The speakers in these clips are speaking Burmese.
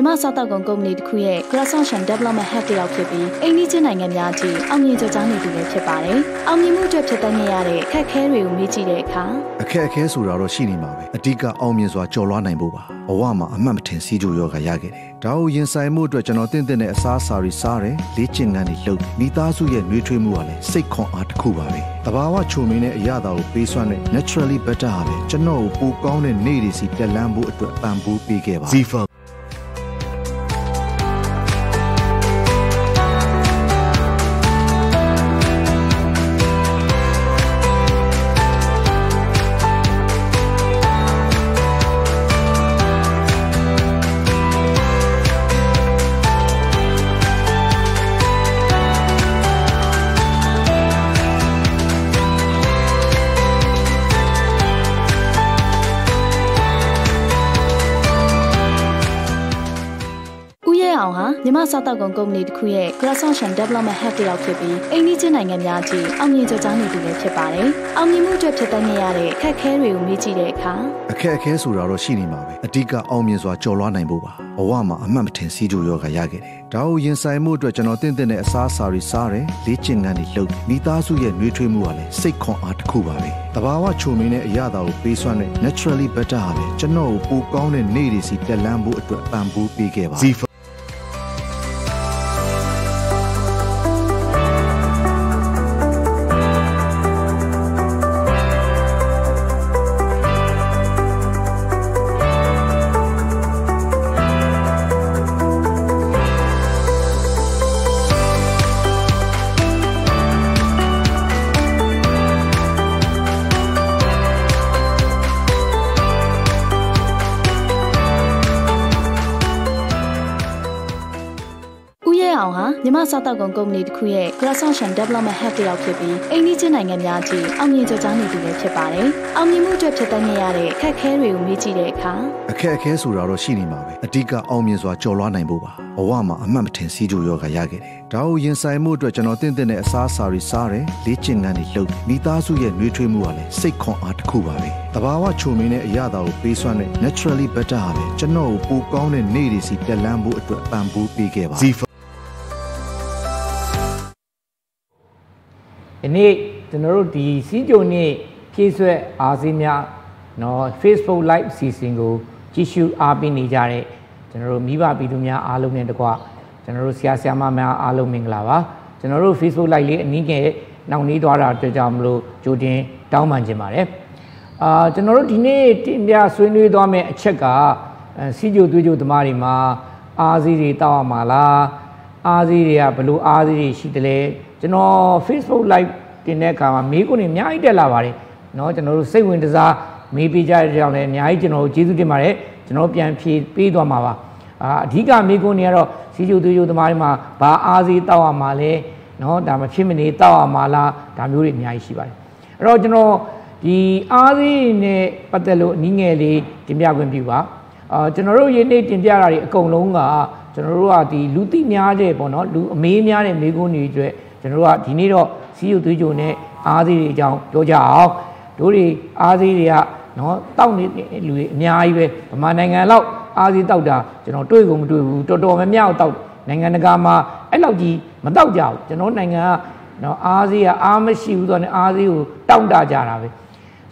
မြမစားတောက်ကုန်ကုမ္ပဏီတစ်ခုရဲ့ Croissant Development Hub တယောက်ဖြစ်ပြီးအိန္ဒိချင်းနိုင်ငံများအထိအောင်မြင်ကြကြောင်းနေသူလည်းဖြစ်ပါတယ်။အောင်မြင်မှုအတွက်ဖြစ်တဲ့နေရတဲ့ခက်ခဲတွေကိုမေ့ကြည့်တဲ့အခါအခက်အခဲဆိုတာတော့ရှိနေမှာပဲ။အဓိကအောင်မြင်စွာကြော်လွှားနိုင်ဖို့ပါ။ဘဝမှာအမှတ်မထင်စီးကြိုရောဂါရခဲ့တယ်။ဒါကိုရင်ဆိုင်မှုအတွက်ကျွန်တော်တင့်တင့်နဲ့အစားအစာတွေစားတယ်၊လေ့ကျင့်ခန်းတွေလုပ်မိသားစုရဲ့နှွေးထွေးမှုကလည်းစိတ်ခွန်အားတစ်ခုပါပဲ။တဘာဝချုံမင်းတဲ့အရာတာကိုပေးစွမ်းတဲ့ naturally better ဟာပဲကျွန်တော်ကိုပိုကောင်းတဲ့နေ့တွေစီတက်လန်းဖို့အတွက်ပံ့ပိုးပေးခဲ့ပါ စားတောက်ကုန်ကုမ္ပဏီတစ်ခုရဲ့ Croissant Development Hub တယောက်ဖြစ်ပြီးအိန္ဒိချင်းနိုင်ငံများအထိအောင်မြင်ကြကြောင်းနေသူလည်းဖြစ်ပါတယ်။အောင်မြင်မှုအတွက်ဖြစ်တဲ့နေရတဲ့ခက်ခဲတွေကိုမေ့ကြည့်တဲ့အခါအခက်အခဲဆိုတာတော့ရှိနေမှာပဲ။အဓိကအောင်မြင်စွာကြော်လွှားနိုင်ဖို့ပါ။ဘဝမှာအမှတ်မထင်စီးကြိုရောဂါရခဲ့တယ်။ဒါကိုရင်ဆိုင်မှုအတွက်ကျွန်တော်တင့်တင့်နဲ့အစားအစာတွေစားတယ်၊လေ့ကျင့်ခန်းတွေလုပ်မိသားစုရဲ့နှွေးထွေးမှုကလည်းစိတ်ခွန်အားတစ်ခုပါပဲ။တဘာဝချုံမင်းတဲ့အရာတာကိုပေးစွမ်းတဲ့ naturally better ဟာပဲကျွန်တော်ကိုပိုကောင်းတဲ့နေ့တွေစီတက်လန်းဖို့အတွက်ပံ့ပိုးပေးခဲ့ပါ စားတောက်ကုန်ကုမ္ပဏီတစ်ခုရဲ့ Croissant Development Hub တယောက်ဖြစ်ပြီးအိန္ဒိချင်းနိုင်ငံများအထိအောင်မြင်ကြကြောင်းနေသူလည်းဖြစ်ပါတယ်။အောင်မြင်မှုအတွက်ဖြစ်တဲ့နေရတဲ့ခက်ခဲတွေကိုမေ့ကြည့်တဲ့အခါအခက်အခဲဆိုတာတော့ရှိနေမှာပဲ။အဓိကအောင်မြင်စွာကြော်လွှားနိုင်ဖို့ပါ။ဘဝမှာအမှတ်မထင်စီးကြိုရောဂါရခဲ့တယ်။ဒါကိုရင်ဆိုင်မှုအတွက်ကျွန်တော်တင့်တင့်နဲ့အစားအစာတွေစားတယ်၊လေ့ကျင့်ခန်းတွေလုပ်မိသားစုရဲ့နှွေးထွေးမှုကလည်းစိတ်ခွန်အားတစ်ခုပါပဲ။တဘာဝချုံမင်းတဲ့အရာတာကိုပေးစွမ်းတဲ့ naturally better ဟာပဲကျွန်တော်ကိုပိုကောင်းတဲ့နေ့တွေစီတက်လန်းဖို့အတွက်ပံ့ပိုးပေးခဲ့ပါ ယနေ့ကျွန်တော်တို့ဒီစီးကြုံနေ့ဖြည့်ဆွဲအားစီးများနော် Facebook Live အစီအစဉ်ကိုကြည့်ရှုအားပေးနေကြတဲ့ကျွန်တော်တို့မိဘပြည်သူများအားလုံးနဲ့တကွကျွန်တော်တို့ဆရာဆရာမများအားလုံးမင်္ဂလာပါကျွန်တော်တို့ Facebook Live လေးအနည်းငယ်နောက်နှီးသွားတာတွေ့ကြမလို့ကြိုတင်တောင်းပန်ခြင်းပါတယ်အာကျွန်တော်တို့ဒီနေ့တင်ပြဆွေးနွေးသွားမယ့်အချက်ကစီးကြိုသွေးကြိုသမားတွေမှာအားစီးတွေတောက်ရမှာလားအားစီးတွေကဘလို့အားစီးတွေရှိတယ်လဲ ကျွန်တော် Facebook live တင်တဲ့အခါမှာမေးခွန်းတွေအများကြီးတက်လာပါတယ်เนาะကျွန်တော်တို့စိတ်ဝင်စားမေးပေးကြတဲ့ကြောင့်လည်းအများကြီးကျွန်တော်တို့ကျေးဇူးတင်ပါတယ်ကျွန်တော်ပြန်ဖြေပေးသွားမှာပါအာအဓိကမေးခွန်းတွေကတော့စီကျူသူကျူသမားတွေမှာဘာအားစီတောက်ရမှာလဲเนาะဒါမဖြစ်မနေတောက်ရမှာလားဒါမျိုးတွေအများကြီးရှိပါတယ်အဲ့တော့ကျွန်တော်ဒီအားစီနဲ့ပတ်သက်လို့အနည်းငယ်လေးတင်ပြခွင့်ပြုပါအာကျွန်တော်တို့ယနေ့တင်ပြတာတွေအကုန်လုံးကကျွန်တော်တို့ကဒီလူသိများတဲ့ပေါ့နော်လူအမေးများတဲ့မိကုန်းတွေအတွက် ကျွန်တော်တို့ကဒီနေ့တော့စီးယူသွေးကြိုနဲ့အားသေးတွေအကြောင်းပြောကြအောင်တို့တွေအားသေးတွေကနော်တောက်နေတဲ့လူတွေအများကြီးပဲဗမာနိုင်ငံလောက်အားသေးတောက်တာကျွန်တော်တွေ့ကုန်မတွေ့ဘူးတော်တော်များများတောက်နိုင်ငံတကာမှာအဲ့လောက်ကြီးမတောက်ကြဘူးကျွန်တော်နိုင်ငံကနော်အားသေးကအားမရှိဘူးဆိုတော့အားသေးကိုတောက်တကြတာပဲ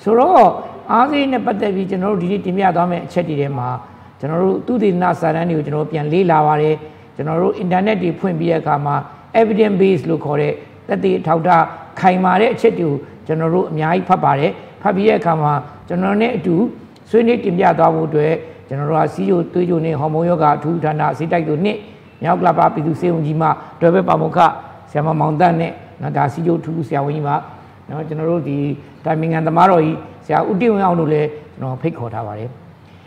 ဆိုတော့အားသေးနဲ့ပတ်သက်ပြီးကျွန်တော်တို့ဒီနေ့တင်ပြသွားမယ့်အချက်တွေထဲမှာကျွန်တော်တို့သူတည်နာစာတမ်းတွေကိုကျွန်တော်ပြန်လေ့လာပါတယ်ကျွန်တော်တို့ internet တွေဖွင့်ပြီးတဲ့အခါမှာ evidence base လို့ခေါ်တဲ့သက်သေထောက်ထားခိုင်မာတဲ့အချက်တွေကိုကျွန်တော်တို့အများကြီးဖတ်ပါတယ်ဖတ်ပြီးတဲ့အခါမှာကျွန်တော်နဲ့အတူဆွေးနွေးတင်ပြသွားဖို့အတွက်ကျွန်တော်တို့ကစီယိုသွေးကြိုနဲ့ဟော်မုန်းယောဂအထူးဌာနစိတ်တိုက်တို့နှစ်မြောက်ကလပါပြည်သူစေုံကြီးမှတွဲဘက်ပါမုခဆရာမမောင်တန်းနဲ့နော်ဒါစီယိုထူးဆရာဝန်ကြီးပါနော်ကျွန်တော်တို့ဒီတိုင်မင်ငံသမားတော်ကြီးဆရာဦးတင်ဝင်းအောင်တို့လည်းကျွန်တော်ဖိတ်ခေါ်ထားပါတယ်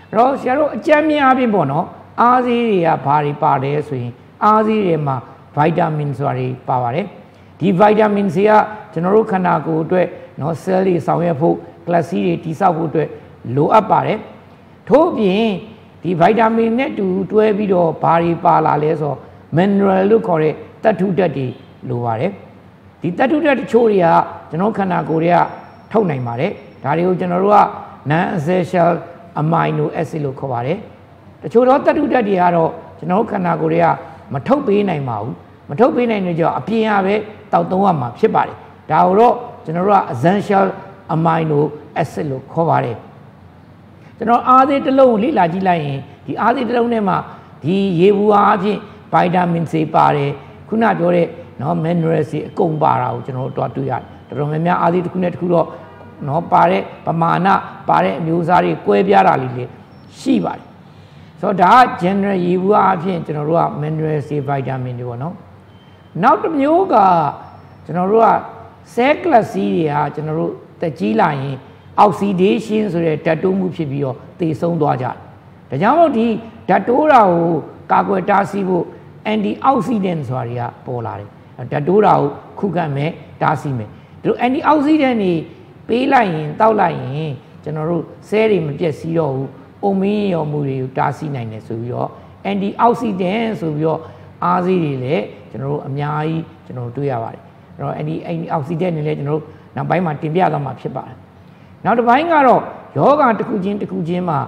အဲ့တော့ဆရာတို့အကြမ်းများအပြင်ပေါ့နော်အားစီးတွေကဘာတွေပါတယ်ဆိုရင်အားစီးတွေမှာ ဗိုက်တာမင်ဆိုတာတွေပါပါတယ်ဒီဗိုက်တာမင်စီကကျွန်တော်တို့ခန္ဓာကိုယ်အတွက်နော်ဆဲလ်တွေဆောင်ရွက်ဖို့ကလပ်စီးတွေတိဆောက်ဖို့အတွက်လိုအပ်ပါတယ်ထို့ပြင်ဒီဗိုက်တာမင်နဲ့တူတွဲပြီးတော့ဘာတွေပါလာလဲဆိုတော့ mineral လို့ခေါ်တဲ့သတ္တုဓာတ်တွေလိုပါတယ်ဒီသတ္တုဓာတ်တချို့တွေကကျွန်တော်ခန္ဓာကိုယ်တွေကထုတ်နိုင်ပါတယ်ဒါတွေကိုကျွန်တော်တို့က non essential amino acid လို့ခေါ်ပါတယ်တချို့တော့သတ္တုဓာတ်တွေကတော့ကျွန်တော်ခန္ဓာကိုယ်တွေက မထုတ်ပေးနိုင်ပါဘူးမထုတ်ပေးနိုင်တဲ့ကြောင့်အပြင်ရပဲတောက်သုံးရမှာဖြစ်ပါတယ်ဒါကိုတော့ကျွန်တော်တို့က essential amino acid လို့ခေါ်ပါတယ်ကျွန်တော်အားသေးတစ်လုံးကိုလေ့လာကြည့်လိုက်ရင်ဒီအားသေးတစ်လုံးထဲမှာဒီရေဘူးအားဖြင့်ဗိုက်တာမင်စီပါတယ်ခုနပြောတဲ့နော် mineral စီအကုန်ပါတာကိုကျွန်တော်တို့တွားတွေ့ရတယ်တော်တော်များများအားသေးတစ်ခုနဲ့တစ်ခုတော့နော်ပါတဲ့ပမာဏပါတဲ့အမျိုးအစားတွေကွဲပြားတာလေးလေးရှိပါတယ် ဆိုတော့ဒါက general ရေဘူးအားဖြင့်ကျွန်တော်တို့က mineral စီ vitamin တွေပေါ့နော်နောက်တစ်မျိုးကကျွန်တော်တို့က cell class C တွေဟာကျွန်တော်တို့တက်ကြီးလာရင် oxidation ဆိုတဲ့ဓာတ်တိုးမှုဖြစ်ပြီးတော့သေဆုံးသွားကြတယ်ဒါကြောင့်မို့ဒီဓာတ်တိုးတာကိုကာကွယ်တားဆီးဖို့ antioxidant ဆိုတာတွေကပေါ်လာတယ်ဓာတ်တိုးတာကိုခုခံမယ်တားဆီးမယ်ဒီလို antioxidant တွေပေးလိုက်ရင်တောက်လိုက်ရင်ကျွန်တော်တို့ဆဲတွေမပြည့်စည်တော့ဘူး အုံမင်းရောမှုတွေကိုတားဆီးနိုင်တယ်ဆိုပြီးတော့ antioxidant ဆိုပြီးတော့အားစေးတွေလည်းကျွန်တော်တို့အများကြီးကျွန်တော်တို့တွေ့ရပါတယ်အဲ့တော့ anti antioxidant တွေလည်းကျွန်တော်တို့နောက်ပိုင်းမှာတင်ပြသွားမှာဖြစ်ပါတယ်နောက်တစ်ပိုင်းကတော့ယောဂတစ်ခုချင်းတစ်ခုချင်းမှာ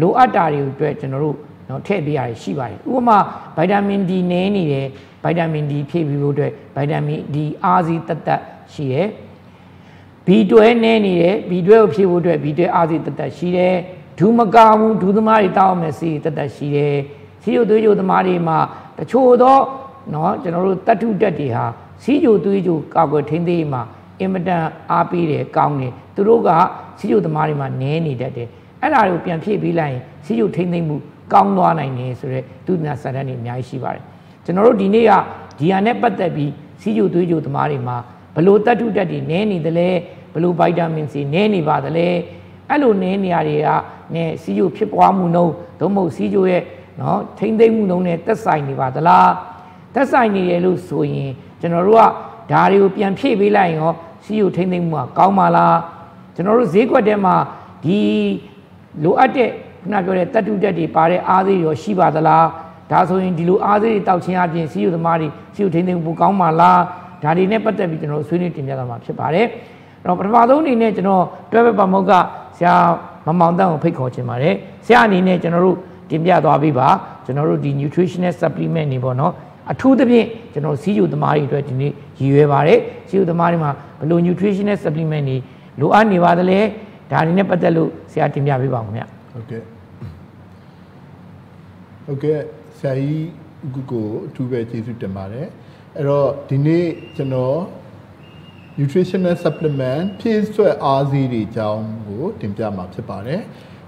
လိုအပ်တာတွေအတွက်ကျွန်တော်တို့နော်ထည့်ပေးရတယ်ရှိပါတယ်ဥပမာဗိုက်တာမင် D နည်းနေတယ်ဗိုက်တာမင် D ဖြည့်ပြီးဖို့အတွက်ဗိုက်တာမင် D အားစီတက်တက်ရှိတယ် B12 နည်းနေတယ် B12 ကိုဖြည့်ဖို့အတွက် B12 အားစီတက်တက်ရှိတယ် ဒူးမကာဘူးဒူးသမားတွေတောင်းမယ်စီတက်တက်ရှိတယ်စီယိုသွေးကြိုသမားတွေမှာတချို့သောเนาะကျွန်တော်တို့တတ်ထုတက်တွေဟာစီကြိုသွေးကြိုကာကွယ်ထိန်းသိမ်းမှာအင်မတန်အားပေးတယ်ကောင်းတယ်သူတို့ကစီကြိုသမားတွေမှာနည်းနေတတ်တယ်အဲ့ဒါတွေကိုပြန်ဖြည့်ပေးလိုက်ရင်စီကြိုထိန်းသိမ်းမှုကောင်းသွားနိုင်တယ်ဆိုတော့သူနာစာတန်းတွေအများကြီးရှိပါတယ်ကျွန်တော်တို့ဒီနေ့ကဒီဟာနဲ့ပတ်သက်ပြီးစီးကြိုသွေးကြိုသမားတွေမှာဘလို့တတ်ထုတက်တွေနည်းနေသလဲဘလို့ဗိုက်တာမင်စီနည်းနေပါသလဲ အဲ့လိုနည်းနေရတွေကနဲ့စီးကြိုဖြစ်ပွားမှုနှုန်းသို့မဟုတ်စီးကြိုရဲ့နော်ထိမ့်သိမ့်မှုနှုန်းနဲ့သက်ဆိုင်နေပါသလားသက်ဆိုင်နေတယ်လို့ဆိုရင်ကျွန်တော်တို့ကဒါတွေကိုပြန်ဖြည့်ပေးလိုက်ရင်ရောစီးကြိုထိမ့်သိမ့်မှုကကောင်းပါလားကျွန်တော်တို့ဈေးကွက်ထဲမှာဒီလိုအပ်တဲ့ခုနပြောတဲ့တတုတက်တွေပါတဲ့အားသေးရောရှိပါသလားဒါဆိုရင်ဒီလိုအားသေးတွေတောက်ချင်းအပြင်စီယူသမားတွေစီယူထိန်းသိမ်းဖို့ကောင်းပါလားဒါတွေနဲ့ပတ်သက်ပြီးကျွန်တော်ဆွေးနွေးတင်ပြသွားမှာဖြစ်ပါတယ်အဲ့တော့ပထမဆုံးအနေနဲ့ကျွန်တော်တွဲဘက်ပါမောက်က ဆရာမမောင်တန်းကိုဖိတ်ခေါ်ချင်ပါတယ်ဆရာအနေနဲ့ကျွန်တော်တို့တင်ပြသွားပြီးပါကျွန်တော်တို့ဒီ nutritional supplement တွေပေါ့နော်အထူးသဖြင့်ကျွန်တော်စီးယူသမားတွေအတွက်ဒီနေ့ရည်ရွယ်ပါတယ်စီးယူသမားတွေမှာဘယ်လို nutritional supplement တွေလိုအပ်နေပါသလဲဒါတွေနဲ့ပတ်သက်လို့ဆရာတင်ပြပေးပါဦးခင်ဗျဟုတ်ကဲ့ဟုတ်ကဲ့ဆရာကြီးကုကိုအထူးပဲကျေးဇူးတင်ပါတယ်အဲ့တော့ဒီနေ့ကျွန်တော် nutritional supplement ဖြည့်ဆွက်အားစီးတွေအကြောင်းကိုတင်ပြမှာဖြစ်ပါတယ်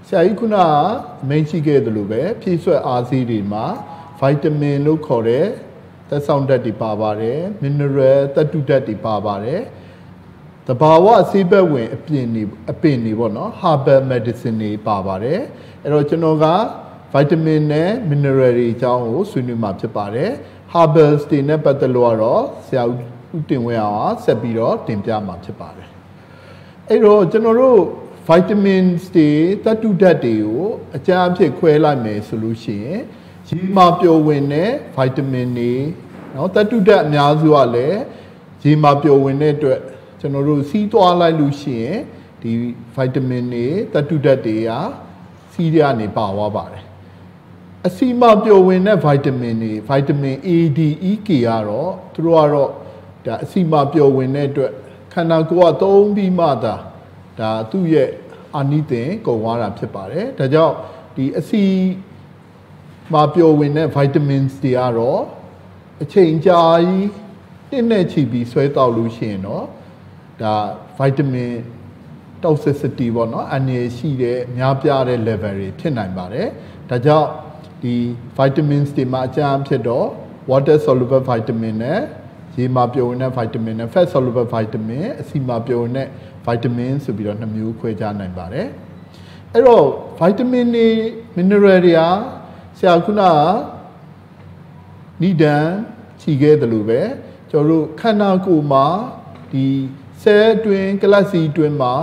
ဆရာကြီးခုနအမိန့်ရှိခဲ့သလိုပဲဖြည့်ဆွက်အားစီးတွေမှာ vitamin လို့ခေါ်တဲ့သက်ဆောင်ဓာတ်တွေပါပါတယ် mineral သတ္တုဓာတ်တွေပါပါတယ်တဘာဝဆေးဘက်ဝင်အပြင်နေအပင်နေပေါ့နော် herbal medicine တွေပါပါတယ်အဲ့တော့ကျွန်တော်က vitamin နဲ့ mineral တွေအကြောင်းကိုဆွေးနွေးမှာဖြစ်ပါတယ် herbals တွေနဲ့ပတ်သက်လို့ကတော့ဆရာ ဦးတင်ဝဲအောင်ဆက်ပြီးတော့တင်ပြမှာဖြစ်ပါတယ်အဲ့တော့ကျွန်တော်တို့ vitamins တွေသတ္တုဓာတ်တွေကိုအကြမ်းအဖြစ်ခွဲလိုက်မယ်ဆိုလို့ရှိရင်ရေမှာပျော်ဝင်တဲ့ vitamin တွေနော်သတ္တုဓာတ်အများစုကလည်းရေမှာပျော်ဝင်တဲ့အတွက်ကျွန်တော်တို့စီးသွားလိုက်လို့ရှိရင်ဒီ vitamin တွေသတ္တုဓာတ်တွေကစီးရနေပါသွားပါတယ်အစီမပျော်ဝင်တဲ့ vitamin တွေ vitamin A D E K ကတော့သူတို့ကတော့ ဒါအစီမပျော်ဝင်တဲ့အတွက်ခန္ဓာကိုယ်ကသုံးပြီးမှသာဒါသူ့ရဲ့အာနိသင်ကုန်သွားတာဖြစ်ပါတယ်ဒါကြောင့်ဒီအစီမပျော်ဝင်တဲ့ vitamins တွေကတော့အချိန်ကြာကြီးတင်းနဲ့ချီပြီးဆွဲတောက်လို့ရှိရင်တော့ဒါ vitamin toxicity ပေါ့နော်အနေရှိတဲ့များပြားတဲ့ level တွေဖြစ်နိုင်ပါတယ်ဒါကြောင့်ဒီ vitamins တွေမှာအကျမ်းဖြစ်တော့ water soluble vitamin နဲ့ ရေမှာပျော်ဝင်တဲ့ vitamin နဲ့ fat soluble vitamin အဆီမှာပျော်ဝင်တဲ့ vitamin ဆိုပြီးတော့နှစ်မျိုးခွဲခြားနိုင်ပါတယ်အဲ့တော့ vitamin တွေ mineral တွေဟာဆရာခုနကနိဒံခြီခဲ့တယ်လို့ပဲကျွန်တော်တို့ခန္ဓာကိုယ်မှာဒီဆဲအတွင်းကလပ်စီအတွင်းမှာ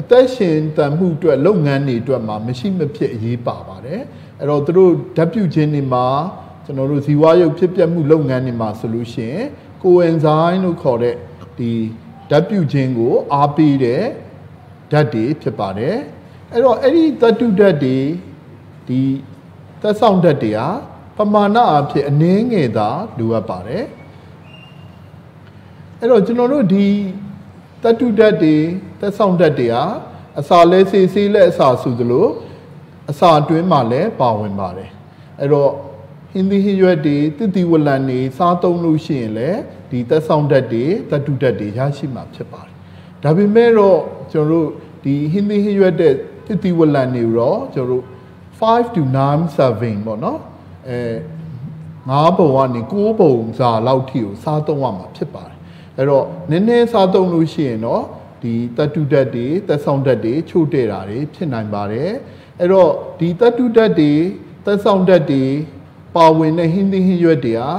အသက်ရှင်တန်မှုအတွက်လုပ်ငန်းတွေအတွက်မှာမရှိမဖြစ်အရေးပါပါတယ်အဲ့တော့တို့ဓာတ်ပြုခြင်းတွေမှာ ကျွန်တော်တို့ဇီဝရုပ်ဖြစ်ပျက်မှုလုပ်ငန်းတွေမှာဆိုလို့ရှိရင်ကိုအင်ဇိုင်းလို့ခေါ်တဲ့ဒီဓာတ်ပြုခြင်းကိုအားပေးတဲ့ဓာတ်တွေဖြစ်ပါတယ်အဲ့တော့အဲ့ဒီသတ္တုဓာတ်တွေဒီသက်ဆောင်ဓာတ်တွေဟာပမာဏအဖြစ်အနည်းငယ်သာလိုအပ်ပါတယ်အဲ့တော့ကျွန်တော်တို့ဒီတတုဓာတ်တွေသက်ဆောင်ဓာတ်တွေဟာအစာလဲစေးစေးလက်အစာဆိုသလိုအစာအတွင်းမှာလည်းပါဝင်ပါတယ်အဲ့တော့ ဟင်းသီးဟင်းရွက်တွေတစ်တီဝလံတွေစားသုံးလို့ရှိရင်လည်းဒီသက်ဆောင်ဓာတ်တွေတတုဓာတ်တွေရရှိမှာဖြစ်ပါတယ်ဒါပေမဲ့တော့ကျွန်တော်တို့ဒီဟင်းသီးဟင်းရွက်တဲ့တစ်တီဝလံတွေတော့ကျွန်တော်တို့5 to 9 serving ပေါ့နော်အဲ9ပုံကနေ9ပုံစာလောက်ထိကိုစားသုံးရမှာဖြစ်ပါတယ်အဲ့တော့နည်းနည်းစားသုံးလို့ရှိရင်တော့ဒီတတုဓာတ်တွေသက်ဆောင်ဓာတ်တွေချို့တဲ့တာတွေဖြစ်နိုင်ပါတယ်အဲ့တော့ဒီတတုဓာတ်တွေသက်ဆောင်ဓာတ်တွေ ပါဝင်တဲ့ဟင်းသီးဟင်းရွက်တွေဟာ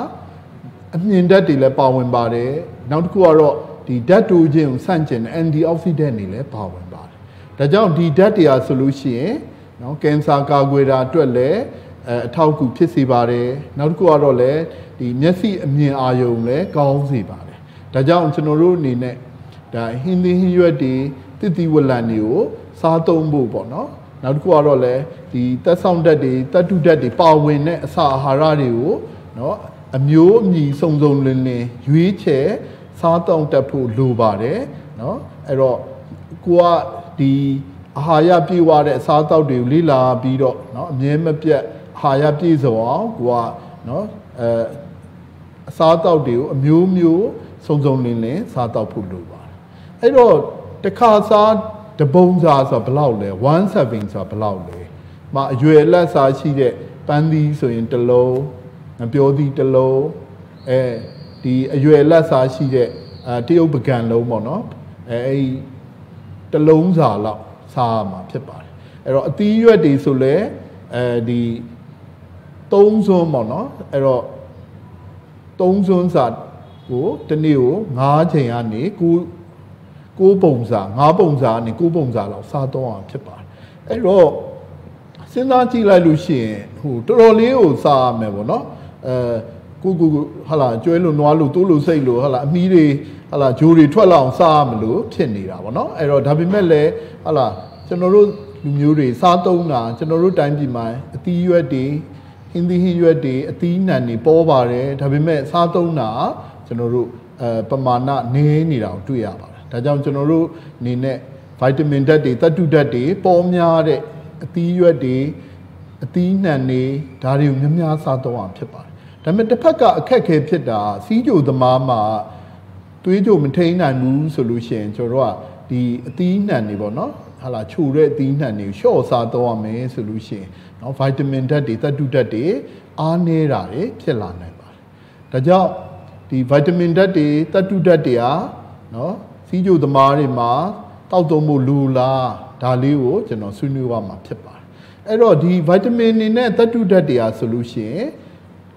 အမြင်ဓာတ်တွေလည်းပါဝင်ပါတယ်နောက်တစ်ခုကတော့ဒီဓာတ်တူခြင်းကိုဆန့်ကျင်တဲ့ antioxidant တွေလည်းပါဝင်ပါတယ်ဒါကြောင့်ဒီဓာတ်တွေဟာဆိုလို့ရှိရင်နော်ကင်ဆာကာကွယ်တာအတွက်လည်းအဲအထောက်အကူဖြစ်စေပါတယ်နောက်တစ်ခုကတော့လည်းဒီမျက်စိအမြင်အာရုံလည်းကောင်းစေပါတယ်ဒါကြောင့်ကျွန်တော်တို့အနေနဲ့ဒါဟင်းသီးဟင်းရွက်တွေတစ်တီဝလံတွေကိုစားသုံးဖို့ပေါ့နော် နောက်တစ်ခုကတော့လည်းဒီတက်ဆောင်ဓာတ်တွေတတုဓာတ်တွေပါဝင်တဲ့အစာအာဟာရတွေကိုနော်အမျိုးအမည်စုံစုံလင်လင်ရွေးချယ်စားတောင်းတတ်ဖို့လိုပါတယ်နော်အဲ့တော့ကိုကဒီအာဟာရပြည့်ဝတဲ့အစားအသောက်တွေကိုလေ့လာပြီးတော့เนาะအမြဲမပြတ်အာဟာရပြည့်စုံအောင်ကိုကเนาะအဲအစားအသောက်တွေကိုအမျိုးမျိုးစုံစုံလင်လင်စားတောက်ဖို့လိုပါတယ်အဲ့တော့တစ်ခါစား တပုံစားဆိုဘယ်လောက်လဲ1 serving ဆိုဘယ်လောက်လဲမအရွယ်လက်စားရှိတဲ့ပန်းသီးဆိုရင်တစ်လုံးငပြောသီးတစ်လုံးအဲဒီအရွယ်လက်စားရှိတဲ့အဲတရုတ်ပကံလုံးပေါ့နော်အဲအဲ့တလုံးစာလောက်စားရမှာဖြစ်ပါတယ်အဲ့တော့အသီးရွက်တွေဆိုလဲအဲဒီသုံးစွန်းပေါ့နော်အဲ့တော့သုံးစွန်းစာကိုတနေ့ကို9ချိန်ကနေ9 9ပုံစာ9ပုံစာကနေ9ပုံစာလောက်စားတော့အောင်ဖြစ်ပါတယ်အဲ့တော့စဉ်းစားကြည့်လိုက်လို့ရှိရင်ဟိုတော်တော်လေးကိုစားရမယ်ပေါ့နော်အဲကိုကိုဟာလာကျွဲလို့နွားလို့တိုးလို့စိတ်လို့ဟာလာအမီးတွေဟာလာဂျိုးတွေထွက်လာအောင်စားရမလို့ဖြစ်နေတာပေါ့နော်အဲ့တော့ဒါပေမဲ့လည်းဟာလာကျွန်တော်တို့လူမျိုးတွေစားသုံးတာကျွန်တော်တို့တိုင်းပြည်မှာအသီးရွက်တွေဟင်းသီးဟင်းရွက်တွေအသီးနှံတွေပေါ်ပါတယ်ဒါပေမဲ့စားသုံးတာကျွန်တော်တို့အဲပမာဏနည်းနေတာကိုတွေ့ရပါတယ် ဒါကြောင့်ကျွန်တော်တို့အနေနဲ့ဗိုက်တာမင်ဓာတ်တွေသတ္တုဓာတ်တွေပေါ်များတဲ့အသီးရွက်တွေအသီးနှံတွေဒါတွေကိုများများစားသုံးအောင်ဖြစ်ပါတယ်ဒါပေမဲ့တစ်ဖက်ကအခက်ခဲဖြစ်တာစီးကြိုသမားမှာသွေးကြိုမထိန်နိုင်ဘူးဆိုလို့ရှိရင်ကျွန်တော်တို့ကဒီအသီးနှံတွေပေါ့နော်ဟာလာချိုတဲ့အသီးနှံတွေကိုလျှော့စားသုံးရမယ်ဆိုလို့ရှိရင်เนาะဗိုက်တာမင်ဓာတ်တွေသတ္တုဓာတ်တွေအားနည်းတာတွေဖြစ်လာနိုင်ပါတယ်ဒါကြောင့်ဒီဗိုက်တာမင်ဓာတ်တွေသတ္တုဓာတ်တွေဟာเนาะ စီးကျိုသမားတွေမှာတောက်သုံးမှုလူလားဒါလေးကိုကျွန်တော်ဆွေးနွေးရမှာဖြစ်ပါတယ်အဲ့တော့ဒီဗိုက်တာမင်တွေနဲ့သတ္တုဓာတ်တွေအားဆိုလို့ရှိရင်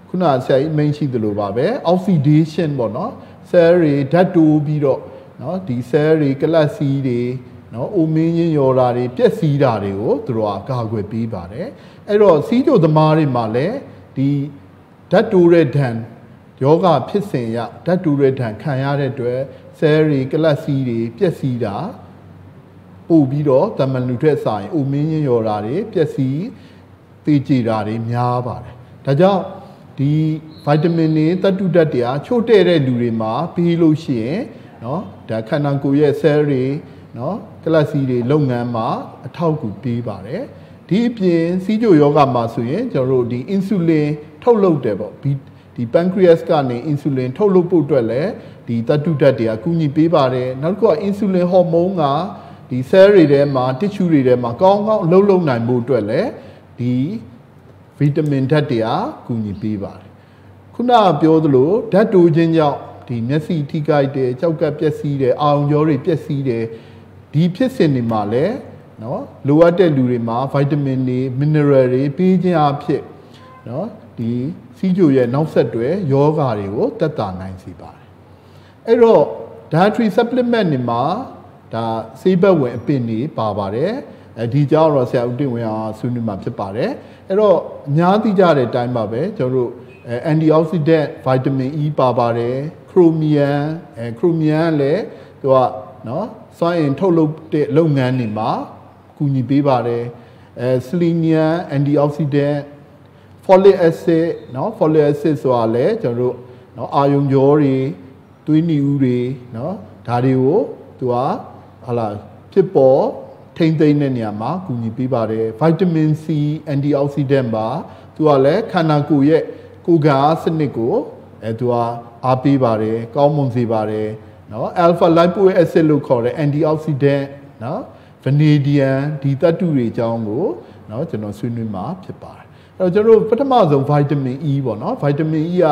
ခုနဆရာကြီးမိန့်ရှိသလိုပါပဲအောက်ဆီဒေးရှင်းပေါ့နော်ဆဲလ်တွေဓာတ်တိုးပြီးတော့နော်ဒီဆဲလ်တွေကလတ်စီးတွေနော်အိုမင်းရင်ရော်တာတွေပျက်စီးတာတွေကိုသူတို့ကကာကွယ်ပေးပါတယ်အဲ့တော့စီးကျိုသမားတွေမှာလည်းဒီဓာတ်တိုးတဲ့ဓာတ် ယောဂဖြစ်စဉ်ရဓာတ်တိုးတဲ့ဓာတ်ခံရတဲ့အတွက် cell တွေကလတ်စီးတွေပြက်စီးတာပို့ပြီးတော့တမန်လူထက်ဆိုင်အိုမင်းချင်းရော်တာတွေပြက်စီးသေကြတာတွေများပါတယ်ဒါကြောင့်ဒီဗိုက်တာမင်တွေတတ္တုဓာတ်တွေဟာချို့တဲ့တဲ့လူတွေမှာပြီးလို့ရှိရင်เนาะဒါခန္ဓာကိုယ်ရဲ့ cell တွေเนาะကလပ်စီတွေလုပ်ငန်းမှာအထောက်အကူပေးပါတယ်ဒီအပြင်စီးကြိုယောဂမှာဆိုရင်ကျွန်တော်တို့ဒီ insulin ထုတ်လုပ်တယ်ပေါ့ ဒီဒီ pancreas ကနေ insulin ထုတ်လုပ်ဖို့အတွက်လည်းဒီတတ္တုဓာတ်တွေအကူအညီပေးပါတယ်နောက်တစ်ခုက insulin hormone ကဒီ cell တွေထဲမှာ tissue တွေထဲမှာကောင်းကောင်းအလုပ်လုပ်နိုင်ဖို့အတွက်လည်းဒီဗီတာမင်ဓာတ်တွေအားကူညီပေးပါတယ်ခုနကပြောသလိုဓာတ်တိုးခြင်းကြောင့်ဒီမျက်စိထိခိုက်တယ်ကြောက်ကပ်ပျက်စီးတယ်အာရုံကြောတွေပျက်စီးတယ်ဒီဖြစ်စဉ်တွေမှာလည်းနော်လိုအပ်တဲ့လူတွေမှာဗိုက်တာမင်တွေမင်းနရယ်တွေပေးခြင်းအဖြစ်နော်ဒီ စီးကြိုရဲ့နောက်ဆက်တွဲယောဂါတွေကိုတက်တာနိုင်စေပါတယ်အဲ့တော့ dietary supplement တွေမှာဒါဆေးဘက်ဝင်အပင်တွေပါပါတယ်အဲဒီကြောင့်တော့ဆရာဦးတင်ဝင်းအောင်ဆွေးနွေးမှာဖြစ်ပါတယ်အဲ့တော့အများသိကြတဲ့အတိုင်းပါပဲကျွန်တော်တို့အဲ antioxidant vitamin E ပါပါတယ်ခရိုမီယမ်အဲခရိုမီယမ်လည်းသူကနော်စွမ်းအင်ထုတ်လုပ်တဲ့လုပ်ငန်းတွေမှာကူညီပေးပါတယ်အဲ selenium antioxidant folic acid เนาะ folic acid ဆိုတာလဲကျွန်တော်တို့เนาะအာယုံကြောတွေသွေးနီဦးတွေเนาะဒါတွေကိုသူကဟာလာဖြစ်ပေါ်ထိမ့်သိမ့်တဲ့နေရာမှာကူညီပေးပါတယ်ဗိုက်တာမင် C antioxidant ပါသူကလည်းခန္ဓာကိုယ်ရဲ့ကိုယ်ခံအားစနစ်ကိုအဲသူကအားပေးပါတယ်ကောင်းမွန်စေပါတယ်เนาะ alpha lipoic acid လို့ခေါ်တဲ့ antioxidant เนาะ vanadium ဒီသတ္တုတွေအကြောင်းကိုเนาะကျွန်တော်ဆွေးနွေးမှာဖြစ်ပါတယ်အဲ့ ယ် တော့ကျွန်တော်တို့ပထမဆုံး vitamin E ပေါ့နော် vitamin E က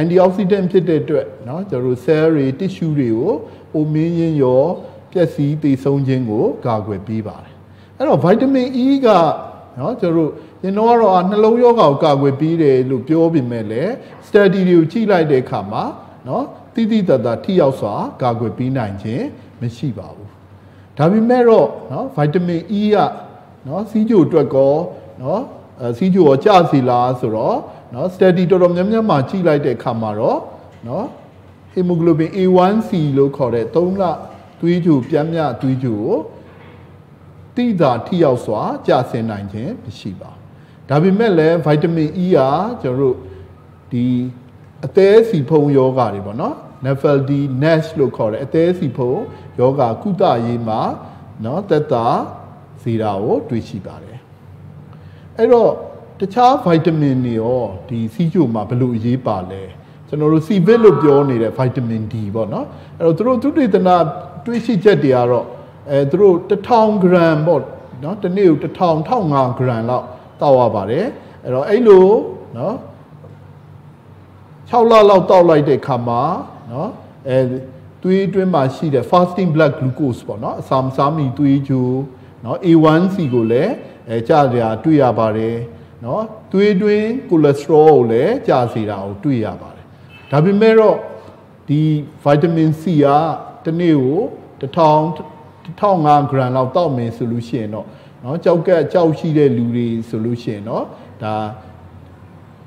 antioxidant ဖြစ်တဲ့အတွက်เนาะကျွန်တော်တို့ cell တွေ tissue တွေကိုအိုမင်းရင်းရောပျက်စီးတည်ဆုံးခြင်းကိုကာကွယ်ပေးပါတယ်အဲ့တော့ vitamin E ကเนาะကျွန်တော်တို့ရင်တော့ကတော့နှလုံးရောဂါကိုကာကွယ်ပေးတယ်လို့ပြောပေမဲ့လည်း study တွေကိုကြည့်လိုက်တဲ့အခါမှာเนาะတိတိတတ်တာထိရောက်စွာကာကွယ်ပေးနိုင်ခြင်းမရှိပါဘူးဒါပေမဲ့တော့เนาะ vitamin E ကเนาะစီးကြိုအတွက်ကောเนาะအဲ စီးကြိုရောကြစီလားဆိုတော့เนาะ study တော်တော်များများမှာကြည့်လိုက်တဲ့အခါမှာတော့เนาะ hemoglobin A1C လို့ခေါ်တဲ့3လသွေးကြိုပြန်းမြသွေးကြိုကိုတိတာထိရောက်စွာကျဆင်းနိုင်ခြင်းမရှိပါဘူးဒါပေမဲ့လည်း vitamin E ကကျွန်တော်တို့ဒီအသေးစီဖုံယောဂါတွေပေါ့နော် NAFLD NASH လို့ခေါ်တဲ့အသေးစီဖုံယောဂါကုသရေးမှာเนาะသက်သာစေတာကိုတွေ့ရှိပါတယ် ် အဲ့တော့တခြား vitamin တွေရောဒီစီးချိုမှာဘယ်လိုအရေးပါလဲကျွန်တော်တို့ C-vit လို့ပြောနေတဲ့ vitamin D ပေါ့နော်အဲ့တော့သူတို့သုတေသနတွေးရှိချက်တွေကတော့အဲသူတို့1000 gram ပေါ့နော်တစ်နေ့ကို1000 1500 gram လောက်တောက်ရပါတယ်အဲ့တော့အဲ့လိုနော်6လလောက်တောက်လိုက်တဲ့ခါမှာနော်အဲသွေးအတွင်းမှာရှိတဲ့ fasting blood glucose ပေါ့နော်အစာမစားမီသွေးကြိုနော် A1C ကိုလည်း အဲကြစရာတွေ့ရပါတယ်နော်သွေးတွင်းကိုလက်စထရောကိုလည်းကြစေတာကိုတွေ့ရပါတယ်ဒါပေမဲ့တော့ဒီဗီတာမင် C ကတနေ့ကို1000 1500ဂရမ်လောက်တောက်မယ်ဆိုလို့ရှိရင်တော့နော်ကြောက်ကက်ကြောက်ရှိတဲ့လူတွေဆိုလို့ရှိရင်တော့ဒါ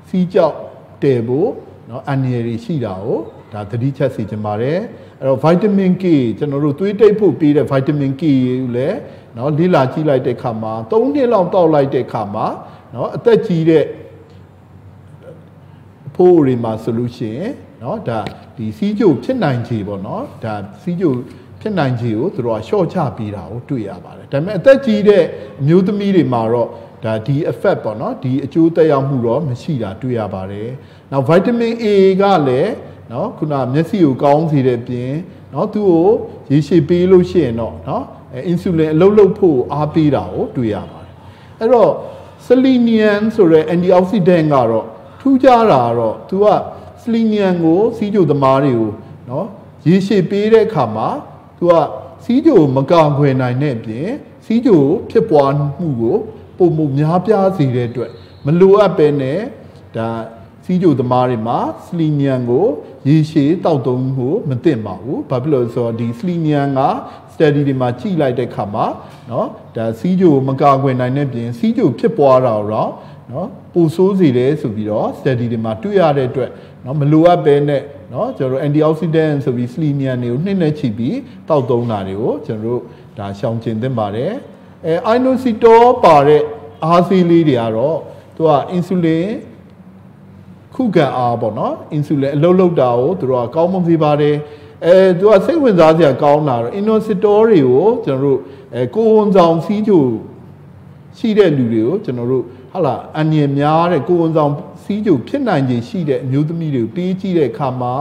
စီးကြောက်တယ်ဖို့နော်အန်ရည်ရှိတာကိုဒါသတိချက်စီကြပါတယ်အဲ့တော့ဗီတာမင် K ကျွန်တော်တို့သွေးတိတ်ဖို့ပေးတဲ့ဗီတာမင် K ကိုလည်း နော်လိလာကြည့်လိုက်တဲ့ခါမှာ၃နှစ်လောက်တောက်လိုက်တဲ့ခါမှာနော်အသက်ကြီးတဲ့အဖိုးတွေမှာဆိုလို့ရှိရင်နော်ဒါဒီစီးကျိုဖြစ်နိုင်ခြေပေါ့နော်ဒါစီးကျိုဖြစ်နိုင်ခြေကိုသူတို့ကရှော့ချပေးတာကိုတွေ့ရပါတယ်ဒါပေမဲ့အသက်ကြီးတဲ့အမျိုးသမီးတွေမှာတော့ဒါဒီ effect ပေါ့နော်ဒီအကျိုးသက်ရောက်မှုတော့မရှိတာတွေ့ရပါတယ်နောက် vitamin A ကလည်းနော်ခုနမျက်စိကိုကောင်းစေတဲ့ပြင်နော်သူ့ကိုရေရှည်ပေးလို့ရှိရင်တော့နော် အင်ဆူလင်အလုပ်လုပ်ဖို့အားပေးတာကိုတွေ့ရပါတယ်အဲ့တော့ selenium ဆိုတဲ့ antioxidant ကတော့ထူးခြားတာကတော့သူက selenium ကိုစီးကြိုသမားတွေကိုနော်ရေရှည်ပေးတဲ့အခါမှာသူကစီးကြိုမကာခွေနိုင်တဲ့အပြင်စီးကြိုဖြစ်ပွားမှုကိုပုံမှုများပြားစေတဲ့အတွက်မလိုအပ်ပဲနဲ့ဒါစီးကြိုသမားတွေမှာစလီနီယန်ကိုရေရှည်တောက်သုံးမှုမသင့်ပါဘူးဘာဖြစ်လို့ဆိုတော့ဒီစလီနီယန်က study တွေမှာကြည့်လိုက်တဲ့အခါမှာเนาะဒါစီးကြိုမကာကွယ်နိုင်တဲ့ပြင်စီးကြိုဖြစ်ပွားတာတော့เนาะပူဆိုးစေတယ်ဆိုပြီးတော့ study တွေမှာတွေ့ရတဲ့အတွက်เนาะမလိုအပ်ပဲနဲ့เนาะကျွန်တော်တို့ antioxidant ဆိုပြီး selenium တွေကိုနှိမ့်နေချပြီးတောက်သုံးတာတွေကိုကျွန်တော်တို့ဒါရှောင်ကျဉ်သင့်ပါတယ်အဲ inositol ပါတဲ့အားဆေးလေးတွေကတော့သူက insulin ခုခံအားပေါ့နော် insulin အလုပ်လုပ်တာကိုသူတို့ကကောင်းမွန်စေပါတယ် အဲသူကစိတ်ဝင်စားစရာကောင်းတာတော့ innovator တွေကိုကျွန်တော်တို့အဲကိုဝန်ဆောင်စီးကျိုးရှိတဲ့လူတွေကိုကျွန်တော်တို့ဟာလာအငြင်းများတဲ့ကိုဝန်ဆောင်စီးကျိုးဖြစ်နိုင်ခြင်းရှိတဲ့အမျိုးသမီးတွေကိုပေးကြည့်တဲ့အခါမှာ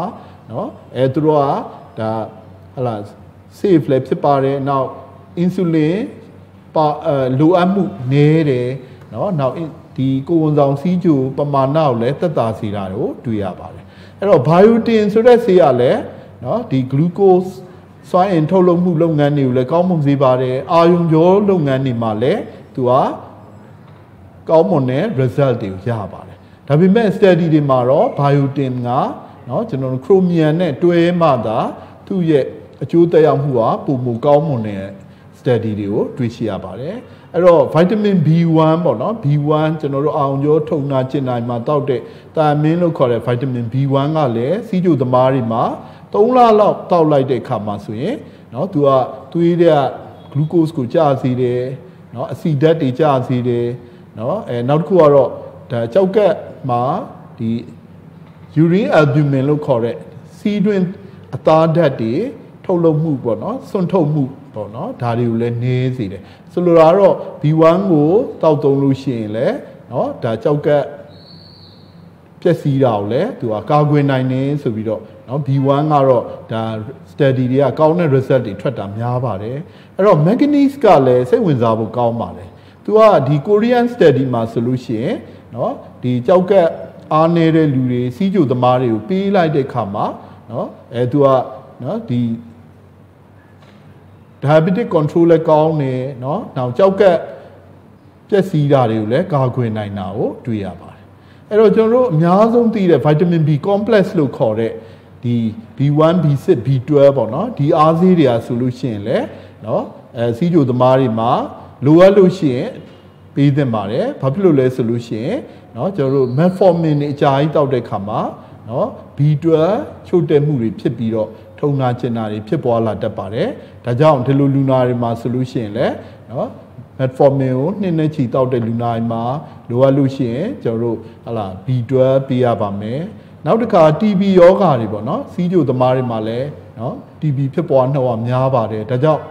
နော်အဲသူတို့ကဒါဟာလာ safe လည်းဖြစ်ပါတယ်နောက် insulin ပါလိုအပ်မှုနည်းတယ်နော်နောက်ဒီကိုဝန်ဆောင်စီးကျိုးပမာဏကိုလည်းတက်တာစီတာကိုတွေ့ရပါတယ်အဲ့တော့ biotin ဆိုတဲ့ဆေးကလည်း နော်ဒီ glucose စွမ်းအင်ထုတ်လုပ်မှုလုပ်ငန်းတွေကိုလည်းကောင်းမွန်စေပါတယ်အာယုံကျော်လုပ်ငန်းတွေမှာလည်းသူကကောင်းမွန်တဲ့ result တွေကိုရပါတယ်ဒါပေမဲ့ study တွေမှာတော့ biotin ကနော်ကျွန်တော်တို့ chromium နဲ့တွဲမှသာသူ့ရဲ့အကျိုးသက်ရောက်မှုကပုံမူကောင်းမွန်တဲ့ study တွေကိုတွေ့ရှိရပါတယ်အဲ့တော့ vitamin B1 ပေါ့နော် B1 ကျွန်တော်တို့အောင်ကျော်ထုံနာကျင်နိုင်မှာတောက်တဲ့တာမင်းလို့ခေါ်တဲ့ vitamin B1 ကလည်းစီးကျူသမားတွေမှာ 3လလောက်တောက်လိုက်တဲ့အခါမှာဆိုရင်เนาะသူကသွေးတဲ့ glucose ကိုကျစေတယ် เนาะအစီဓာတ်တွေကျစေတယ်เนาะအဲနောက်တစ်ခုကတော့ဒါကြောက်ကက်မှာဒီ urine albumin လို့ခေါ်တဲ့စီးတွင်းအသားဓာတ်တွေထုတ်လုပ်မှုပေါ့နော်စွန့်ထုတ်မှုပေါ့နော်ဒါတွေကိုလည်းနည်းစေတယ်ဆိုလိုတာကတော့ B1 ကိုတောက်သုံးလို့ရှိရင်လည်းเนาะဒါကြောက်ကက်ပျက်စီးတာကိုလည်းသူကကာကွယ်နိုင်နေဆိုပြီးတော့ နော် B1 ကတော့ဒါ study တွေကကောင်းတဲ့ result တွေထွက်တာများပါတယ်အဲ့တော့ manganese ကလည်းစိတ်ဝင်စားဖို့ကောင်းပါတယ်သူကဒီ Korean study မှာဆိုလို့ရှိရင်နော်ဒီကြောက်ကက်အားနေတဲ့လူတွေစီးကြိုသမားတွေကိုပေးလိုက်တဲ့အခါမှာနော်အဲသူကနော်ဒီ diabetic control လည်းကောင်းတယ်နော်နောက်ကြောက်ကက်ပျက်စီးတာတွေကိုလည်းကာကွယ်နိုင်တာကိုတွေ့ရပါတယ်အဲ့တော့ကျွန်တော်တို့အများဆုံးသိတဲ့ vitamin B complex လို့ခေါ်တဲ့ ဒီ B1 B6 B12 ပေါ့နော်ဒီအားစေးတွေအားဆိုလို့ရှိရင်လည်းနော်အဲစီးကြိုသမားတွေမှာလိုအပ်လို့ရှိရင်ပေးသင့်ပါတယ်ဘာဖြစ်လို့လဲဆိုလို့ရှိရင်နော်ကျွန်တော်တို့ metformin တွေအကြာကြီးတောက်တဲ့ခါမှာနော် B12 ချုပ်တက်မှုတွေဖြစ်ပြီးတော့ထုံနာကျင်နာတွေဖြစ်ပွားလာတတ်ပါတယ်ဒါကြောင့်ဒီလိုလူနာတွေမှာဆိုလို့ရှိရင်လည်းနော်မက်ဖော်မင်ကိုနှစ်နှစ်ချီတောက်တဲ့လူနာတွေမှာလိုအပ်လို့ရှိရင်ကျွန်တော်တို့ဟလာ B12 ပေးရပါမယ် နောက်တစ်ခါ TB ယောဂါတွေပေါ့နော်စီးကြိုသမားတွေမှာလည်းနော် TB ဖြစ်ပေါ်နှောက်များပါတယ်ဒါကြောင့်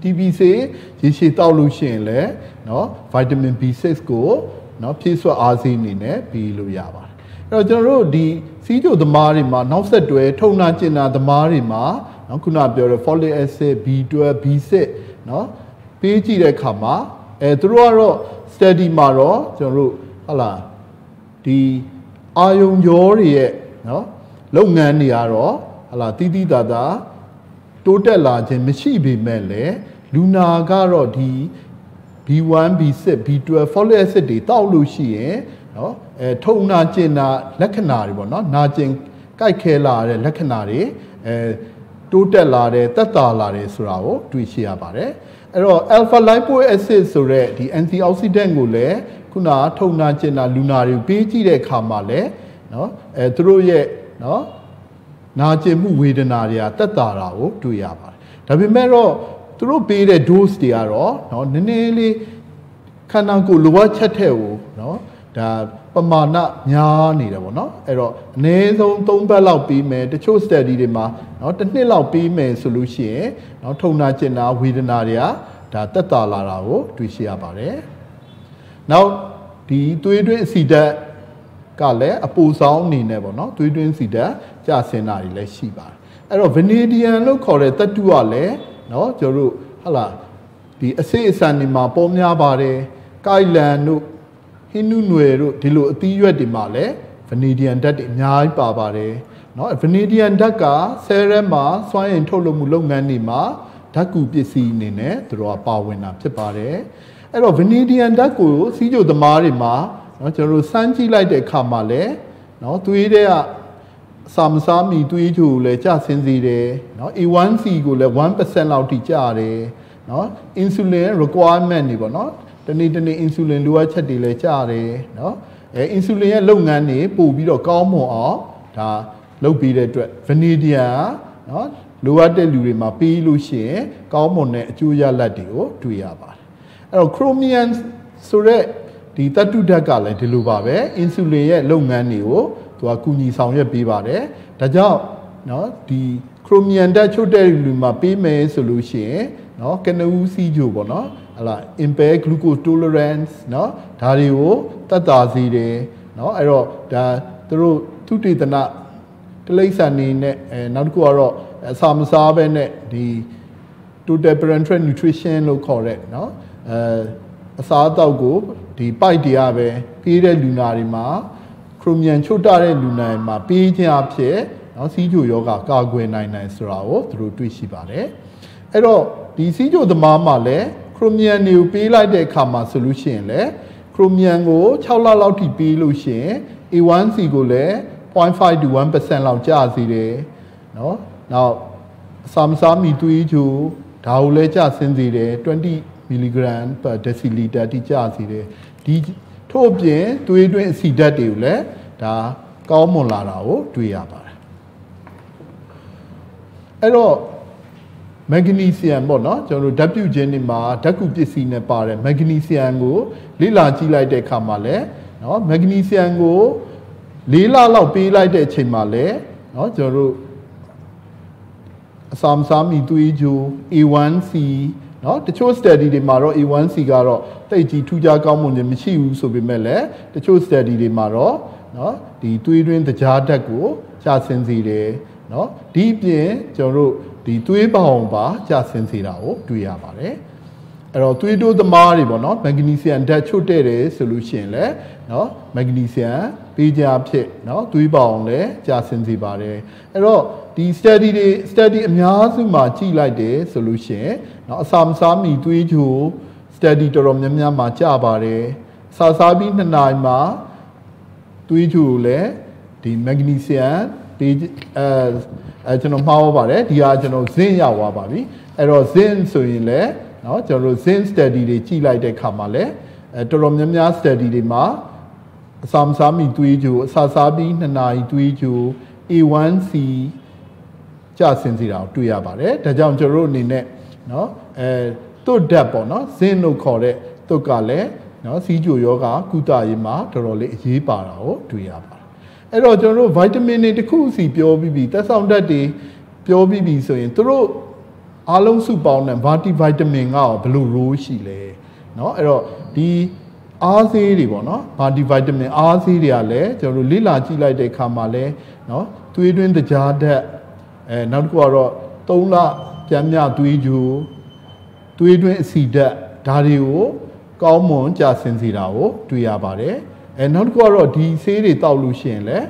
TB ဆေးရေရှည်တောက်လို့ရှိရင်လည်းနော် vitamin B6 ကိုနော်ဖြည့်စွက်အားစေးအနေနဲ့ပြီးလို့ရပါတယ်အဲ့တော့ကျွန်တော်တို့ဒီစီးကြိုသမားတွေမှာနောက်ဆက်တွဲထုံနာကျင်နာသမားတွေမှာနော်ခုနပြောတဲ့ folic acid B12 B6 နော်ပေးကြည့်တဲ့အခါမှာအဲသူတို့ကတော့ study မှာတော့ကျွန်တော်တို့ဟုတ်လားဒီ အာယုံရောတွေရဲ့နော်လုပ်ငန်းတွေကတော့ဟလာတီးတီးတာတာတိုးတက်လာခြင်းမရှိပေမဲ့လည်းလူနာကတော့ဒီ B1 B6 B12 folic acid တွေတောက်လို့ရှိရင်နော်အဲထုံနာကျင်နာလက္ခဏာတွေပေါ့နော်နာကျင်ကြိုက်ခဲလာတဲ့လက္ခဏာတွေအဲတိုးတက်လာတဲ့တက်တာလာတယ်ဆိုတာကိုတွေ့ရှိရပါတယ်အဲ့တော့ alpha lipoic acid ဆိုတဲ့ဒီ antioxidant ကိုလည်း ခုနထုံနာကျင်နာလူနာတွေပေးကြည့်တဲ့အခါမှာလည်းနော်အဲသူတို့ရဲ့နော်နာကျင်မှုဝေဒနာတွေကတက်တာတာကိုတွေ့ရပါတယ်ဒါပေမဲ့တော့သူတို့ပေးတဲ့ dose တွေကတော့နော်နည်းနည်းလေးခန္ဓာကိုယ်လိုအပ်ချက်တဲ့ကိုနော်ဒါပမာဏများနေတယ်ပေါ့နော်အဲ့တော့အနည်းဆုံး3ဘက်လောက်ပြီးမယ်တချို့ study တွေမှာเนาะတစ်နှစ်လောက်ပြီးမယ်ဆိုလို့ရှိရင်เนาะထုံနာကျင်နာဝေဒနာတွေကဒါတက်တာလာတာကိုတွေ့ရှိရပါတယ် နောက်ဒီသွေးတွင်းအဆီဓာတ်ကလည်းအပူဆောင်အနေနဲ့ပေါ့နော်သွေးတွင်းစီဓာတ်ကျဆင်းတာတွေလည်းရှိပါတယ်အဲ့တော့ vanadium လို့ခေါ်တဲ့သတ္တုကလည်းနော်ကျတို့ဟလာဒီအစိအစံတွေမှာပေါ်များပါတယ်ကိုက်လန်တို့ဟိနုနွယ်တို့ဒီလိုအသီးရွက်တွေမှာလည်း vanadium ဓာတ်တွေအများကြီးပါပါတယ်နော် vanadium ဓာတ်ကဆဲရဲမှာစွမ်းအင်ထုတ်လုပ်မှုလုပ်ငန်းတွေမှာဓာတ်ကူပစ္စည်းအနေနဲ့သူတို့ကပါဝင်တာဖြစ်ပါတယ် အဲ့တော့ vanadium ဓာတ်ကိုစီးကြိုသမားတွေမှာเนาะကျွန်တော်တို့စမ်းကြည့်လိုက်တဲ့အခါမှာလည်းเนาะသွေးတွေကစာမစားမီသွေးချိုလည်းကျဆင်းစေတယ်เนาะ A1C ကိုလည်း1%လောက်ထိကျတယ်เนาะ insulin requirement တွေပေါ့เนาะတနေ့တနေ့ insulin လိုအပ်ချက်တွေလည်းကျတယ်เนาะအဲ insulin ရဲ့လုပ်ငန်းတွေပို့ပြီးတော့ကောင်းမွန်အောင်ဒါလုပ်ပြီးတဲ့အတွက် vanadium เนาะလိုအပ်တဲ့လူတွေမှာပေးလို့ရှိရင်ကောင်းမွန်တဲ့အကျိုးရလဒ်တွေကိုတွေ့ရပါတယ် အဲ့တော့ chromium ဆိုတဲ့ဒီတတုဓာတ်ကလည်းဒီလိုပါပဲ insulin ရဲ့လုပ်ငန်းတွေကိုသူကကူညီဆောင်ရွက်ပေးပါတယ်ဒါကြောင့်เนาะဒီ chromium ဓာတ်ချုပ်တဲ့လူမှာပေးမယ်ဆိုလို့ရှိရင်เนาะကနဦးစီးကြိုပေါ့เนาะဟလာ impair glucose tolerance เนาะဒါတွေကိုတတ်တာစေတယ်เนาะအဲ့တော့ဒါသူတို့သူတေသနာတလိษံနေနဲ့အဲနောက်တစ်ခုကတော့အစာမစားဘဲနဲ့ဒီ total parenteral nutrition လို့ခေါ်တဲ့เนาะ အဲအစားအသောက်ကိုဒီပိုက်တရားပဲပေးတဲ့လူနာတွေမှာခရိုမီယံချို့တတဲ့လူနာတွေမှာပေးခြင်းအဖြစ်နော်စီးကျိုယောဂကာကွယ်နိုင်နိုင်ဆိုတာကိုသူတို့တွေ့ရှိပါတယ်အဲ့တော့ဒီစီးကျိုသမားမှာလည်းခရိုမီယံတွေကိုပေးလိုက်တဲ့အခါမှာဆိုလို့ရှိရင်လည်းခရိုမီယံကို6လလောက်ထိပေးလို့ရှိရင် A1C ကိုလည်း0.5 to 1%လောက်ကျစေတယ်နော်နောက်အစာမစားမီသွေးကြိုဒါကိုလည်းကျဆင်းစေတယ်20 mg per deciliter တိကျစေတယ်ဒီထို့အပြင်သွေးတွင်းအဆီဓာတ်တွေကိုလည်းဒါကောင်းမွန်လာတာကိုတွေ့ရပါတယ်အဲ့တော့မက်ဂနီဆီယမ်ပေါ့နော်ကျွန်တော်တို့ဓာတ်ပြုခြင်းတွေမှာဓာတ်ကူပစ္စည်းနဲ့ပါတယ်မက်ဂနီဆီယမ်ကိုလေ့လာကြည့်လိုက်တဲ့အခါမှာလည်းနော်မက်ဂနီဆီယမ်ကို၄လလောက်ပေးလိုက်တဲ့အချိန်မှာလည်းနော်ကျွန်တော်တို့အစာမစားမီသွေးကြို A1C နော်တချို့ study တွေမှာတော့ A1C ကတော့တိတ်ကြီးထူးခြားကောင်းမွန်ခြင်းမရှိဘူးဆိုပေမဲ့လည်းတချို့ study တွေမှာတော့နော်ဒီသွေးတွင်းသကြားဓာတ်ကိုကြာဆင်းစေတယ်နော်ဒီအပြင်ကျွန်တော်တို့ဒီသွေးပေါင်ပါကြာဆင်းစေတာကိုတွေ့ရပါတယ်အဲ့တော့သွေးတိုးသမားတွေပေါ့နော်မက်ဂနီဆီယမ်ဓာတ်ချွတ်တဲ့တယ်ဆိုလို့ရှိရင်လည်းနော်မက်ဂနီဆီယမ်ပေးကြဖြစ်နော်သွေးပေါင်လည်းကြာဆင်းစေပါတယ်အဲ့တော့ဒီ study တွေ study အများစုမှာကြည့်လိုက်တယ်ဆိုလို့ရှိရင်နော်အစာမစားမီသွေးချို study တော်တော်များများမှာကြပါတယ်စာစားပြီး2နာရီမှာသွေးချိုလည်းဒီမက်ဂနီဆီယမ်ပေးအဲအဲကျွန်တော်မှားပါတယ်ဒီဟာကျွန်တော် zinc ရောက်သွားပါပြီအဲ့တော့ zinc ဆိုရင်လည်းเนาะကျွန်တော်တို့ zinc study တွေကြည့်လိုက်တဲ့အခါမှာလည်းအဲတော်တော်များများ study တွေမှာအစာမစားမီသွေးကြိုအစာစားပြီး2နာရီသွေးကြို A1C ကျဆင်းစေတာကိုတွေ့ရပါတယ်ဒါကြောင့်ကျွန်တော်တို့အနေနဲ့เนาะအဲသွတ်ဓာတ်ပေါ့เนาะ zinc လို့ခေါ်တဲ့သွတ်ကလည်းเนาะစီးကြိုယောဂကုသရေးမှာတော်တော်လေးအရေးပါတာကိုတွေ့ရပါတယ်အဲ့တော့ကျွန်တော်တို့ဗိုက်တာမင်တွေတစ်ခုစီပြောပြီးပြီသက်ဆောင်ဓာတ်တွေပြောပြီးပြီဆိုရင်တို့အားလုံးစုပေါင်းတဲ့ multi vitamin ကရောဘယ်လို role ရှိလဲเนาะအဲ့တော့ဒီအားဆေးတွေပေါ့နော် multi vitamin အားဆေးတွေကလည်းကျွန်တော်တို့လေ့လာကြည့်လိုက်တဲ့အခါမှာလည်းเนาะသွေးတွင်းတကြားဓာတ် အဲနောက်တစ်ခုကတော့3လပြန်မြသွေးကြိုသွေးတွင်းအဆီဓာတ်ဒါတွေကိုကောင်းမွန်ကြဆင်စေတာကိုတွေ့ရပါတယ်အဲနောက်တစ်ခုကတော့ဒီဆေးတွေတောက်လို့ရှိရင်လည်း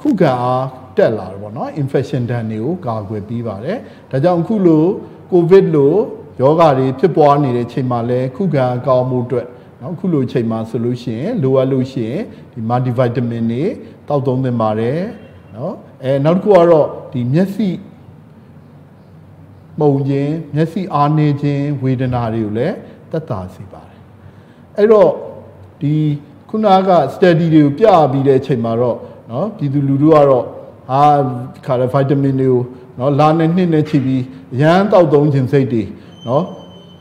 ခုခံအားတက်လာတယ်ပေါ့နော် infection ဒဏ်တွေကိုကာကွယ်ပြီးပါတယ်ဒါကြောင့်အခုလို covid လို့ယောဂါတွေဖြစ်ပွားနေတဲ့ချိန်မှာလဲခုခံအားကောင်းမှုအတွက်နော်အခုလိုချိန်မှာဆိုလို့ရှိရင်လိုအပ်လို့ရှိရင်ဒီ multivitamin တွေတောက်သုံးသင့်ပါတယ် နော်အဲနောက်တစ်ခုကတော့ဒီမျက်စိမှုံခြင်းမျက်စိအားနေခြင်းဝေဒနာတွေကိုလည်းသက်သာစေပါတယ်အဲ့တော့ဒီခုနက study တွေကိုပြပြီးတဲ့အချိန်မှာတော့เนาะပြည်သူလူထုကတော့ဟာခါရ vitamin တွေကိုเนาะလာနဲ့နှစ်နဲ့ချိပြီးရမ်းတောက်သုံးခြင်းစိတ်တွေเนาะ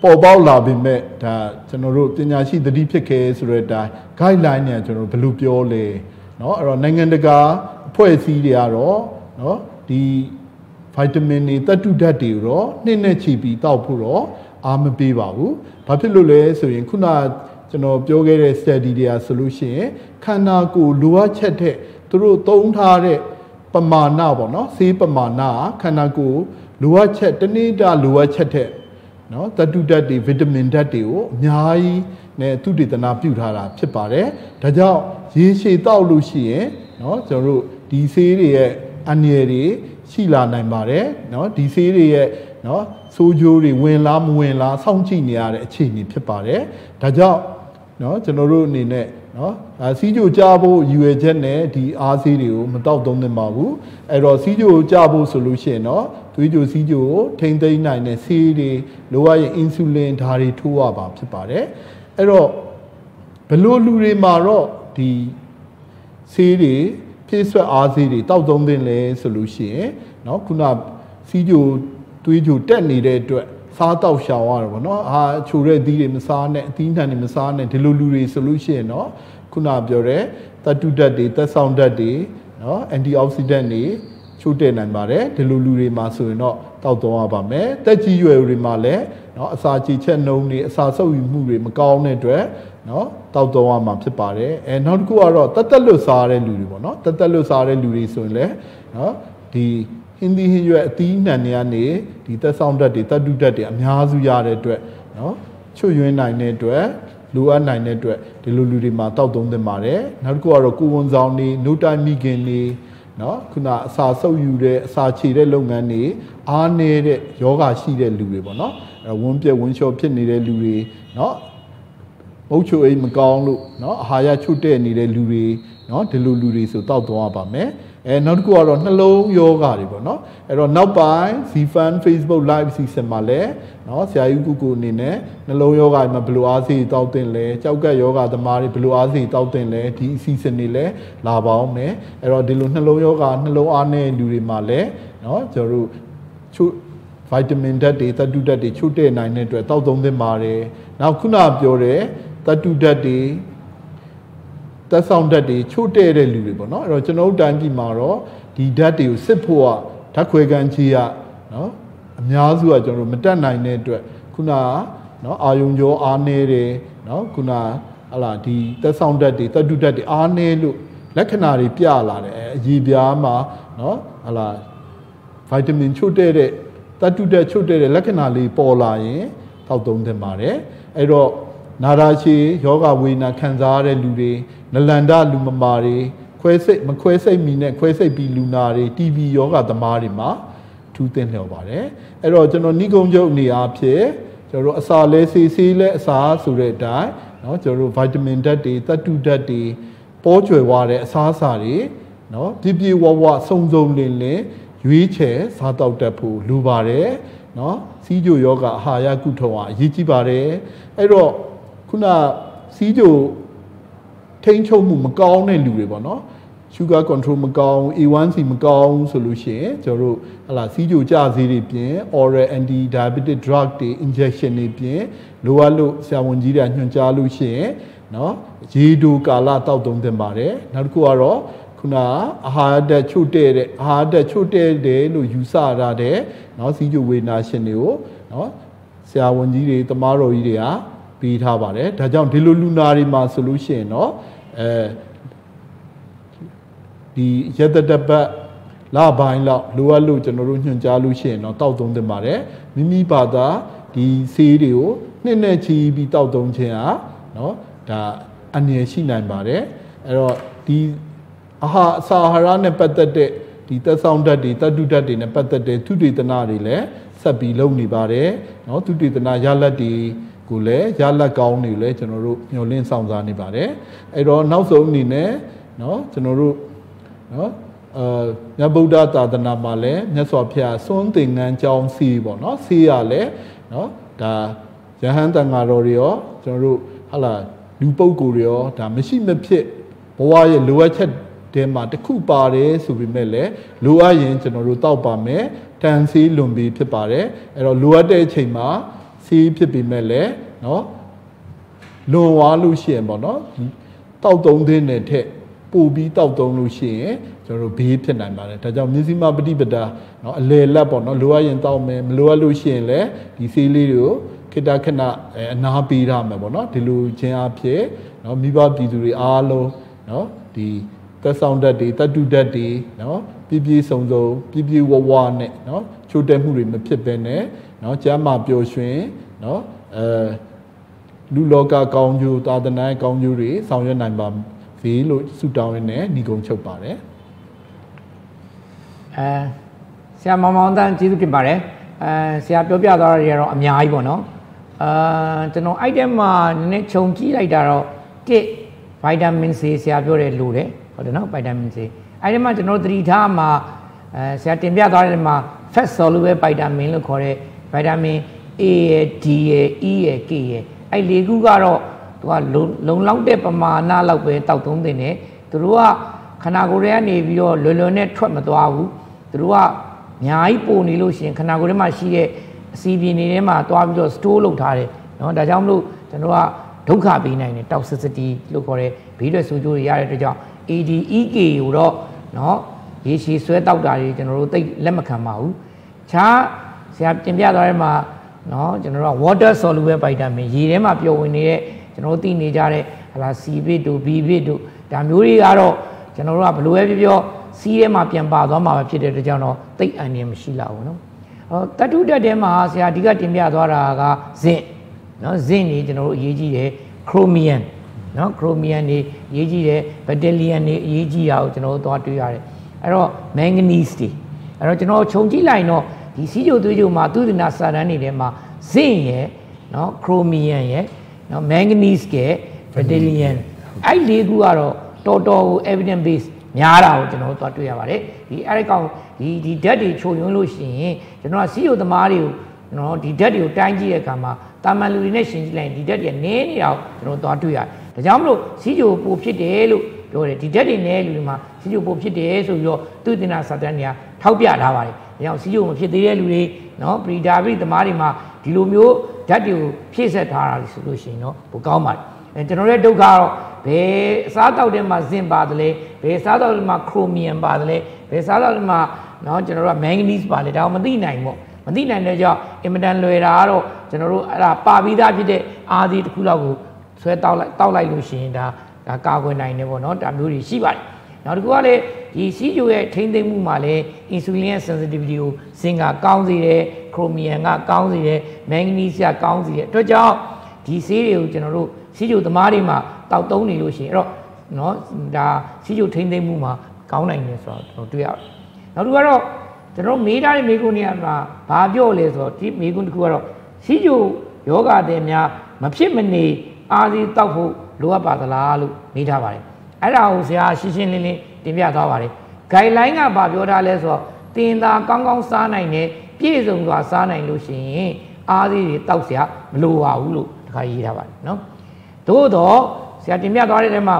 ပေါ်ပေါက်လာပြီမဲ့ဒါကျွန်တော်တို့ပညာရှိသတိဖြစ်ခဲ့ဆိုတဲ့အတိုင်း guideline เนี่ยကျွန်တော်တို့ဘယ်လိုပြောလဲเนาะအဲ့တော့နိုင်ငံတကာအ ဖွဲ့စည်းတွေကတော့နော်ဒီဗိုက်တာမင်တွေသတ္တုဓာတ်တွေတော့နှစ်နဲ့ချီပြီးတောက်ဖို့တော့အားမပေးပါဘူး။ဘာဖြစ်လို့လဲဆိုရင်ခုနကျွန်တော်ပြောခဲ့တဲ့ study တွေအားဆိုလို့ရှိရင်ခန္ဓာကိုယ်လိုအပ်ချက်တဲ့သူတို့သုံးထားတဲ့ပမာဏပေါ့နော်ဈေးပမာဏခန္ဓာကိုယ်လိုအပ်ချက်တနေ့တာလိုအပ်ချက်တဲ့နော်သတ္တုဓာတ်တွေဗီတာမင်ဓာတ်တွေကိုအများကြီးနဲ့သူတည်တနာပြုထားတာဖြစ်ပါတယ်။ဒါကြောင့်ရေရှည်တောက်လို့ရှိရင်နော်ကျွန်တော်တို့ ဒီဆေးတွေရဲ့အန္တရာယ်တွေရှိလာနိုင်ပါတယ်เนาะဒီဆေးတွေရဲ့เนาะဆိုးကျိုးတွေဝင်လားမဝင်လားစောင့်ကြည့်နေရတဲ့အခြေအနေဖြစ်ပါတယ်ဒါကြောင့်เนาะကျွန်တော်တို့အနေနဲ့เนาะအစီးကြိုကြဖို့ယူရချက်နဲ့ဒီအားဆေးတွေကိုမတောက်သုံးသင့်ပါဘူးအဲ့တော့စီးကြိုကြဖို့ဆိုလို့ရှိရင်เนาะသွေးကြိုစီးကြိုကိုထိမ့်သိမ်းနိုင်တဲ့ဆေးတွေလိုအပ်ရင်အင်ဆူလင်ဓာတွေထိုးရပါဖြစ်ပါတယ်အဲ့တော့ဘလို့လူတွေမှာတော့ဒီဆေးတွေ ဖြည့်ဆွက်အားဆေးတွေတောက်သုံးသင့်လဲဆိုလို့ရှိရင်เนาะခုနစီးကြိုသွေးကြိုတက်နေတဲ့အတွက်စားတောက်ရှောင်ရတယ်ပေါ့နော်အာချိုတဲ့သီးတွေမစားနဲ့အသီးနှံတွေမစားနဲ့ဒီလိုလူတွေဆိုလို့ရှိရင်เนาะခုနပြောတဲ့တတုဓာတ်တွေသက်ဆောင်ဓာတ်တွေเนาะအန်တီအောက်ဆီဒန့်တွေချို့တဲ့နိုင်ပါတယ်ဒီလိုလူတွေမှာဆိုရင်တော့တောက်သုံးရပါမယ်တက်ကြီးရွယ်တွေမှာလည်းเนาะအစာချေချက်နှုံတွေအစာဆုပ်ယူမှုတွေမကောင်းတဲ့အတွက် နော်တောက်တော့မှဖြစ်ပါတယ်အဲနောက်တစ်ခုကတော့တတ်တက်လွတ်စားတဲ့လူတွေပေါ့နော်တတ်တက်လွတ်စားတဲ့လူတွေဆိုရင်လည်းနော်ဒီဟင်းသီးဟင်းရွက်အသီးနှံတွေကနေဒီတက်ဆောင်ဓာတ်တွေတတ်တုဓာတ်တွေအများစုရတဲ့အတွက်နော်ချွတ်ယွင်းနိုင်တဲ့အတွက်လိုအပ်နိုင်တဲ့အတွက်ဒီလိုလူတွေမှာတောက်သုံးသင့်ပါတယ်နောက်တစ်ခုကတော့ကိုဝန်ဆောင်နေ노တိုင်းမိခင်နေနော်ခုနအစာဆုပ်ယူတဲ့အစာခြေတဲ့လုပ်ငန်းတွေအားနေတဲ့ယောဂရှိတဲ့လူတွေပေါ့နော်အဲဝန်းပြက်ဝန်းလျှော်ဖြစ်နေတဲ့လူတွေနော် မုတ်ချိုအိမ်မကောင်းလို့เนาะအာဟာရချွတ်တဲ့နေတဲ့လူတွေเนาะဒီလိုလူတွေဆိုတောက်သွားပါမယ်အဲနောက်တစ်ခုကတော့နှလုံးယောဂတွေပေါ့เนาะအဲ့တော့နောက်ပိုင်း Zfan Facebook Live season မှာလည်းเนาะဆရာကြီးကုကုအနေနဲ့နှလုံးယောဂတွေမှာဘယ်လိုအားစီတောက်တင်လဲကြောက်ကက်ယောဂသမားတွေဘယ်လိုအားစီတောက်တင်လဲဒီ season တွေလည်းလာပါအောင်မယ်အဲ့တော့ဒီလိုနှလုံးယောဂနှလုံးအားနဲ့လူတွေမှာလည်းเนาะကျွန်တော်တို့ချို့ ဗိုက်တာမင်ဓာတ်တွေသတ္တုဓာတ်တွေချို့တဲ့နိုင်တဲ့အတွက်တောက်သုံးသင့်ပါတယ်နောက်ခုနပြောတဲ့သ တ္တုဓာတ်တွေသက်ဆောင်ဓာတ်တွေချို့တဲ့တဲ့လူတွေပေါ့နော်အဲ့တော့ကျွန်တော်တို့တိုင်းပြည်မှာတော့ဒီဓာတ်တွေကိုစစ်ဖို့ကဓာတ်ခွဲကန်းကြီးကနော်အများစုကကျွန်တော်တို့မတက်နိုင်တဲ့အတွက်ခုနကနော်အာယုံကြောအားနေတယ်နော်ခုနဟလာဒီသက်ဆောင်ဓာတ်တွေသတ္တုဓာတ်တွေအားနေလို့လက္ခဏာတွေပြလာတယ်အရည်ပြားမှာနော်ဟလာဗိုက်တာမင်ချို့တဲ့တဲ့တတုတက်ချို့တဲ့တဲ့လက္ခဏာလေးပေါ်လာရင်တောက်သုံးသင့်ပါတယ်အဲ့တော့ နာရာရှည်ယောဂဝေနာခံစားရတဲ့လူတွေနလန္ဒလူမမာတွေခွဲစိတ်မခွဲစိတ်မီနဲ့ခွဲစိတ်ပြီးလူနာတွေ TB ယောဂသမားတွေမှာထူးသင့်လျော်ပါတယ်အဲ့တော့ကျွန်တော်ဏိကုံချုပ်အနေအားဖြင့်ကျွန်တော်တို့အစာလဲဆေးဆေးလဲအစာဆိုတဲ့အတိုင်းเนาะကျွန်တော်တို့ဗိုက်တာမင်ဓာတ်တွေသတ္တုဓာတ်တွေပေါ်ကျွယ်ဝတဲ့အစာအစာတွေเนาะပြည့်ပြည့်ဝဝစုံစုံလင်လင်ရွေးချယ်စားတောက်တတ်ဖို့လိုပါတယ်เนาะစီးကြိုယောဂအာဟာရကုထုံဟာအရေးကြီးပါတယ်အဲ့တော့ ခုနစီးကြိုထိန်းချုပ်မှုမကောင်းတဲ့လူတွေပေါ့နော် sugar control မကောင်း A1C မကောင်းဆိုလို့ရှိရင်ကျွန်တော်တို့ဟလာစီးကြိုကြဆေးတွေပြင် oral anti diabetic drug တွေ injection တွေပြင်လိုအပ်လို့ဆရာဝန်ကြီးတွေညွှန်ကြားလို့ရှိရင်နော်ရေဒိုကာလတောက်သုံးသင့်ပါတယ်နောက်တစ်ခုကတော့ခုနအာဟာရဓာတ်ချို့တဲ့တဲ့အာဟာရဓာတ်ချို့တဲ့တယ်လို့ယူဆရတဲ့နော်စီးကြိုဝေနာရှင်တွေကိုနော်ဆရာဝန်ကြီးတွေတမားတော်ကြီးတွေက ပေးထားပါတယ်ဒါကြောင့်ဒီလိုလူနာတွေမှာဆိုလို့ရှိရင်เนาะအဲဒီရက်တတပတ်လပိုင်းလောက်လိုအပ်လို့ကျွန်တော်တို့ညွှန်ကြားလို့ရှိရင်တော့တောက်သုံးသင့်ပါတယ်မိမိဘာသာဒီဆေးတွေကိုနှစ်နဲ့ချီပြီးတောက်သုံးခြင်းဟာเนาะဒါအနေရှိနိုင်ပါတယ်အဲ့တော့ဒီအဟာအစာအာဟာရနဲ့ပတ်သက်တဲ့ဒီသက်ဆောင်ဓာတ်တွေတတ္တုဓာတ်တွေနဲ့ပတ်သက်တဲ့သုတေသနတွေလည်းဆက်ပြီးလုပ်နေပါတယ်เนาะသုတေသနရလဒ်တွေ ကိုလည်းရလဒ်ကောင်းတွေလည်းကျွန်တော်တို့ညှို့လင့်ဆောင်စားနေပါတယ်အဲ့တော့နောက်ဆုံးအနေနဲ့เนาะကျွန်တော်တို့နော်အာမြတ်ဗုဒ္ဓသာသနာမှာလည်းမြတ်စွာဘုရားစွန့်သင်္ကန်းကြောင်းစီပေါ့နော်စီရလည်းနော်ဒါယဟန်တန်ဃာတော်တွေရောကျွန်တော်တို့ဟာလာလူပုဂ္ဂိုလ်တွေရောဒါမရှိမဖြစ်ဘဝရဲ့လိုအပ်ချက်တဲမှာတစ်ခုပါတယ်ဆိုပေမဲ့လည်းလိုအပ်ရင်ကျွန်တော်တို့တောက်ပါမယ်တန်စီလွန်ပြီးဖြစ်ပါတယ်အဲ့တော့လိုအပ်တဲ့အချိန်မှာ စီးဖြစ်ပေမဲ့လည်းနော်လွန်သွားလို့ရှိရင်ပေါ့နော်တောက်သုံးတဲ့နဲ့ထက်ပို့ပြီးတောက်သုံးလို့ရှိရင်ကျွန်တော်တို့ဘေးဖြစ်နိုင်ပါတယ်ဒါကြောင့်မြစည်းမပฏิပဒါเนาะအလေလက်ပေါ့เนาะလိုအပ်ရင်တောက်မယ်မလိုအပ်လို့ရှိရင်လည်းဒီဆေးလေးတွေကိုခိတခဏအနာပေးရမယ်ပေါ့เนาะဒီလိုချင်းအဖြစ်เนาะမိဘပြည်သူတွေအားလုံးเนาะဒီသက်ဆောင်ဓာတ်တွေတတ္တုဓာတ်တွေเนาะပြည့်ပြည့်စုံစုံပြည့်ပြည့်ဝဝနဲ့เนาะချိုးတက်မှုတွေမဖြစ်ဘဲနဲ့ နော်ကျမ်းမာပျော်ရွှင်နော်အဲလူလောကကောင်းကျိုးသာသနာ့ကောင်းကျိုးတွေဆောင်ရွက်နိုင်ပါစေလို့ဆုတောင်းရင်းနဲ့ညီကုံချုပ်ပါတယ်အဲဆရာမောင်မောင်တန်းကျေးဇူးတင်ပါတယ်အဲဆရာပြောပြသွားတာတွေကတော့အများကြီးပေါ့နော်အာကျွန်တော်အဲ့တဲမှာနည်းနည်းခြုံကြည့်လိုက်တာတော့တစ်ဗိုက်တာမင်စီဆရာပြောတယ်လို့တယ်ဟုတ်တယ်နော်ဗိုက်တာမင်စီအဲ့ဒီမှာကျွန်တော်သတိထားမှာအဲဆရာတင်ပြသွားတဲ့မှာ fat soluble vitamin လို့ခေါ်တဲ့ ဗိုက်တာမင် A ရယ် D ရယ် E ရယ် K ရယ်အဲ့လေးခုကတော့သူကလုံလောက်တဲ့ပမာဏလောက်ပဲတောက်သုံးတင်တယ်သူတို့ကခန္ဓာကိုယ်ထဲကနေပြီးတော့လွယ်လွယ်နဲ့ထွက်မသွားဘူးသူတို့ကအများကြီးပိုနေလို့ရှိရင်ခန္ဓာကိုယ်ထဲမှာရှိတဲ့အစီပြင်တွေထဲမှာသွားပြီးတော့ store လုပ်ထားတယ်เนาะဒါကြောင့်မလို့ကျွန်တော်ကဒုက္ခပေးနိုင်တယ် toxicity လို့ခေါ်တဲ့ဘေးထွက်ဆိုးကျိုးတွေရတဲ့အတွက်ကြောင့် ADEK ကိုတော့เนาะရေရှည်ဆွဲတောက်တာတွေကျွန်တော်တို့သိလက်မခံပါဘူးခြား ဆရာတင်ပြသွားတဲ့မှာเนาะကျွန်တော်တို့က water soluble vitamin ရေထဲမှာပျော်ဝင်နေတဲ့ကျွန်တော်တို့သိနေကြတဲ့ဟလာ C ဘစ်တို့ B ဘစ်တို့ဒါမျိုးတွေကတော့ကျွန်တော်တို့ကဘယ်လိုပဲပြောပြောစီးထဲမှာပြန်ပါသွားမှာပဲဖြစ်တဲ့အတွက်ကြောင့်တော့တိတ်အန်နေမရှိလာဘူးနော်။အော်တတုတက်ထဲမှာဆရာအဓိကတင်ပြသွားတာကဇင့်နော်ဇင့်နေကျွန်တော်တို့အရေးကြီးတယ်ခရိုမီယန်နော်ခရိုမီယန်နေအရေးကြီးတယ်ဘက်တလီယန်နေအရေးကြီးတာကိုကျွန်တော်တို့သွားတွေ့ရတယ်။အဲ့တော့မန်ဂနီစ်တွေအဲ့တော့ကျွန်တော်ခြုံကြည့်လိုက်တော့ ဒီစီးကြိုသွေးကြိုမှာသုဒနာစာတန်းတွေထဲမှာဇင့်ရယ်နော်ခရိုမီယန်ရယ်နော်မန်ဂနီစ်ကဘက်တလီယန်အဲ့လေးခုကတော့တော်တော်ကို evidence base များတာကိုကျွန်တော်တို့သွားတွေ့ရပါတယ်ဒီအဲ့ဒီကောင်ဒီဒီဓာတ်တွေချိုယွင်းလို့ရှိရင်ကျွန်တော်ကစီယိုသမားတွေကိုကျွန်တော်ဒီဓာတ်တွေကိုတိုင်းကြည့်တဲ့အခါမှာတာမန်လူတွေနဲ့ရှင်းကြည့်လိုက်ရင်ဒီဓာတ်တွေနည်းနေတာကိုကျွန်တော်သွားတွေ့ရတယ်ဒါကြောင့်မလို့စီယိုပိုဖြစ်တယ်လို့ပြောတယ်ဒီဓာတ်တွေနည်းလူတွေမှာစီယိုပိုဖြစ်တယ်ဆိုပြီးတော့သူတင်နာစာတန်းတွေကထောက်ပြထားပါတယ် ဒ။ဒါကြောင့်စီးကျုံမဖြစ်သေးတဲ့လူတွေနော်ပရီဒါပရီသမားတွေမှာဒီလိုမျိုးဓာတ်တွေကိုဖြည့်ဆက်ထားတာဆိုလို့ရှိရင်တော့ပိုကောင်းပါတယ်။အဲကျွန်တော်ရဲ့ဒုက္ခကတော့ဘယ်အစားတောက်တဲ့မှာဇင်ပါတယ်လဲဘယ်အစားတောက်တဲ့မှာခရိုမီယမ်ပါတယ်လဲဘယ်အစားတောက်တဲ့မှာနော်ကျွန်တော်တို့ကမန်ဂနီစ်ပါလဲဒါကိုမသိနိုင်ဘူးမသိနိုင်တဲ့ကြောင့်အင်မတန်လွယ်တာကတော့ကျွန်တော်တို့အဲ့ဒါပါပြီးသားဖြစ်တဲ့အာဒီတစ်ခုလောက်ကိုဆွဲတောက်လိုက်တောက်လိုက်လို့ရှိရင်ဒါဒါကာကွယ်နိုင်တယ်ပေါ့နော်ဒါမျိုးတွေရှိပါတယ် နောက်တစ်ခုကလည်းဒီစီဂျိုရဲ့ထိမ့်သိမ့်မှုမှာလည်း insulin ရဲ့ sensitivity ကိုဇင်ကကောင်းစေတယ်ခရိုမီယမ်ကကောင်းစေတယ်မန်ဂနီးစ်ကကောင်းစေတယ်အတွက်ကြောင့်ဒီဆေးတွေကိုကျွန်တော်တို့စီဂျိုသမားတွေမှာတောက်သုံးနေလို့ရှိရင်အဲ့တော့နော်ဒါစီဂျိုထိမ့်သိမ့်မှုမှာကောင်းနိုင်တယ်ဆိုတော့တွေ့ရတယ်နောက်တစ်ခုကတော့ကျွန်တော်မေးထားတဲ့မေးခွန်းတွေကဘာပြောလဲဆိုတော့ဒီမေးခွန်းတစ်ခုကတော့စီဂျိုယောဂတဲ့များမဖြစ်မနေအာဒီတောက်ဖို့လိုအပ်ပါသလားလို့မေးထားပါတယ် အဲ့ဒါကိုဆရာရှင်းရှင်းလင်းလင်းတင်ပြသွားပါတယ် guideline ကဘာပြောထားလဲဆိုတော့တင်သာကောင်းကောင်းစားနိုင်တယ်ပြည့်စုံစွာစားနိုင်လို့ရှိရင်အားသေးတွေတောက်ဆရာမလိုပါဘူးလို့တခါရေးထားပါတယ်နော်သို့တော့ဆရာတင်ပြသွားတဲ့ထဲမှာ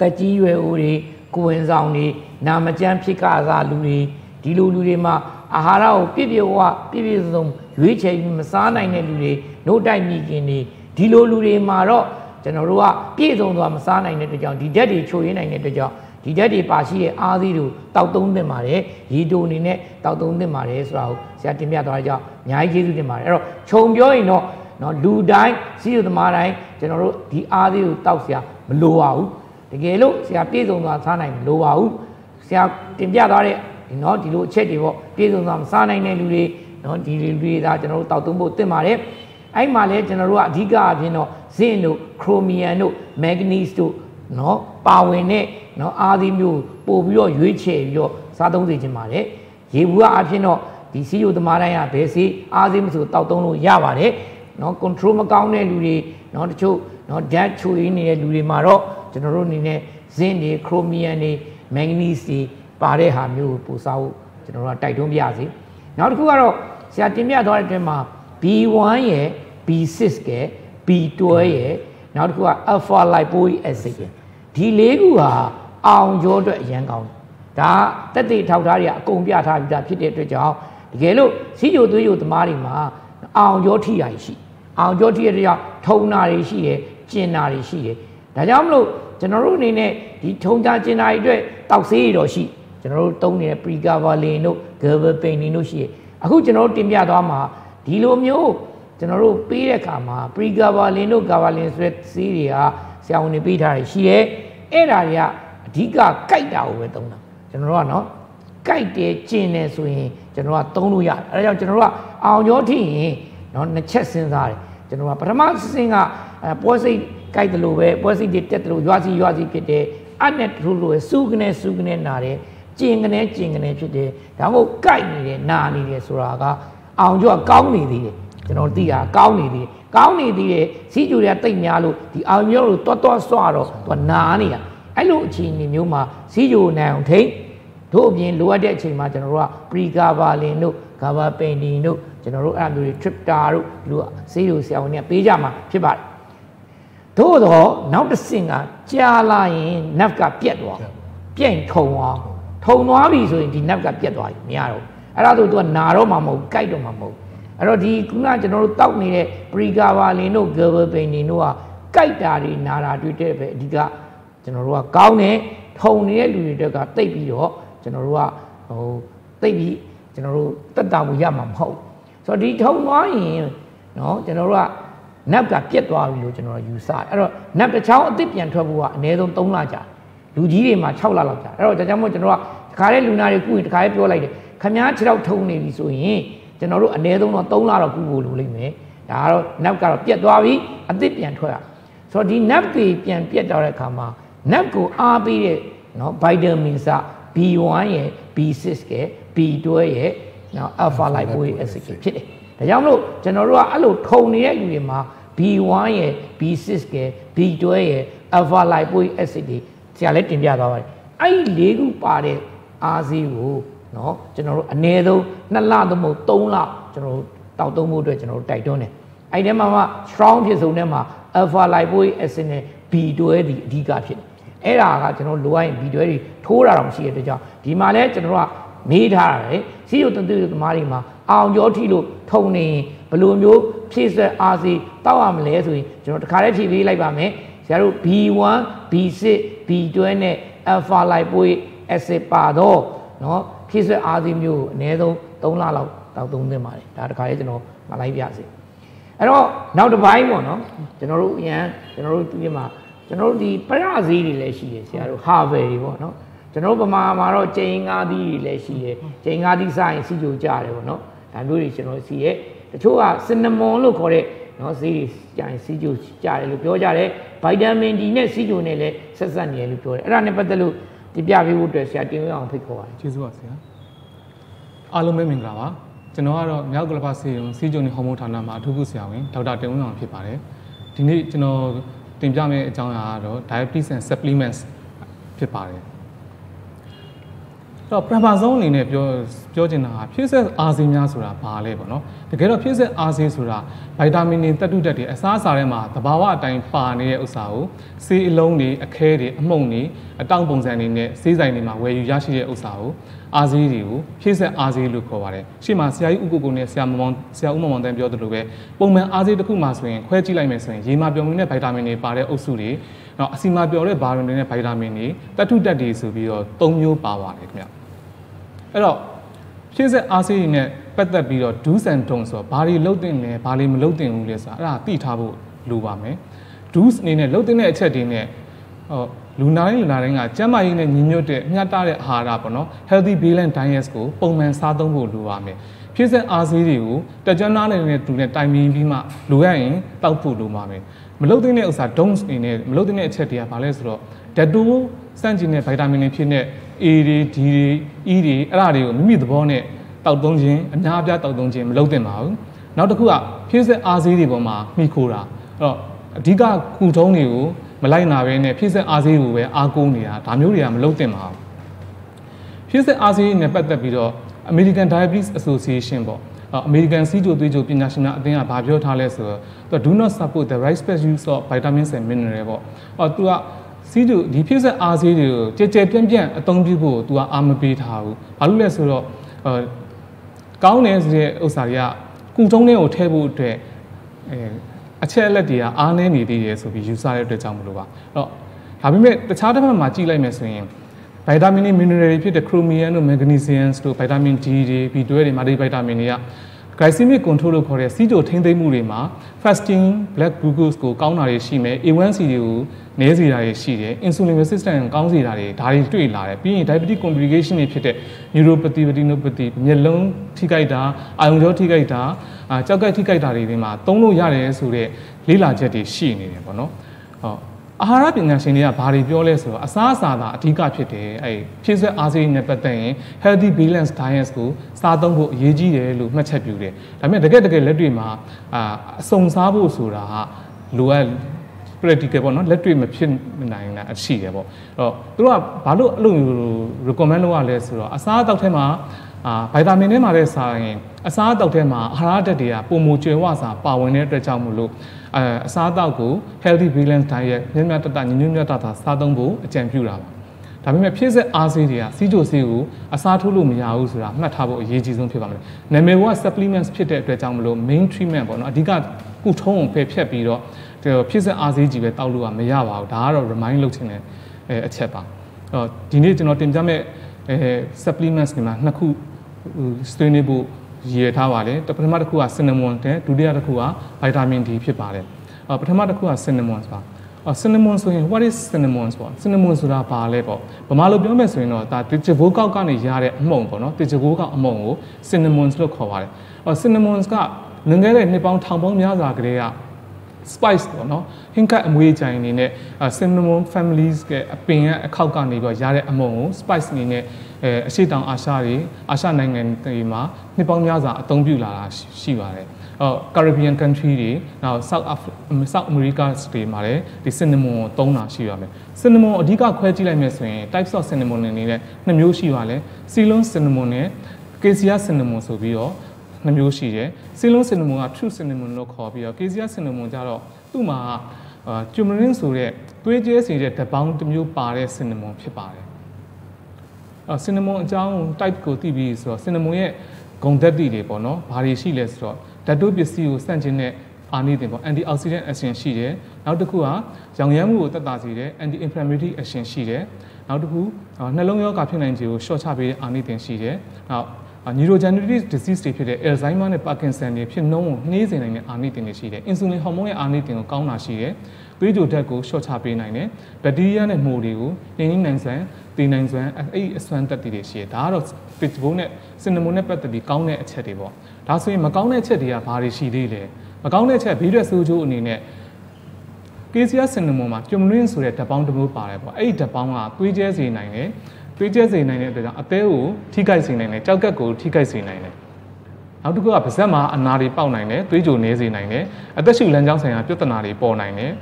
တက်ကြီးရွယ်ဦးတွေကိုဝင်ဆောင်တွေနာမကျန်းဖြစ်ကစားလူတွေဒီလိုလူတွေမှာအာဟာရကိုပြည့်ပြည့်ဝပြည့်ပြည့်စုံစုံရွေးချယ်ပြီးမစားနိုင်တဲ့လူတွေနှုတ်တိုက်မိခင်တွေဒီလိုလူတွေမှာတော့ ကျွန်တော်တို့ကပြည့်စုံသွားမစားနိုင်တဲ့အတွက်ကြောင့်ဒီဓာတ်တွေချိုရင်းနိုင်တဲ့အတွက်ကြောင့်ဒီဓာတ်တွေပါရှိတဲ့အားသီးတို့တောက်သုံးသင့်ပါတယ်ရေတိုအနေနဲ့တောက်သုံးသင့်ပါတယ်ဆိုတာကိုဆရာတင်ပြသွားတဲ့ကြောင့်အများကြီးကျေးဇူးတင်ပါတယ်အဲ့တော့ခြုံပြောရင်တော့နော်လူတိုင်းစီးရုံသမားတိုင်းကျွန်တော်တို့ဒီအားသီးကိုတောက်ဆရာမလိုပါဘူးတကယ်လို့ဆရာပြည့်စုံသွားစားနိုင်မလိုပါဘူးဆရာတင်ပြသွားတဲ့နော်ဒီလိုအချက်တွေပေါ့ပြည့်စုံသွားမစားနိုင်တဲ့လူတွေနော်ဒီလူတွေဒါကျွန်တော်တို့တောက်သုံးဖို့သင့်ပါတယ် အဲ့မှာလဲကျွန်တော်တို့ကအဓိကအဖြစ်တော့ဇင်းတို့ခရိုမီယမ်တို့မက်ဂနီစ်တို့နော်ပါဝင်တဲ့နော်အာသီမျိုးပို့ပြီးတော့ရွေးချယ်ပြီးတော့စားသုံးစေခြင်းပါတယ်ရေဘူးကအဖြစ်တော့ဒီစီယိုသမားတိုင်းကဘယ်စီအာသီမဆိုတောက်သုံးလို့ရပါတယ်နော် control မကောင်းတဲ့လူတွေနော်တချို့နော်ဓာတ်ချူရင်းနေတဲ့လူတွေမှာတော့ကျွန်တော်တို့အနေနဲ့ဇင်းတွေခရိုမီယမ်တွေမန်ဂနီစ်တွေပါတဲ့ဟာမျိုးကိုပို့စားဖို့ကျွန်တော်တို့ကတိုက်တွန်းပြစီနောက်တစ်ခုကတော့ဆရာတင်ပြသွားတဲ့အတွင်းမှာ B1 ရဲ့ B6 က B12 ရဲ့နောက်တစ်ခုက alpha lipoic acid ရဲ့ဒီလေးခုဟာအောင်ကျော်အတွက်အရန်ကောင်းတယ်ဒါတက်တေထောက်ထားတွေကအကုန်ပြထားပြီးသားဖြစ်တဲ့အတွက်ကြောင့်တကယ်လို့စီးကြိုသွေးကြိုသမားတွေမှာအောင်ကျော်ထိရရှိအောင်ကျော်ထိရတဲ့ကြောင့်ထုံနာတွေရှိတယ်ကျင်နာတွေရှိတယ်ဒါကြောင့်မလို့ကျွန်တော်တို့အနေနဲ့ဒီထုံကြကျင်နာတွေအတွက်တောက်ဆေးရတော့ရှိကျွန်တော်တို့သုံးနေတဲ့ pregabalin တို့ gabapentin တို့ရှိတယ်အခုကျွန်တော်တို့တင်ပြသွားမှာ ဒီလိုမျိုးကျွန်တော်တို့ပေးတဲ့အခါမှာ pregabalin တို့ gabalin ဆိုတဲ့ဆေးတွေကဆရာဝန်တွေပေးထားတယ်ရှိရဲအဲ့ဒါတွေကအဓိကကြိုက်တာကိုပဲသုံးတာကျွန်တော်တို့ကနော်ကြိုက်တယ်ကျင်တယ်ဆိုရင်ကျွန်တော်ကသုံးလို့ရတယ်အဲဒါကြောင့်ကျွန်တော်တို့ကအောင်ကျော်ထိရင်နော်နှစ်ချက်စဉ်းစားတယ်ကျွန်တော်ကပထမစဉ်ကပွဲစိတ်ကြိုက်တယ်လို့ပဲပွဲစိတ်တွေတက်တယ်လို့ရွာစီရွာစီဖြစ်တယ်အဲ့နဲ့ထို့လို့စူးကနေစူးကနေနာတယ်ကျင်ကနေကျင်ကနေဖြစ်တယ်ဒါမှမဟုတ်ကြိုက်နေတယ်နာနေတယ်ဆိုတာက အောင်ကျော်ကောင်းနေသေးတယ်ကျွန်တော်သိတာကောင်းနေသေးတယ်ကောင်းနေသေးတယ်စီးကျူတွေကတိတ်များလို့ဒီအောင်ကျော်တို့တွတ်တွတ်ဆွတော့သူကနာနေရအဲ့လိုအခြေအနေမျိုးမှာစီးကျူနိုင်အောင်ထိတို့အပြင်လိုအပ်တဲ့အချိန်မှာကျွန်တော်တို့က pregabalin တို့ gabapentin တို့ကျွန်တော်တို့အဲ့လိုတွေ tripta တို့လူဆေးတို့ဆရာဝန်တွေကပေးကြမှာဖြစ်ပါတယ်သို့တော့နောက်တစ်ဆင့်ကကြာလာရင် nerve ကပြက်သွားပြက်ထုံသွားထုံသွားပြီဆိုရင်ဒီ nerve ကပြက်သွားပြီမရတော့ အဲ့ဒါဆိုသူကနာတော့မှာမဟုတ်ကြိုက်တော့မှာမဟုတ်အဲ့တော့ဒီခုနကျွန်တော်တို့တောက်နေတဲ့ပရီကာဘာလင်တို့ဂယ်ဘယ်ပိန်တွေတို့ကကြိုက်တာတွေနာတာတွေ့တဲ့ပဲအဓိကကျွန်တော်တို့ကကောင်းတယ်ထုံနေတဲ့လူတွေတက်ကတိတ်ပြီးတော့ကျွန်တော်တို့ကဟိုတိတ်ပြီးကျွန်တော်တို့တက်တာမှုရမှာမဟုတ်ဆိုတော့ဒီထုံသွားရင်နော်ကျွန်တော်တို့ကနတ်ကပြက်သွားပြီလို့ကျွန်တော်ယူဆတယ်အဲ့တော့နတ်တစ်ချောင်းအစ်စ်ပြန်ထွက်ဖို့ကအနည်းဆုံး3လကြာလူကြီးတွေမှာ6လလောက်ကြာအဲ့တော့ဒါကြောင့်မို့ကျွန်တော်ကတခါလေလူနာတွေကုရင်တခါလေပြောလိုက်တယ် ခမားခြေထောက်ထုံနေပြီဆိုရင်ကျွန်တော်တို့အ ਨੇ ဆုံးတော့3လတော့ကုဖို့လိုလိမ့်မယ်ဒါကတော့နပ်ကတော့ပြက်သွားပြီအသစ်ပြန်ထွက်ရဆိုတော့ဒီနပ်တွေပြန်ပြက်တော့တဲ့အခါမှာနပ်ကိုအားပေးတဲ့နော်ဗိုက်တာမင်စ B1 ရယ် B6 ရယ် B12 ရယ်နော် alpha lipoic acid ဖြစ်တယ်ဒါကြောင့်မလို့ကျွန်တော်တို့ကအဲ့လိုထုံနေတဲ့လူတွေမှာ B1 ရယ် B6 ရယ် B12 ရယ် alpha lipoic acid တွေဆရာလည်းတင်ပြသွားပါတယ်အဲ့ဒီ၄ခုပါတဲ့အားစီးကို နော်ကျွန်တော်တို့အနည်းဆုံး2လသို့မဟုတ်3လကျွန်တော်တို့တောက်သုံးဖို့အတွက်ကျွန်တော်တို့တိုက်တွန်းတယ်အဲ့ဒီမှာမှ strong ဖြစ်ဆုံးတဲ့မှာ alpha lipoic acid နဲ့ B12 ဒီအဓိကဖြစ်တယ်အဲ့ဒါကကျွန်တော်လိုအပ်ရင် B12 တွေထိုးတာတော့မရှိတဲ့အတွက်ကြောင့်ဒီမှာလဲကျွန်တော်တို့က မေးထားတယ်စီယိုတန်တူသမားတွေမှာအောင်ကျော်ထီလို့ထုံနေဘယ်လိုမျိုးဖြည့်ဆွက်အားစီတောက်ရမလဲဆိုရင်ကျွန်တော်တခါတည်းဖြည့်ပေးလိုက်ပါမယ်ဆရာတို့ B1 B6 B12 နဲ့ alpha lipoic acid ပါတော့เนาะ ဖြည့်ဆွက်အားစီမျိုးအနည်းဆုံး3လလောက်တောက်သုံးသင့်ပါတယ်ဒါတခါတည်းကျွန်တော်မလိုက်ပြစေအဲ့တော့နောက်တစ်ပိုင်းပေါ့နော်ကျွန်တော်တို့အရန်ကျွန်တော်တို့ဒီမှာကျွန်တော်တို့ဒီပရဈေးတွေလည်းရှိတယ်ဆရာတို့ harvest တွေပေါ့နော်ကျွန်တော်တို့ဗမာမှာတော့ကျိန်ငါးသီးတွေလည်းရှိတယ်ကျိန်ငါးသီးစားရင်စီကြိုကြတယ်ပေါ့နော်ဒါမျိုးတွေကျွန်တော်စီရဲ့တချို့ကစင်နမွန်လို့ခေါ်တဲ့နော်ဈေးတွေကြာရင်စီကြိုကြတယ်လို့ပြောကြတယ်ဗိုက်တာမင်ဒီနဲ့စီကြိုနဲ့လည်းဆက်ဆက်နေတယ်လို့ပြောတယ်အဲ့ဒါနဲ့ပတ်သက်လို့ ဒီပြပေးဖို့အတွက်ဆရာတင်ဝင်းအောင်ဖိတ်ခေါ်ပါတယ်ကျေးဇူးပါဆရာအားလုံးပဲမင်္ဂလာပါကျွန်တော်ကတော့မြောက်ကလပစေယုံစီဂျုံနီဟော်မုန်းဌာနမှာအထူးကုဆရာဝန်ဒေါက်တာတင်ဝင်းအောင်ဖြစ်ပါတယ်ဒီနေ့ကျွန်တော်တင်ပြမယ့်အကြောင်းအရာကတော့ diabetes and supplements ဖြစ်ပါတယ် တော့ပထမဆုံးအနေနဲ့ပြောပြောချင်တာကဖြည့်ဆက်အားစေးများဆိုတာဘာလဲပေါ့နော်တကယ်တော့ဖြည့်ဆက်အားစေးဆိုတာဗိုက်တာမင်တွေတက်တုတက်တွေအစားအစာထဲမှာသဘာဝအတိုင်းပါနေတဲ့ဥစ္စာကိုဆေးအလုံးတွေအခဲတွေအမှုန့်တွေအတောင့်ပုံစံတွေနဲ့ဆေးဆိုင်တွေမှာဝယ်ယူရရှိတဲ့ဥစ္စာကိုအားစေးတွေကိုဖြည့်ဆက်အားစေးလို့ခေါ်ပါတယ်ရှေ့မှာဆရာကြီးဥက္ကုကုနဲ့ဆရာမမောင်ဆရာဦးမောင်မောင်တန်းပြောသလိုပဲပုံမှန်အားစေးတစ်ခုမှဆိုရင်ခွဲကြည့်လိုက်မယ်ဆိုရင်ရေမာပျော်မှုနဲ့ဗိုက်တာမင်တွေပါတဲ့အုပ်စုတွေနော်အစီမာပျော်တဲ့ဘာဝင်တွေနဲ့ဗိုက်တာမင်တွေတက်တုတက်တွေဆိုပြီးတော့၃မျိုးပါပါတယ်ခင်ဗျ အဲ့တော့ဖြည့်ဆက်အားစေးတွေနဲ့ပတ်သက်ပြီးတော့ do's and don'ts ဆိုတော့ဘာတွေလုပ်တင်လဲဘာတွေမလုပ်တင်ဘူးလဲဆိုတာအဲ့ဒါသိထားဖို့လိုပါမယ် do's အနေနဲ့လုပ်တင်တဲ့အချက်တွေနဲ့ဟောလူနာတိုင်းလူနာတိုင်းကကျန်းမာရေးနဲ့ညီညွတ်တဲ့မျှတတဲ့အာဟာရပေါ့နော် healthy balance diet ကိုပုံမှန်စားသုံးဖို့လိုပါမယ်ဖြည့်ဆက်အားစေးတွေကိုတက်ကြွနားနေတဲ့သူနဲ့တိုင်ပင်ပြီးမှလိုရရင်တောက်ဖို့လိုပါမယ်မလုပ်တဲ့ဥစ္စာ don'ts အနေနဲ့မလုပ်တဲ့အချက်တွေကဘာလဲဆိုတော့ dato စန့်ကျင်တဲ့ဗိုက်တာမင်တွေဖြစ်တဲ့ A တွေ D တွေ E တွေအဲ့ဒါတွေကိုမိမိသဘောနဲ့တောက်သုံးခြင်းအများအပြားတောက်သုံးခြင်းမလုပ်သင့်ပါဘူးနောက်တစ်ခုကဖြည့်ဆက်အားစေးတွေပေါ်မှာမိခိုးတာအဲ့တော့အဓိကကုထုံးတွေကိုမလိုက်နာပဲနဲ့ဖြည့်ဆက်အားစေးကိုပဲအားကိုးနေတာဒါမျိုးတွေကမလုပ်သင့်ပါဘူးဖြည့်ဆက်အားစေးနဲ့ပတ်သက်ပြီးတော့ American Diabetes Association ပေါ့အမေရိကန်စီးကျိုသွေးကျိုပညာရှင်များအသင်းကဗာပြောထားလဲဆိုတော့ do not support the right special use of vitamins and minerals ပေါ့အော်သူက စီးကျိုဒီဖြည့်ဆက်အားစေးတွေကိုကြဲကြဲပြန့်ပြန့်အသုံးပြုဖို့သူကအာမပေးထားဘူးဘာလို့လဲဆိုတော့အဲကောင်းတယ်ဆိုတဲ့ဥစ္စာတွေကကုထုံးတွေကိုထည့်ဖို့အတွက်အဲအချက်အလက်တွေကအားနည်းနေသေးတယ်ဆိုပြီးယူဆတဲ့အတွက်ကြောင့်မလို့ပါအဲ့တော့ဒါပေမဲ့တခြားတစ်ဖက်မှာကြည့်လိုက်မယ်ဆိုရင်ဗိုက်တာမင်တွေမင်နရယ်တွေဖြစ်တဲ့ခရိုမီယမ်တို့မက်ဂနီဆီယမ်တို့ဗိုက်တာမင် D တွေ B12 တွေမာဒီဗိုက်တာမင်တွေက glycemic control လို့ခေါ်တဲ့စီးကြိုထိန်းသိမ်းမှုတွေမှာ fasting blood glucose ကိုကောင်းတာတွေရှိမယ် A1C တွေကိုနည်းစေတာတွေရှိတယ် insulin resistance ကောင်းစေတာတွေဒါတွေတွေ့လာတယ်ပြီးရင် diabetic complication တွေဖြစ်တဲ့ neuropathy retinopathy မျက်လုံးထိခိုက်တာအာရုံကြောထိခိုက်တာအာကြောက်ကက်ထိခိုက်တာတွေဒီမှာသုံးလို့ရတယ်ဆိုတော့လေ့လာချက်တွေရှိနေတယ်ပေါ့နော်ဟုတ် အာဟာရပညာရှင်တွေကဘာတွေပြောလဲဆိုတော့အစားအစာသာအဓိကဖြစ်တယ်အဲဖြည့်ဆွက်အားစေးနဲ့ပတ်သက်ရင် healthy balance diet ကိုစားသုံးဖို့အရေးကြီးတယ်လို့မှတ်ချက်ပြုတယ်ဒါပေမဲ့တကယ်တကယ်လက်တွေ့မှာအာအစုံစားဖို့ဆိုတာကလိုအပ် practical ပေါ့နော်လက်တွေ့မဖြစ်နိုင်တာအရှိတယ်ပေါ့အဲ့တော့သူတို့ကဘာလို့အဲ့လို recommend လုပ်ရလဲဆိုတော့အစားအသောက်ထဲမှာအာဗိုက်တာမင်ထဲမှာလည်းစားရင်အစားအသောက်ထဲမှာအာဟာရဓာတ်တွေကပုံမူကျွယ်ဝစာပါဝင်တဲ့အတွက်ကြောင့်မလို့ အဲအစားအသောက်ကို healthy balance diet မြတ်မြတ်တတညီညွတ်မြတ်တတာစားသုံးဖို့အကြံပြုတာပါဒါပေမဲ့ဖြည့်ဆက်အားစေးတွေကစီးကြိုဆေးကိုအစားထိုးလို့မရဘူးဆိုတာမှတ်ထားဖို့အရေးကြီးဆုံးဖြစ်ပါမယ်။နာမည်က supplements ဖြစ်တဲ့အတွက်ကြောင့်မလို့ main treatment ပေါ့နော်အဓိကကုထုံးကိုဖယ်ဖြတ်ပြီးတော့ဖြည့်ဆက်အားစေးကြီးပဲတောက်လို့ကမရပါဘူး။ဒါကတော့ remind လုပ်ချင်တဲ့အချက်ပါ။အော်ဒီနေ့ကျွန်တော်တင်ပြမယ့်အဲ supplements တွေမှာနှစ်ခုဆွေးနွေးဖို့ ရည်ရထားပါတယ်ပထမတစ်ခုက cinnamon တဲ့ဒုတိယတစ်ခုက vitamin D ဖြစ်ပါတယ်အပထမတစ်ခုက cinnamon ဆိုတာအော် cinnamon ဆိုရင် what is cinnamon ဆိုတာ cinnamon ဆိုတာဘာလဲပေါ့ဗမာလိုပြောမယ်ဆိုရင်တော့ဒါတစ်ချဘိုးကောက်ကနေရတဲ့အမှုန့်ပေါ့နော်တစ်ချဘိုးကောက်အမှုန့်ကို cinnamon လို့ခေါ်ပါတယ်အော် cinnamon ကလွန်ခဲ့တဲ့နှစ်ပေါင်းထောင်ပေါင်းများစွာကလေးက spice ပေါ့နော်ဟင်းကတ်အမွေးကြိုင်အနေနဲ့ cinnamon families ကအပင်ရဲ့အခောက်ကနေပြီးရတဲ့အမုံကို spice အနေနဲ့အဲအရှိတောင်အာရှတွေအာရှနိုင်ငံတွေမှာနှစ်ပေါင်းများစွာအသုံးပြုလာတာရှိပါတယ်အော် Caribbean country တွေနောက် South South America တွေမှာလည်းဒီ cinnamon ကိုသုံးတာရှိပါမယ် cinnamon အဓိကခွဲကြည့်လိုက်မယ်ဆိုရင် types of cinnamon တွေနဲ့နှစ်မျိုးရှိပါလဲ Ceylon cinnamon နဲ့ Cassia cinnamon ဆိုပြီးတော့ နှမျိုးရှိတယ်။စင်လုံးစင်နမွန်က true cinnamon လို့ခေါ်ပြီးတော့ Casia cinnamon ကျတော့သူ့မှာအာကျူမရင်းဆိုတဲ့သွေးကျဲစေတဲ့ဓာတ်ပေါင်းတစ်မျိုးပါတဲ့ cinnamon ဖြစ်ပါတယ်။အဲအဲစင်နမွန်အကြောင်း type ကိုသိပြီးဆိုတော့စင်နမွန်ရဲ့ဂုဏ်သက်တည်တွေပေါ့နော်ဘာတွေရှိလဲဆိုတော့ဓာတုပစ္စည်းကိုစန့်ကျင်တဲ့အာနိသင်ပေါ့ antioxidant action ရှိတယ်နောက်တစ်ခုကရောင်ရမ်းမှုကိုတက်တာစေတဲ့ anti inflammatory action ရှိတယ်နောက်တစ်ခုနှလုံးရောဂါဖြစ်နိုင်ခြေကိုရှော့ချပေးတဲ့အာနိသင်ရှိတယ်နောက် neurodegenerative disease တွေဖြစ်တဲ့ Alzheimer နဲ့ Parkinson တွေဖြစ်နှုန်းကိုနှေးစေနိုင်တဲ့အာနိသင်တွေရှိတယ်။ insulin hormone ရဲ့အာနိသင်ကိုကောင်းတာရှိတယ်။သွေးကြိုဓာတ်ကိုရှော့ချပေးနိုင်တယ်။ဘက်တီးရီးယားနဲ့မှုတွေကိုနှိမ်နှင်းနိုင်စွမ်းတည်နိုင်စွမ်းအဲ့ဒီအစွမ်းတက်တည်တွေရှိတယ်။ဒါကတော့ pitbull နဲ့ cinnamon နဲ့ပတ်သက်ပြီးကောင်းတဲ့အချက်တွေပေါ့။ဒါဆိုရင်မကောင်းတဲ့အချက်တွေကဘာတွေရှိသေးလဲ။မကောင်းတဲ့အချက်ဘေးရွက်ဆိုးကျိုးအနေနဲ့ KCR cinnamon မှာကျုံလင်းဆိုတဲ့ဓာတ်ပေါင်းတစ်မျိုးပါတယ်ပေါ့။အဲ့ဒီဓာတ်ပေါင်းကသွေးကျဲစေနိုင်တယ်။ သွေးကျစေနိုင်တဲ့အတွက်ကြောင့်အသေးကိုထိခိုက်စေနိုင်တယ်ကြောက်ကက်ကိုထိခိုက်စေနိုင်တယ်နောက်တစ်ခုကပါးစပ်မှာအနာတွေပေါက်နိုင်တယ်သွေးကြိုနေစေနိုင်တယ်အသက်ရှူလမ်းကြောင်းဆိုင်ရာပြဿနာတွေပေါ်နိုင်တယ်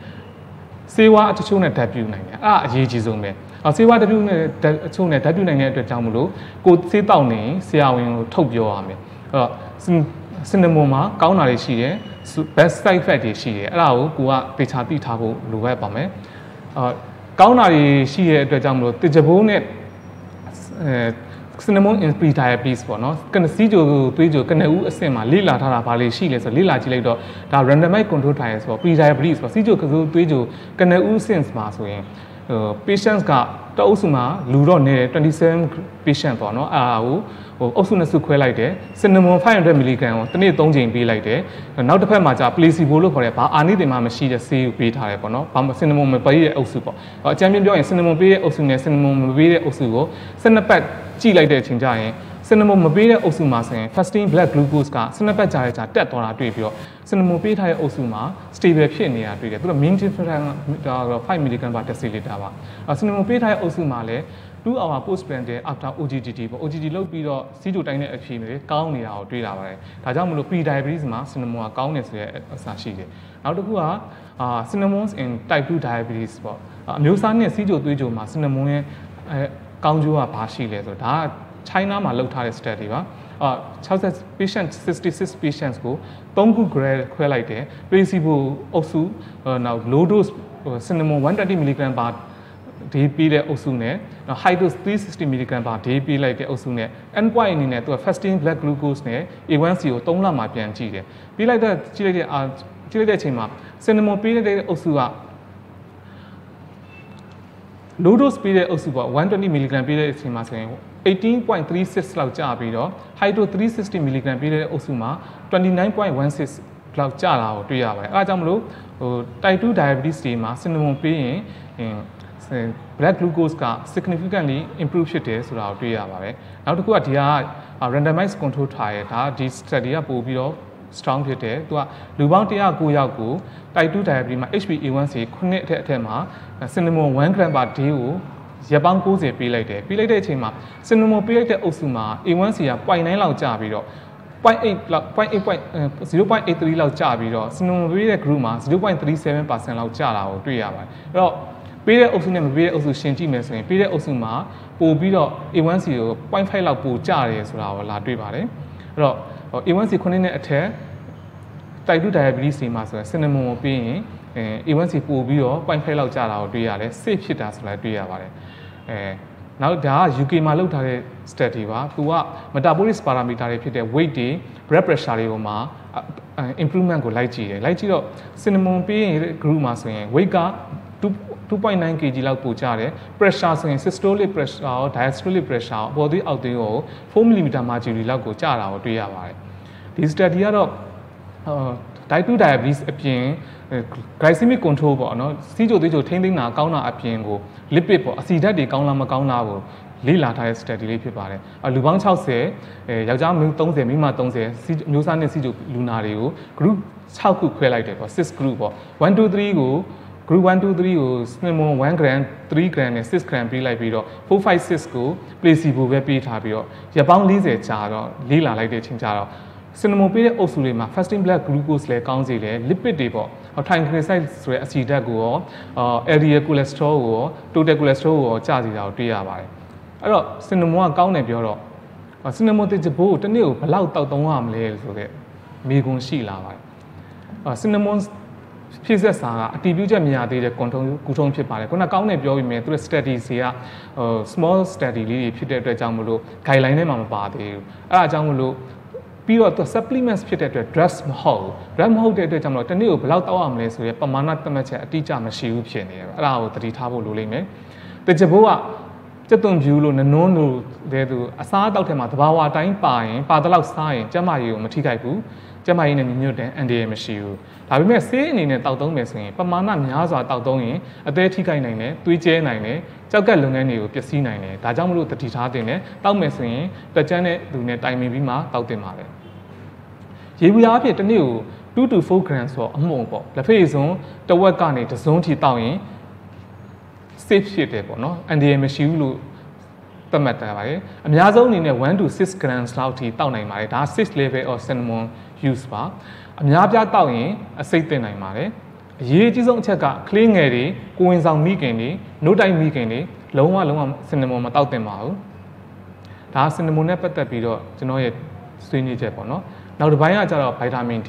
ဆေးဝါးအချို့နဲ့ဓာတ်ပြုနိုင်တယ်အဲ့ဒါအရေးကြီးဆုံးပဲအော်ဆေးဝါးတပြုနဲ့အချို့နဲ့ဓာတ်ပြုနိုင်တဲ့အတွက်ကြောင့်မလို့ကိုဆေးတောက်နေဆရာဝန်ကိုထုတ်ပြောရမယ်အဲ့တော့စင်နမွန်မှာကောင်းတာတွေရှိတယ် best side effect တွေရှိတယ်အဲ့ဒါကိုကိုကတေချာသိထားဖို့လိုပဲပါမယ်အော်ကောင်းတာတွေရှိတဲ့အတွက်ကြောင့်မလို့တေချဘိုးနဲ့ အဲ cinnamon in pre-diabetes ပေါ့နော်ကနစီဂျိုသွေးကြိုကနဦးအဆင့်မှာလေ့လာထားတာဘာလေးရှိလဲဆိုလေ့လာကြည့်လိုက်တော့ဒါ randomized control trial ဆိုတော့ pre-diabetes ပေါ့စီဂျိုကစိုးသွေးကြိုကနဦးအဆင့်မှာဆိုရင်ဟို patients ကတအုပ်စုမှာလူတော့နေတယ်27 patient ပေါ့နော်အာဟို ဟိုအုပ်စုနှစ်စုခွဲလိုက်တယ် cinnamon 500 mg ကိုတစ်နေ့3ချိန်ပေးလိုက်တယ်နောက်တစ်ဖက်မှာじゃ placebo လို့ခေါ်တဲ့ဘာအာနိသင်မှမရှိတဲ့ဆေးကိုပေးထားတယ်ပေါ့နော်ဘာမှ cinnamon မပေးတဲ့အုပ်စုပေါ့အကြမ်းပြင်းပြောရင် cinnamon ပေးတဲ့အုပ်စုနဲ့ cinnamon မပေးတဲ့အုပ်စုကို12ပတ်ကြည့်လိုက်တဲ့အချိန်ကျရင်စင်နမမပေးတဲ့အုပ်စုမှာဆိုရင် fasting blood glucose ကစနပတ်ကြာတဲ့ကြာတက်သွားတာတွေ့ပြီးတော့စင်နမပေးထားတဲ့အုပ်စုမှာ stable ဖြစ်နေတာတွေ့တယ်သူက mean difference ကတော့5 mg per deciliter ပါအဲစင်နမပေးထားတဲ့အုပ်စုမှာလည်း 2 hour post plan တဲ့ after OGTT ပေါ့ OGT လုပ်ပြီးတော့စီးကြိုတိုင်းတဲ့အဖြေတွေကောင်းနေတာကိုတွေ့လာပါတယ်ဒါကြောင့်မလို့ pre diabetes မှာ cinnamon ကကောင်းတယ်ဆိုတဲ့အစာရှိတယ်နောက်တစ်ခုကအာ cinnamon in type 2 diabetes ပေါ့အမျိုးအစားနဲ့စီးကြိုသွေးကြိုမှာ cinnamon ရဲ့အဲကောင်းကျိုးကဘာရှိလဲဆိုတော့ဒါက China မှာလုပ်ထားတဲ့ study ပါအာ60 patient 66 patients ကို3ခု grade ခွဲလိုက်တယ် placebo အုပ်စုနောက် low dose cinnamon 130 mg per day ပေးတဲ့အုပ်စုနဲ့ high dose 360 mg per day ပေးလိုက်တဲ့အုပ်စုနဲ့ endpoint အနေနဲ့သူက fasting blood glucose နဲ့ A1C ကို3လမှပြန်ကြည့်တယ်ပြီးလိုက်တဲ့ကြည့်လိုက်တဲ့အာကြည့်လိုက်တဲ့အချိန်မှာ cinnamon ပေးလိုက်တဲ့အုပ်စုက low dose ပေးတဲ့အုပ်စုပေါ့120 mg ပေးတဲ့အချိန်မှာဆိုရင်18.36လောက်ကျပြီးတော့ high dose 360 mg ပေးတဲ့အုပ်စုမှာ29.16လောက်ကျတာကိုတွေ့ရပါတယ်အဲဒါကြောင့်မလို့ဟို type 2 diabetes တွေမှာ cinnamon ပေးရင် blood glucose က significantly improve ဖြစ်တယ်ဆိုတာကိုတွေ့ရပါတယ်နောက်တစ်ခုကဒီက randomized control trial ဒါဒီ study ကပို့ပြီးတော့ strong ဖြစ်တယ်သူကလူပေါင်း109ယောက်ကို type 2 diabetes မှာ HbA1c 9အထက်အထက်မှာ cinnamon 1 gram per day ကိုရက်ပေါင်း90ပေးလိုက်တယ်ပေးလိုက်တဲ့အချိန်မှာ cinnamon ပေးလိုက်တဲ့အုပ်စုမှာ A1c က0.9လောက်ကျပြီးတော့0.8လောက်0.83လောက်ကျပြီးတော့ cinnamon ပေးတဲ့ group မှာ0.37%လောက်ကျတာကိုတွေ့ရပါတယ်အဲ့တော့ ပေးတဲ့အုပ်စုနဲ့မပေးတဲ့အုပ်စုရှင်ကြည့်မယ်ဆိုရင်ပေးတဲ့အုပ်စုမှာပို့ပြီးတော့ A1C ကို0.5လောက်ပိုကျတယ်ဆိုတာကိုလာတွေ့ပါတယ်အဲ့တော့ A1C 9နဲ့အထက် type 2 diabetes တွေမှာဆိုရင် cinnamon ကိုပေးရင်အဲ A1C ပို့ပြီးတော့0.5လောက်ကျတာကိုတွေ့ရတယ် safe ဖြစ်တာဆိုတာတွေ့ရပါတယ်အဲနောက်ဒါက UK မှာလုပ်ထားတဲ့ study ပါသူက metabolic parameter တွေဖြစ်တဲ့ weight တွေ blood pressure တွေပေါ်မှာ improvement ကိုလိုက်ကြည့်တယ်လိုက်ကြည့်တော့ cinnamon ပေးရင် group မှာဆိုရင် weight က 2.9 kg လောက်ပိုကျတယ် pressure ဆိုရင် systolic pressure ရော diastolic pressure ရောအပေါ်သေးအောက်သေးရော4 mm mercury လောက်ကိုကျတာကိုတွေ့ရပါတယ်ဒီ study ကတော့ type 2 diabetes အပြင် glycemic control ပေါ့နော်စီးကြိုသေးကြိုထိမ့်သိမ်းတာကောင်းတာအပြင်ကို lipid ပေါ့အဆီဓာတ်တွေကောင်းလားမကောင်းလားကိုလေ့လာထားတဲ့ study လေးဖြစ်ပါတယ်။လူပေါင်း60အဲယောက်ျားမျိုး30မိန်းမ30စီမျိုးစားနဲ့စီကြိုလူနာတွေကို group 6ခုခွဲလိုက်တယ်ပေါ့6 group ပေါ့1 2 3ကို group 1 2 3ကို cinnamon 1 gram 3 gram နဲ့6 gram ပေးလိုက်ပြီးတော့4 5 6ကို placebo ပဲပေးထားပြီးတော့ရက်ပေါင်း40ကြာတော့လေးလာလိုက်တဲ့အချိန်ကြာတော့ cinnamon ပေးတဲ့အုပ်စုတွေမှာ fasting blood glucose လည်းကောင်းစေတယ် lipid တွေပေါ့ triglyceride ဆိုတဲ့အဆီဓာတ်ကိုရော LDL cholesterol ကိုရော total cholesterol ကိုရောကျစေတာကိုတွေ့ရပါတယ်အဲ့တော့ cinnamon ကကောင်းတယ်ပြောတော့ cinnamon တစ်ချဘိုးတစ်နေ့ကိုဘယ်လောက်တောက်သုံးရမလဲဆိုတဲ့မိကွန်ရှိလာပါတယ် cinnamon ဖြည့်ဆက်စာကအတီးပြုချက်မရသေးတဲ့ကွန်ထုံကူထုံဖြစ်ပါတယ်ခုနကောင်းတယ်ပြောပြီးမြဲသူတို့ study စီကဟို small study လေးတွေဖြစ်တဲ့အတွက်ကြောင့်မလို့ guideline ထဲမှာမပါသေးဘူးအဲ့ဒါကြောင့်မလို့ပြီးတော့သူ supplements ဖြစ်တဲ့အတွက် drugs မဟုတ်ဘူး drug မဟုတ်တဲ့အတွက်ကြောင့်မလို့တနေ့ကိုဘယ်လောက်တောက်ရမလဲဆိုရဲပမာဏသတ်မှတ်ချက်အတိအကျမရှိဘူးဖြစ်နေတယ်အဲ့ဒါကိုသတိထားဖို့လိုလိမ့်မယ်တကြဘိုးကကျက်သွန်ဖြူလို့နနွန်းလို့တဲ့သူအစားအသောက်ထဲမှာတဘာဝအတိုင်းပါရင်ပါတလောက်စားရင်ကျန်းမာရေးကိုမထိခိုက်ဘူး ကျန်းမာရေးနဲ့ညီညွတ်တဲ့အန်ဒီရမရှိဘူးဒါပေမဲ့ဆေးအနေနဲ့တောက်သုံးမယ်ဆိုရင်ပမာဏများစွာတောက်သုံးရင်အသေးထိခိုက်နိုင်တယ်သွေးကျဲနိုင်တယ်ကြောက်ကက်လုပ်ငန်းတွေကိုပျက်စီးနိုင်တယ်ဒါကြောင့်မလို့တတိထားတင်တယ်တောက်မယ်ဆိုရင်တက်ကြမ်းတဲ့သူနဲ့တိုင်ပင်ပြီးမှတောက်တင်ပါပဲရေဘူးရအဖြစ်တစ်နေ့ကို2 to 4 gram ဆိုတော့အမှုံပေါ့လက်ဖေးစွန်းတဝက်ကနေတစုံထိတောက်ရင် safe ဖြစ်တယ်ပေါ့နော်အန်ဒီရမရှိဘူးလို့သတ်မှတ်ထားပါတယ်အများဆုံးအနေနဲ့1 to 6 grams လောက်ထိတောက်နိုင်ပါတယ်ဒါ6 level of cinnamon use ပါအများပြားတောက်ရင်အစိတ်တင်နိုင်ပါတယ်အရေးအကြီးဆုံးအချက်ကကလေးငယ်တွေကိုဝင်ဆောင်မိခင်တွေနှုတ်တိုက်မိခင်တွေလုံးဝလုံးဝစင်နမွန်မတောက်တင်ပါဘူးဒါစင်နမွန်နဲ့ပတ်သက်ပြီးတော့ကျွန်တော်ရဲ့ဆွေးနွေးချက်ပေါ့နော်နောက်တစ်ပိုင်းကကျတော့ဗိုက်တာမင် D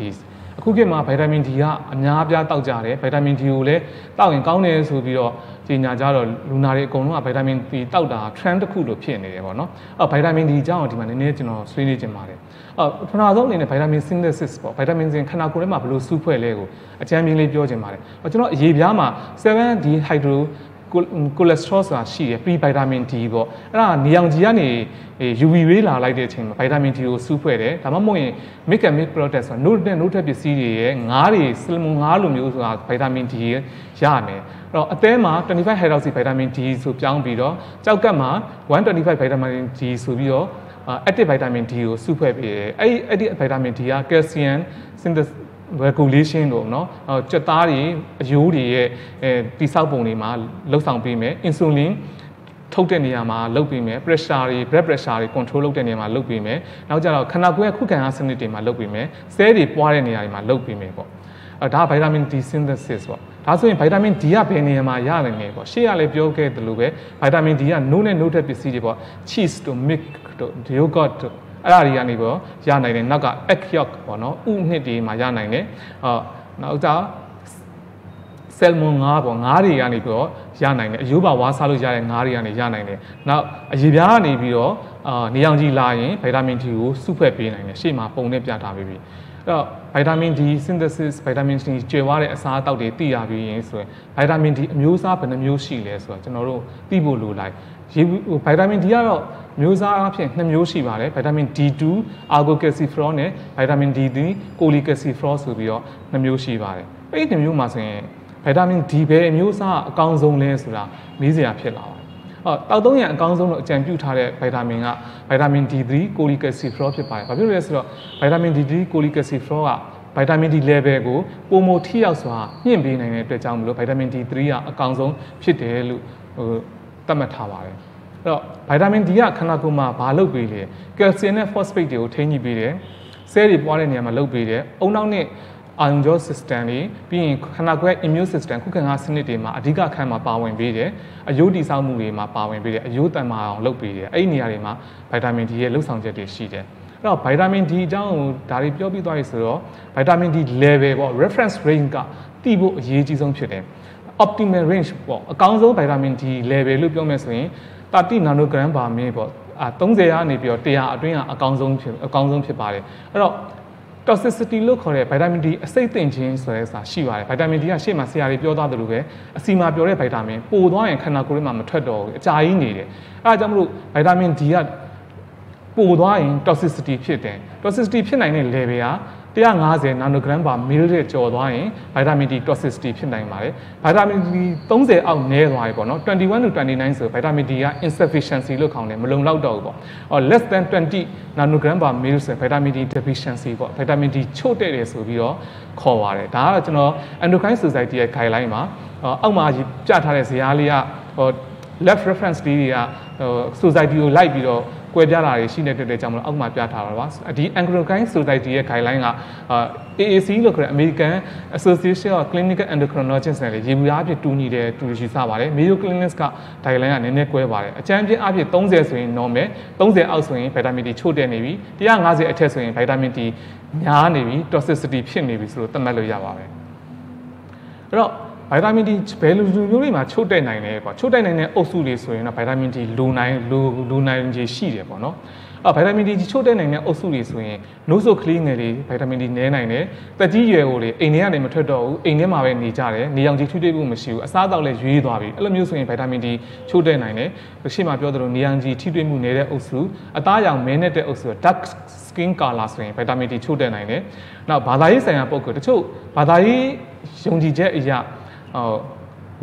အခုခေတ်မှာဗိုက်တာမင် D ကအများအပြားတောက်ကြတယ်ဗိုက်တာမင် D ကိုလည်းတောက်ရင်ကောင်းတယ်ဆိုပြီးတော့ကြီးညာကြတော့လူနာတွေအကုန်လုံးကဗိုက်တာမင် D တောက်တာ trend တစ်ခုလိုဖြစ်နေတယ်ပေါ့နော်အဲဗိုက်တာမင် D ကြောင့်ဒီမှာနည်းနည်းကျွန်တော်ဆွေးနွေးချင်ပါတယ်အဲပထမဆုံးအနေနဲ့ဗိုက်တာမင် synthesis ပေါ့ဗိုက်တာမင်စင်ခန္ဓာကိုယ်ထဲမှာဘယ်လိုစုဖွဲ့လဲကိုအကြမ်းမြင်လေးပြောချင်ပါတယ်ကျွန်တော်အရေးပြားမှာ 7D hydro ကိုလက်စထရောဆိုတာရှိတယ် pre vitamin D ပေါ့အဲ့ဒါနေအောင်ကြီးကနေ UV ray လာလိုက်တဲ့အချိန်မှာ vitamin D ကိုစူးဖွဲ့တယ်ဒါမှမဟုတ်ရင် make and make product ဆိုတာ note နဲ့ note ထက်ပစ္စည်းတွေရဲ့ငါးတွေ salmon ငါးလိုမျိုးဆိုတာ vitamin D ရရမယ်အဲ့တော့အသေးမှာ25 hydroxy vitamin D ဆိုပြောင်းပြီးတော့ကြောက်ကပ်မှာ125 vitamin D ဆိုပြီးတော့ active vitamin D ကိုစုဖွဲ့ပေးတယ်အဲ့အဲ့ဒီ vitamin D က calcium synthesis regulation လို့เนาะကြက်သားတွေအယိုးတွေရဲ့အဲတိဆောက်ပုံတွေမှာလှုပ်ဆောင်ပေးမယ် insulin ထုတ်တဲ့နေရာမှာလုပ်ပေးမယ် pressure တွေ blood pressure တွေ control လုပ်တဲ့နေရာမှာလုပ်ပေးမယ်နောက်ကြတော့ခန္ဓာကိုယ်ရဲ့ခုခံအားစနစ်တွေမှာလုပ်ပေးမယ် cell တွေပွားတဲ့နေရာတွေမှာလုပ်ပေးမယ်ပေါ့အဲဒါ vitamin D synthesis ပေါ့ဒါဆိုရင် vitamin D ကဘယ်နေရာမှာရနိုင်လဲပေါ့ရှေ့ကလည်းပြောခဲ့သလိုပဲ vitamin D က no နဲ့ no တဲ့ပစ္စည်းတွေပေါ့ cheese တို့ milk တို့ yogurt တို့ အဲ့ဒါတွေကနေပေါ့ရနိုင်တယ်နောက်က egg yolk ပေါ့နော်ဥနှစ်တွေမှာရနိုင်တယ်အော်နောက်ကြဆယ်မွန်ငါးပေါ့ငါးတွေကနေပြီးတော့ရနိုင်တယ်အယိုးပါဝါးစားလို့ရတဲ့ငါးတွေကနေရနိုင်တယ်နောက်အရေပြားကနေပြီးတော့အာနေအောင်ကြီးလာရင်ဗိုက်တာမင် D ကိုစုဖွဲ့ပေးနိုင်တယ်ရှေ့မှာပုံနဲ့ပြထားပြီးပြီအဲ့တော့ဗိုက်တာမင် D synthesis ဗိုက်တာမင် D ကျွဲွားတဲ့အစားအသောက်တွေသိရပြီးရင်ဆိုရင်ဗိုက်တာမင် D အမျိုးအစားဘယ်နှမျိုးရှိလဲဆိုတော့ကျွန်တော်တို့သိဖို့လိုလိုက် ရေဗိုက်တာမင် D ကတော့မျိုးစားအဖြစ်နှစ်မျိုးရှိပါတယ်ဗိုက်တာမင် D2 argocalciferol နဲ့ဗိုက်တာမင် D3 cholecalciferol ဆိုပြီးတော့နှစ်မျိုးရှိပါတယ်အဲ့ဒီနှစ်မျိုးမှာဆိုရင်ဗိုက်တာမင် D ပဲအမျိုးအစားအကောင်းဆုံးလဲဆိုတာမေးစရာဖြစ်လာပါတယ်အော်တောက်သုံးရန်အကောင်းဆုံးလို့အကြံပြုထားတဲ့ဗိုက်တာမင်ကဗိုက်တာမင် D3 cholecalciferol ဖြစ်ပါတယ်။ဘာဖြစ်လို့လဲဆိုတော့ဗိုက်တာမင် D3 cholecalciferol ကဗိုက်တာမင် D level ကိုပုံမထိရောက်စွာမြင့်ပေးနိုင်တဲ့အတွက်ကြောင့်မလို့ဗိုက်တာမင် D3 ကအကောင်းဆုံးဖြစ်တယ်လို့ဟို သတ်မှတ်ထားပါတယ်။အဲ့တော့ဗိုက်တာမင် D ကခန္ဓာကိုယ်မှာဘာလုပ်ပေးလဲကယ်လ်ဆီယမ်နဲ့ဖော့စဖိတ်တွေကိုထိန်းညှိပေးတယ်ဆဲတွေပွားတဲ့နေရာမှာလုပ်ပေးတယ်အုံနောက်နဲ့အာယုံကြော system တွေပြီးရင်ခန္ဓာကိုယ် immune system ခုခံအားစနစ်တွေမှာအဓိကခန်းမှာပါဝင်ပေးတယ်အယိုးတိဆောက်မှုတွေမှာပါဝင်ပေးတယ်အယိုးတန်မာအောင်လုပ်ပေးတယ်အဲ့ဒီနေရာတွေမှာဗိုက်တာမင် D ရဲ့လှုပ်ဆောင်ချက်တွေရှိတယ်အဲ့တော့ဗိုက်တာမင် D အကြောင်းဒါတွေပြောပြီးသွားပြီဆိုတော့ဗိုက်တာမင် D level ပေါ့ reference range ကတိဖို့အရေးကြီးဆုံးဖြစ်တယ် optimal range ပေါ့အကောင်းဆုံးဗိုက်တာမင် D level လို့ပြောမယ်ဆိုရင်30 nanogram per minute ပေါ့အာ30ကနေပြီးတော့100အတွင်းကအကောင်းဆုံးဖြစ်အကောင်းဆုံးဖြစ်ပါတယ်အဲ့တော့ toxicity လို့ခေါ်တဲ့ vitamin D အစိတ်တင်ခြင်းဆိုတဲ့စာရှိပါတယ် vitamin D ကရှေ့မှာဆရာတွေပြောသွားသလိုပဲအစီအမာပြောတဲ့ vitamin ပိုသွားရင်ခန္ဓာကိုယ်ထဲမှာမထွက်တော့ဘူးအကြာကြီးနေတယ်အဲဒါကြောင့်မလို့ vitamin D ကပိုသွားရင် toxicity ဖြစ်တယ် toxicity ဖြစ်နိုင်တဲ့ level က 150 nanogram per milliliter ကျော်သွားရင် vitamin D toxicity ဖြစ်နိုင်ပါတယ် vitamin D 30အောက်နည်းသွားပြီပေါ့နော်21 to 29ဆို vitamin D က insufficiency လို့ခေါ်တယ်မလုံလောက်တော့ဘူးပေါ့အော် less than 20 nanogram per milliliter ဆို vitamin D deficiency ပေါ့ vitamin D ချို့တဲ့တယ်ဆိုပြီးတော့ခေါ်ပါတယ်ဒါကတော့ကျွန်တော် endocrine society ရဲ့ guideline မှာအောက်မှာပြထားတဲ့ဇယားလေးကဟို left reference လေးတွေကဟို society ကိုလိုက်ပြီးတော့ ကွဲပြားတာတွေရှိနေတဲ့အတွက်ကြောင့်မလို့အောက်မှာပြထားတာပါဒီ Endocrine Society ရဲ့ guideline က AAC လို့ခေါ်တဲ့ American Association of Clinical Endocrinologists နဲ့ရေဘူးအားဖြင့်တူညီတယ်တူရှိစပါတယ် Mayo Clinic က guideline ကနည်းနည်းကွဲပါတယ်အကြမ်းပြင်းအားဖြင့်30ဆိုရင် normal 30အောက်ဆိုရင် vitamin D ချို့တဲ့နေပြီ150အထက်ဆိုရင် vitamin D များနေပြီ toxicity ဖြစ်နေပြီဆိုလို့သတ်မှတ်လို့ရပါပဲအဲ့တော့ ဗိုက်တာမင် D ဘယ်လိုလူမျိုးတွေမှာချို့တဲ့နိုင်လဲပေါ့ချို့တဲ့နိုင်တဲ့အုပ်စုတွေဆိုရင်တော့ဗိုက်တာမင် D လိုနိုင်လိုလိုနိုင်ခြင်းရှိတယ်ပေါ့နော်အော်ဗိုက်တာမင် D ချို့တဲ့နိုင်တဲ့အုပ်စုတွေဆိုရင်နိုးဆိုကလေးငယ်လေးဗိုက်တာမင် D နည်းနိုင်တယ်တက်ကြီးရွယ်ကိုလေအိမ်ထဲကနေမထွက်တော့ဘူးအိမ်ထဲမှာပဲနေကြတယ်နေအောင်ကြီးထွေးထွေးမှုမရှိဘူးအစားအသောက်လည်းရွေးသွားပြီအဲ့လိုမျိုးဆိုရင်ဗိုက်တာမင် D ချို့တဲ့နိုင်တယ်ရှေ့မှာပြောသလိုနေအောင်ကြီးထိတွေ့မှုနေတဲ့အုပ်စုအသားရောင်မဲနဲ့တဲ့အုပ်စု dark skin color ဆိုရင်ဗိုက်တာမင် D ချို့တဲ့နိုင်တယ်နောက်ဘာသာရေးဆိုင်ရာပုံကတချို့ဘာသာရေးယုံကြည်ချက်အရာ ဟို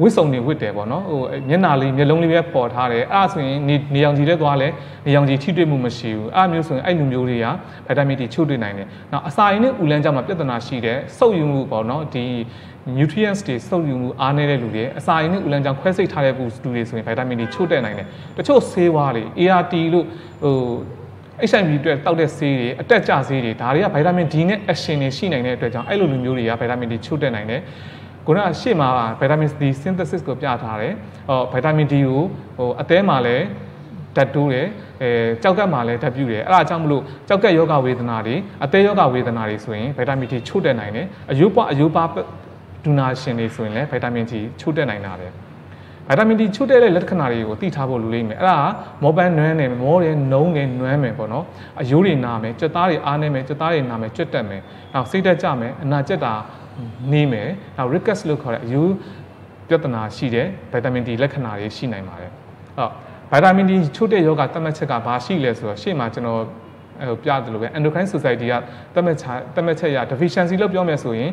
ဝစ်စုံနေဝစ်တယ်ပေါ့နော်ဟိုမျက်နာလေးမျက်လုံးလေးပဲပေါ်ထားတယ်အဲ့ဒါဆိုရင်နေနေအောင်ကြည့်တဲ့သွားလဲနေအောင်ကြည့်ထိတွေ့မှုမရှိဘူးအဲ့မျိုးဆိုရင်အဲ့လူမျိုးတွေကဗိုက်တာမင် D ချို့တွေ့နိုင်တယ်နောက်အစာရည်နဲ့ဥလန်းကြောင့်မှပြဿနာရှိတယ်စုပ်ယူမှုပေါ့နော်ဒီ nutrients တွေစုပ်ယူမှုအားနည်းတဲ့လူတွေအစာရည်နဲ့ဥလန်းကြောင့်ခွဲစိတ်ထားတဲ့လူတွေဆိုရင်ဗိုက်တာမင် D ချို့တဲ့နိုင်တယ်တချို့ဆေးဝါးတွေ ART လို့ဟို HIV အတွက်တောက်တဲ့ဆေးတွေအတက်ကျဆေးတွေဒါတွေကဗိုက်တာမင် D နဲ့ action တွေရှိနိုင်တဲ့အတွက်ကြောင့်အဲ့လိုလူမျိုးတွေကဗိုက်တာမင် D ချို့တက်နိုင်တယ် ခုနကရှေ့မှာဗိုက်တာမင် D synthesis ကိုပြထားတယ်။ဟောဗိုက်တာမင် D ကိုဟိုအသေးမှာလည်းဓာတ်တိုးတယ်အဲကြောက်ကက်မှာလည်းဓာတ်ပြုတယ်အဲ့ဒါကြောင့်မလို့ကြောက်ကက်ယောဂဝေဒနာတွေအသေးယောဂဝေဒနာတွေဆိုရင်ဗိုက်တာမင် D ချို့တက်နိုင်တယ်အယုပအယုပဒူနာရှင်တွေဆိုရင်လည်းဗိုက်တာမင် D ချို့တက်နိုင်တာပဲဗိုက်တာမင် D ချို့တဲ့လက္ခဏာတွေကိုသိထားဖို့လိုလိမ့်မယ်အဲ့ဒါမောပန်းနွမ်းနေမောတယ်နုံးနေနွမ်းမယ်ပေါ့နော်အယိုးတွေနာမယ်ကြက်သားတွေအားနေမယ်ကြက်သားတွေနာမယ်ကြွက်တက်မယ်နောက်စိတ်တက်ကြမယ်အနာကြက်တာ နေမယ်နောက် rickets လို့ခေါ်တဲ့အယူပြဿနာရှိတဲ့ဗိုက်တာမင် D လက္ခဏာတွေရှိနိုင်ပါတယ်ဟုတ်ဗိုက်တာမင် D ချို့တဲ့ယောဂသတ်မှတ်ချက်ကဘာရှိလဲဆိုတော့ရှေ့မှာကျွန်တော်ဟိုပြတယ်လို့ပဲ endocrine society ကသတ်မှတ်ချက်သတ်မှတ်ချက်ရ deficiency လို့ပြောမယ်ဆိုရင်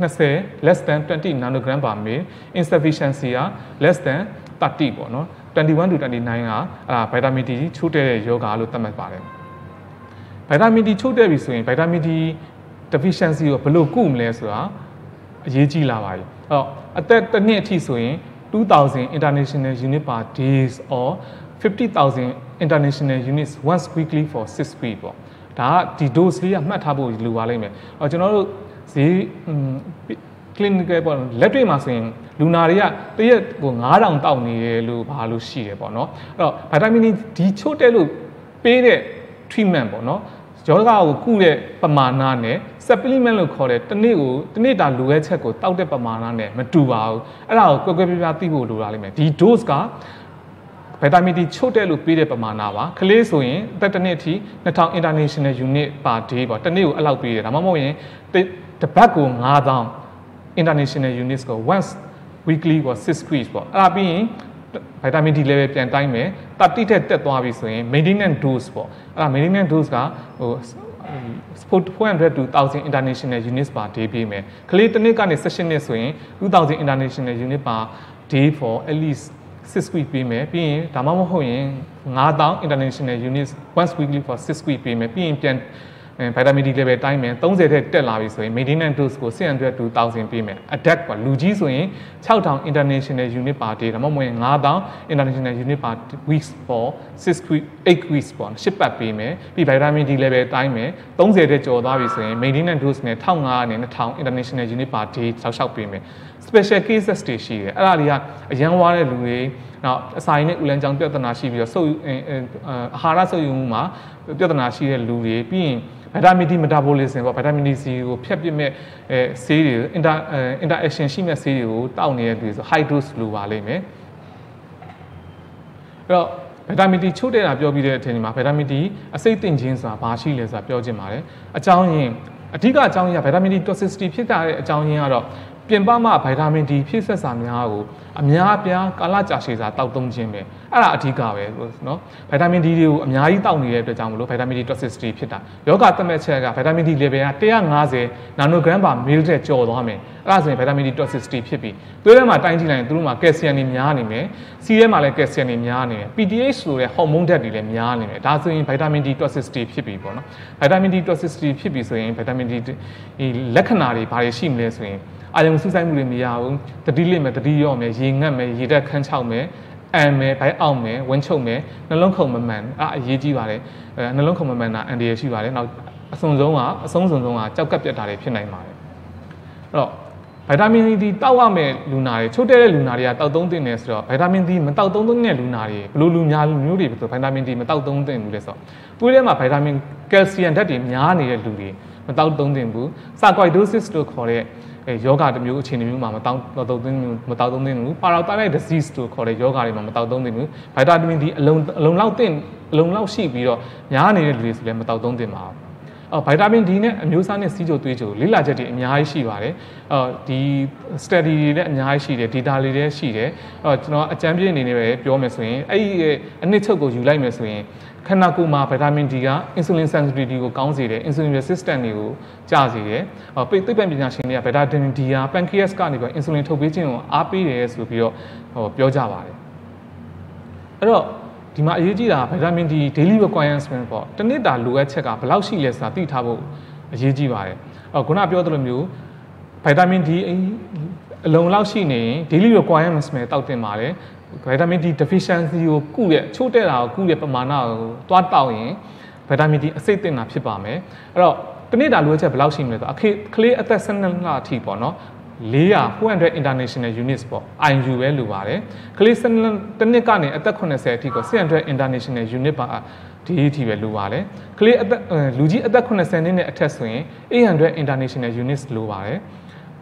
20 less than 20 nanogram per ml insufficiency က less than 30ပေါ့နော်21 to 29ကအာဗိုက်တာမင် D ချို့တဲ့ယောဂလို့သတ်မှတ်ပါတယ်ဗိုက်တာမင် D ချို့တဲ့ပြီဆိုရင်ဗိုက်တာမင် D deficiency ကိုဘယ်လိုကုမလဲဆိုတာအရေးကြီးလာပါပြီ။အဲ့တော့အသက်တစ်နှစ်အထိဆိုရင်2000 international unit per days or 50000 international units once weekly for 6 week ပေါ့။ဒါကဒီ dose လေးကမှတ်ထားဖို့လိုပါလိမ့်မယ်။အော်ကျွန်တော်တို့ဈေး clinical ပေါ့လက်တွေ့မှာဆိုရင်လူနာတွေကတရက်ကို9000တောက်နေတယ်လို့ဘာလို့ရှိတယ်ပေါ့နော်။အဲ့တော့ vitamin D ချို့တဲ့လို့ပေးတဲ့ treatment ပေါ့နော် ယောဂကိုကုတဲ့ပမာဏနဲ့ supplement လို့ခေါ်တဲ့တနေ့ကိုတနေ့တာလိုအပ်ချက်ကိုတောက်တဲ့ပမာဏနဲ့မတူပါဘူးအဲ့ဒါကိုကွယ်ကွယ်ပြားပြားသိဖို့လိုတာလိမ့်မယ်ဒီ dose ကဗီတာမင် D ချို့တဲ့လို့ပေးတဲ့ပမာဏပါကလေးဆိုရင်အသက်တစ်နှစ်အထိ2000 international unit per day ပေါ့တနေ့ကိုအဲ့လောက်ပေးတယ်ဒါမှမဟုတ်ရင်တစ်ပတ်ကို9000 international units ကို once weekly ကို6 weeks ပေါ့အဲ့ဒါပြီးရင် ဗီတာမင် D level ပြန်တိုင်းမယ်တတိထက်တက်သွားပြီဆိုရင် maintenance dose ပေါ့အဲ့ဒါ maintenance dose ကဟို 400 to 1000 international units per day ပေးမယ်ကလေးတစ်နှစ်ကနေ16နှစ်ဆိုရင်2000 international unit per day for at least 6 week ပေးမယ်ပြီးရင်ဒါမှမဟုတ်ရင်9000 international units once weekly for 6 week ပေးမယ်ပြီးရင်ပြန် ဗိုက်တာမင် D level တိုင်းမယ်30ထက်တက်လာပြီဆိုရင် maintenance dose ကို600 to 1000ပေးမယ် adapt ကလူကြီးဆိုရင်6000 international unit per day ဒါမှမဟုတ်ရင်9000 international unit per weeks for 6 week 8 weeks ပေါ့10ပတ်ပေးမယ်ပြီးဗိုက်တာမင် D level တိုင်းမယ်30ထက်ကျော်သွားပြီဆိုရင် maintenance dose နဲ့1500နဲ့2000 international unit per day ဆောက်ရှောက်ပေးမယ် special cases တွေရှိတယ်အဲ့ဒါတွေကအရန်ဝါတဲ့လူတွေနောက်အစာရည်နဲ့ဥလန်ကြောင့်ပြဿနာရှိပြီးတော့ဆုပ်အာဟာရဆုပ်ယူမှုမှာပြဿနာရှိတဲ့လူတွေပြီးရင် ဗီတာမင် D metabolism ပေါ့ဗီတာမင် D C ကိုဖျက်ပစ်မဲ့အဲဆေးတွေ inter interaction ရှိမဲ့ဆေးတွေကိုတောက်နေတဲ့လူဆို high dose လိုပါလိမ့်မယ်အဲ့တော့ဗီတာမင် D ချို့တဲ့တာပြောပြီးတဲ့အချိန်မှာဗီတာမင် D အစိတ်တင်ခြင်းဆိုတာဘာရှိလဲဆိုတာပြောချင်ပါတယ်အကြောင်းရင်းအဓိကအကြောင်းရင်းကဗီတာမင် D toxicity ဖြစ်တာတဲ့အကြောင်းရင်းကတော့ ပြင်ပမှဗိုက်တာမင် D ဖြည့်ဆက်စာများကိုအများအပြားကာလကြာရှည်စာတောက်သုံးခြင်းပဲအဲ့ဒါအဓိကပဲနော်ဗိုက်တာမင် D တွေကိုအများကြီးတောက်နေတဲ့အတွက်ကြောင့်မလို့ဗိုက်တာမင် D toxicity ဖြစ်တာယောဂသတ်မှတ်ချက်ကဗိုက်တာမင် D level က150 nanogram per ml တဲ့ကျော်သွားမယ်အဲ့ဒါဆိုရင်ဗိုက်တာမင် D toxicity ဖြစ်ပြီးသွေးထဲမှာတိုင်းကြည့်လိုက်ရင်သူတို့မှာကယ်ဆီယမ်တွေများနေမယ်ဆီထဲမှာလည်းကယ်ဆီယမ်တွေများနေတယ် PTH ဆိုတဲ့ဟော်မုန်းဓာတ်တွေလည်းများနေတယ်ဒါဆိုရင်ဗိုက်တာမင် D toxicity ဖြစ်ပြီပေါ့နော်ဗိုက်တာမင် D toxicity ဖြစ်ပြီဆိုရင်ဗိုက်တာမင် D ဒီလက္ခဏာတွေဘာတွေရှိမလဲဆိုရင် အာယုံစူးစိုက်မှုတွေမရဘူးတတိလစ်မယ်တတိရော့မယ်ရေငတ်မယ်ရေတက်ခန်းချောက်မယ်အန်မယ်ဘိုက်အောင်မယ်ဝင်းချုပ်မယ်နှလုံးခုန်မမှန်အာအရေးကြီးပါတယ်အဲနှလုံးခုန်မမှန်တာအန်ဒီရရှိပါတယ်နောက်အစုံဆုံးကအဆုံးစုံဆုံးကကြောက်ကပ်ပြတ်တာတွေဖြစ်နိုင်ပါတယ်အဲ့တော့ဗိုက်တာမင် D တောက်ရမယ့်လူနာတွေချို့တဲ့တဲ့လူနာတွေကတောက်သုံးသင့်တယ်ဆိုတော့ဗိုက်တာမင် D မတောက်သုံးသင့်တဲ့လူနာတွေဘယ်လိုလူများလူမျိုးတွေဆိုဗိုက်တာမင် D မတောက်သုံးသင့်ဘူးလဲဆိုတော့သွေးထဲမှာဗိုက်တာမင်ကယ်လ်ဆီယမ်ဓာတ်တွေများနေတဲ့လူတွေ မတောက်သုံးသင့်ဘူး sarcoidosis လို့ခေါ်တဲ့အဲယောဂတစ်မျိုးအခြေအနေမျိုးမှာမတောက်မတောက်သုံးမတောက်သုံးသင့်ဘူး parathyroid disease လို့ခေါ်တဲ့ယောဂတွေမှာမတောက်သုံးသင့်ဘူးဗိုက်တာမင် D အလုံးအလုံးလောက်တင်အလုံးလောက်ရှိပြီးတော့များနေတဲ့လူတွေဆိုလည်းမတောက်သုံးသင့်ပါဘူးအော်ဗိုက်တာမင် D နဲ့အမျိုးအစားနဲ့စီးကြိုသွေးကြိုလေ့လာချက်တွေအများကြီးရှိပါတယ်အော်ဒီ study တွေလည်းအများကြီးရှိတယ် data တွေလည်းရှိတယ်အော်ကျွန်တော်အကြမ်းပြည့်အနေနဲ့ပဲပြောမယ်ဆိုရင်အဲ့ဒီအနှစ်ချုပ်ကိုယူလိုက်မယ်ဆိုရင် ခန္ဓာကိုယ်မှာဗီတာမင် D က insulin sensitivity ကိုကောင်းစေတယ် insulin resistant တွေကိုကျစေတယ်။အော်ပိသိပ္ပံပညာရှင်တွေကဗီတာမင် D က pancreas ကနေပြီး insulin ထုတ်ပေးခြင်းကိုအားပေးတယ်ဆိုပြီးတော့ဟောပြောကြပါတယ်။အဲ့တော့ဒီမှာအရေးကြီးတာဗီတာမင် D daily requirements ပေါ့တနေ့တာလိုအပ်ချက်ကဘယ်လောက်ရှိလဲဆိုတာသိထားဖို့အရေးကြီးပါတယ်။အော်ခုနပြောသလိုမျိုးဗီတာမင် D အလုံးလောက်ရှိနေရင် daily requirements ပဲတောက်တင်ပါတယ် ဗီတာမင် D deficiency ကိုကုတဲ့ချို့တဲ့တာကိုကုတဲ့ပမာဏကိုသွားတောက်ရင်ဗီတာမင် D အစိတ်တင်တာဖြစ်ပါမယ်အဲ့တော့တနေ့တာလိုအပ်ချက်ဘယ်လောက်ရှိမလဲဆိုအခကလေးအသက်12လအထိပေါ့နော်400 400 international units ပေါ့ IU ပဲလိုပါတယ်ကလေး12တနစ်ကနေအသက်80အထိကို600 international unit ပါဒီအထိပဲလိုပါတယ်ကလေးအသက်လူကြီးအသက်80နှစ်နဲ့အထက်ဆိုရင်800 international units လိုပါတယ်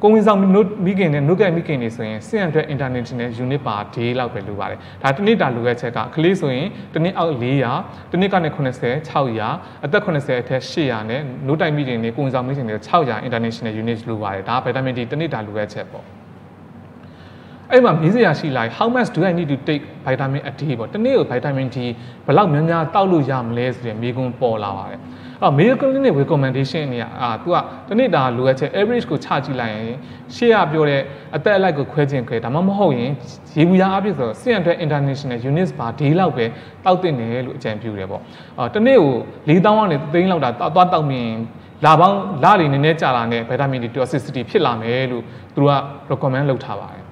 ကိုဝင်ဆောင်မိခင်နဲ့နှုတ်ကဲမိခင်တွေဆိုရင်600 international unit per day လောက်ပဲလိုပါတယ်ဒါတစ်နေ့တာလိုရဲ့ချက်ကကလေးဆိုရင်တစ်နေ့အောက်400တစ်နေ့ကနေ80 600အသက်80အထက်800နဲ့နှုတ်တိုင်မိခင်တွေကိုဝင်ဆောင်မိခင်တွေ600 international unit လိုပါတယ်ဒါဗီတာမင် D တစ်နေ့တာလိုရဲ့ချက်ပေါ့အဲ့မှာမေးစရာရှိလိုက် how much do i need to take vitamin a day ပေါ့တနေ့ကို vitamin D ဘယ်လောက်များများတောက်လို့ရမလဲဆိုတဲ့မေးခွန်းပေါ်လာပါတယ် အော် medical clinic recommendation တွေကအာ तू ကတနေ့တာလိုအပ်ချက် average ကိုချကြည့်လိုက်ရင်ရှေ့ကပြောတဲ့အသက်အလိုက်ကိုခွဲခြင်းခွဲဒါမှမဟုတ်ရင်ရေဘူးရအဖြစ်ဆို600 international units per day လောက်ပဲတောက်တင်တယ်လို့အကြံပြုတယ်ပေါ့အော်တနေ့ကို4000ကနေ3000လောက်တာသွားတောက်မြင်လာပေါင်းလာတွေနည်းနည်းကြာလာနဲ့ vitamin D toxicity ဖြစ်လာမယ်လို့သူတို့က recommend လုပ်ထားပါတယ်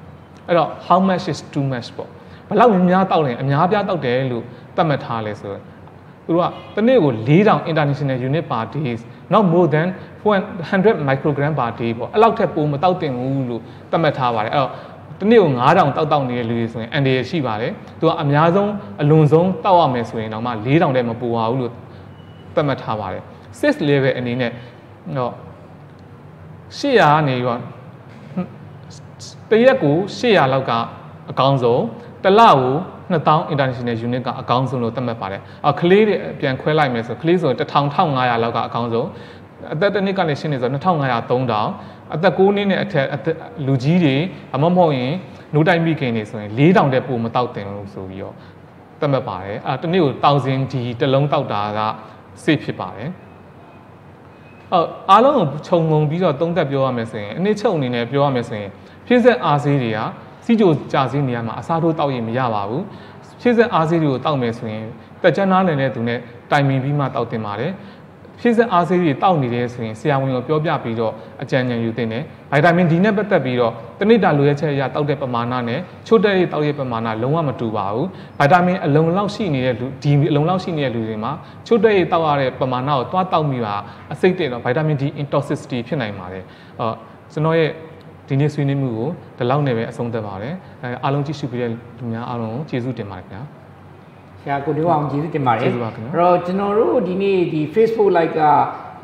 အဲ့တော့ how much is too much ပေါ့ဘယ်လောက်များများတောက်ရင်အများပြားတောက်တယ်လို့သတ်မှတ်ထားလဲဆိုတော့ သူတို့ကတစ်နေ့ကို4000 international unit per day not more than 400 microgram per day ပေါ့အဲ့လောက်ထက်ပိုမတောက်တင်ဘူးလို့သတ်မှတ်ထားပါတယ်အဲ့တော့တနေ့ကို9000တောက်တောက်နေတဲ့လူတွေဆိုရင်အန်ဒီရရှိပါတယ်သူကအများဆုံးအလွန်ဆုံးတောက်ရမယ်ဆိုရင်တော့မှ4000တဲ့မပူပါဘူးလို့သတ်မှတ်ထားပါတယ်6 level အနေနဲ့တော့800ကနေရောတရက်ကို800လောက်ကအကောင်းဆုံးတစ်လကို 2000 international unit ကအကောင်းဆုံးလို့သတ်မှတ်ပါတယ်။အော်ကလေးတွေပြန်ခွဲလိုက်မယ်ဆိုကလေးဆို1000 1500လောက်ကအကောင်းဆုံးအသက်တစ်နှစ်ကနေရှင်းနေဆို2500 3000အသက်9နှစ်နဲ့အထက်လူကြီးတွေအမမဟုတ်ရင်နိုးတိုင်းမိခင်တွေဆိုရင်4000တဲ့ပိုမတောက်တင်လို့ဆိုပြီးတော့သတ်မှတ်ပါတယ်။အဲတနေ့ကို1000ဒီတစ်လုံးတောက်တာကစိတ်ဖြစ်ပါတယ်။အော်အားလုံးကိုခြုံငုံပြီးတော့သုံးသက်ပြောရမယ်ဆိုရင်အနည်းချုပ်အနေနဲ့ပြောရမယ်ဆိုရင်ဖြည့်ဆက်အားစေးတွေက စီကြိုကြာစင်းနေရာမှာအစားထိုးတောက်ရင်မရပါဘူးဖြည့်ဆက်အားစေးတွေကိုတောက်မယ်ဆိုရင်တက်ကြနားနေတဲ့သူနဲ့တိုင်ပင်ပြီးမှတောက်တင်ပါတယ်ဖြည့်ဆက်အားစေးတွေတောက်နေတယ်ဆိုရင်ဆရာဝန်ကိုပြောပြပြီးတော့အကြံဉာဏ်ယူသင့်တယ်ဗိုက်တာမင် D နဲ့ပတ်သက်ပြီးတော့တနိတာလိုရချက်အရတောက်တဲ့ပမာဏနဲ့ချို့တဲ့တောက်ရဲ့ပမာဏလုံးဝမတူပါဘူးဗိုက်တာမင်အလုံလောက်ရှိနေတဲ့လူဒီအလုံလောက်ရှိနေတဲ့လူတွေမှာချို့တဲ့တောက်ရတဲ့ပမာဏကိုတွားတောက်မိပါအစိတ်တဲ့တော့ဗိုက်တာမင် D intoxicity ဖြစ်နိုင်ပါတယ်အော်ကျွန်တော်ရဲ့ ဒီနေ့ဆွေးနွေးမှုကိုဒီလောက်နဲ့ပဲအဆုံးသတ်ပါတယ်အဲအားလုံးကြည့်ရှုပေးတဲ့လူများအားလုံးကိုကျေးဇူးတင်ပါတယ်ခင်ဗျာဆရာကိုဒီအောင်ကျေးဇူးတင်ပါတယ်ကျေးဇူးပါခင်ဗျာအဲ့တော့ကျွန်တော်တို့ဒီနေ့ဒီ Facebook Live က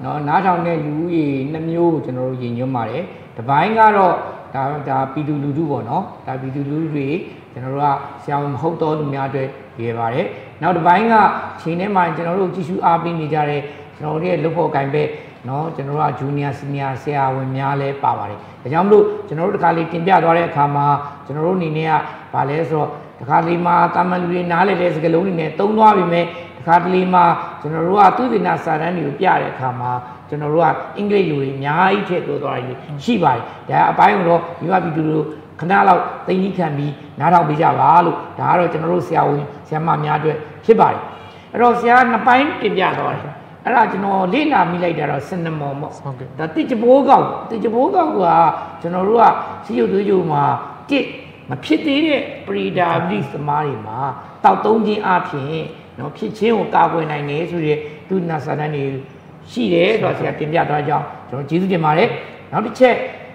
နော်နားထောင်တဲ့လူဦးရေနှမျိုးကိုကျွန်တော်တို့ယဉ်ညွှန်းပါတယ်ဒီပိုင်းကတော့ဒါဒါပီတူလူထုပေါ့နော်ဒါပီတူလူထုတွေကျွန်တော်တို့ကဆရာမဟုတ်တော့လူများအတွက်ရပါတယ်နောက်တစ်ပိုင်းကချိန်ထဲမှာကျွန်တော်တို့ကြည့်ရှုအားပေးနေကြတဲ့ကျွန်တော်တို့ရဲ့လုပ်ဖို့ကင်ပဲ เนาะကျွန်တော်တို့ကဂျူနီယာစီနီယာဆရာဝန်များလည်းပါပါတယ်ဒါကြောင့်မလို့ကျွန်တော်တို့တခါလေးတင်ပြသွားတဲ့အခါမှာကျွန်တော်တို့အနေနဲ့ကဗာလဲဆိုတော့တခါလေးမှာတာမန်လူတွေနားလည်တဲ့စကားလုံးတွေနဲ့သုံးသွားပြီမဲ့တခါတလေမှာကျွန်တော်တို့ကသူသေနာစာတန်းတွေကိုပြတဲ့အခါမှာကျွန်တော်တို့ကအင်္ဂလိပ်လူတွေအများကြီးထည့်ပြောသွားတယ်ရှိပါတယ်ဒါအပိုင်းတော့မိဘပြည်သူတို့ခဏလောက်သိသိခံပြီးနားထောင်ပေးကြပါလို့ဒါကတော့ကျွန်တော်တို့ဆရာဝန်ဆရာမများအတွက်ဖြစ်ပါတယ်အဲ့တော့ဆရာနှစ်ပိုင်းတင်ပြသွားတယ် အဲ့ဒါကျွန်တော်လေ့လာမိလိုက်တာတော့စနမော်ပေါ့ဟုတ်ကဲ့ဒါတိကျဘိုးကောက်တိကျဘိုးကောက်ကကျွန်တော်တို့ကစီရုပ်သွေးကြိုမှာတစ်မဖြစ်သေးတဲ့ပရီဒါဘလိသမားတွေမှာတောက်သုံးခြင်းအပြင်နော်ဖြစ်ချင်းကိုကာကွယ်နိုင်တယ်ဆိုရဲသူနာဆာနန်တွေရှိတယ်ဆိုတော့ဆရာတင်ပြသွားကြအောင်ကျွန်တော်ကျေးဇူးတင်ပါတယ်နောက်တစ်ချက်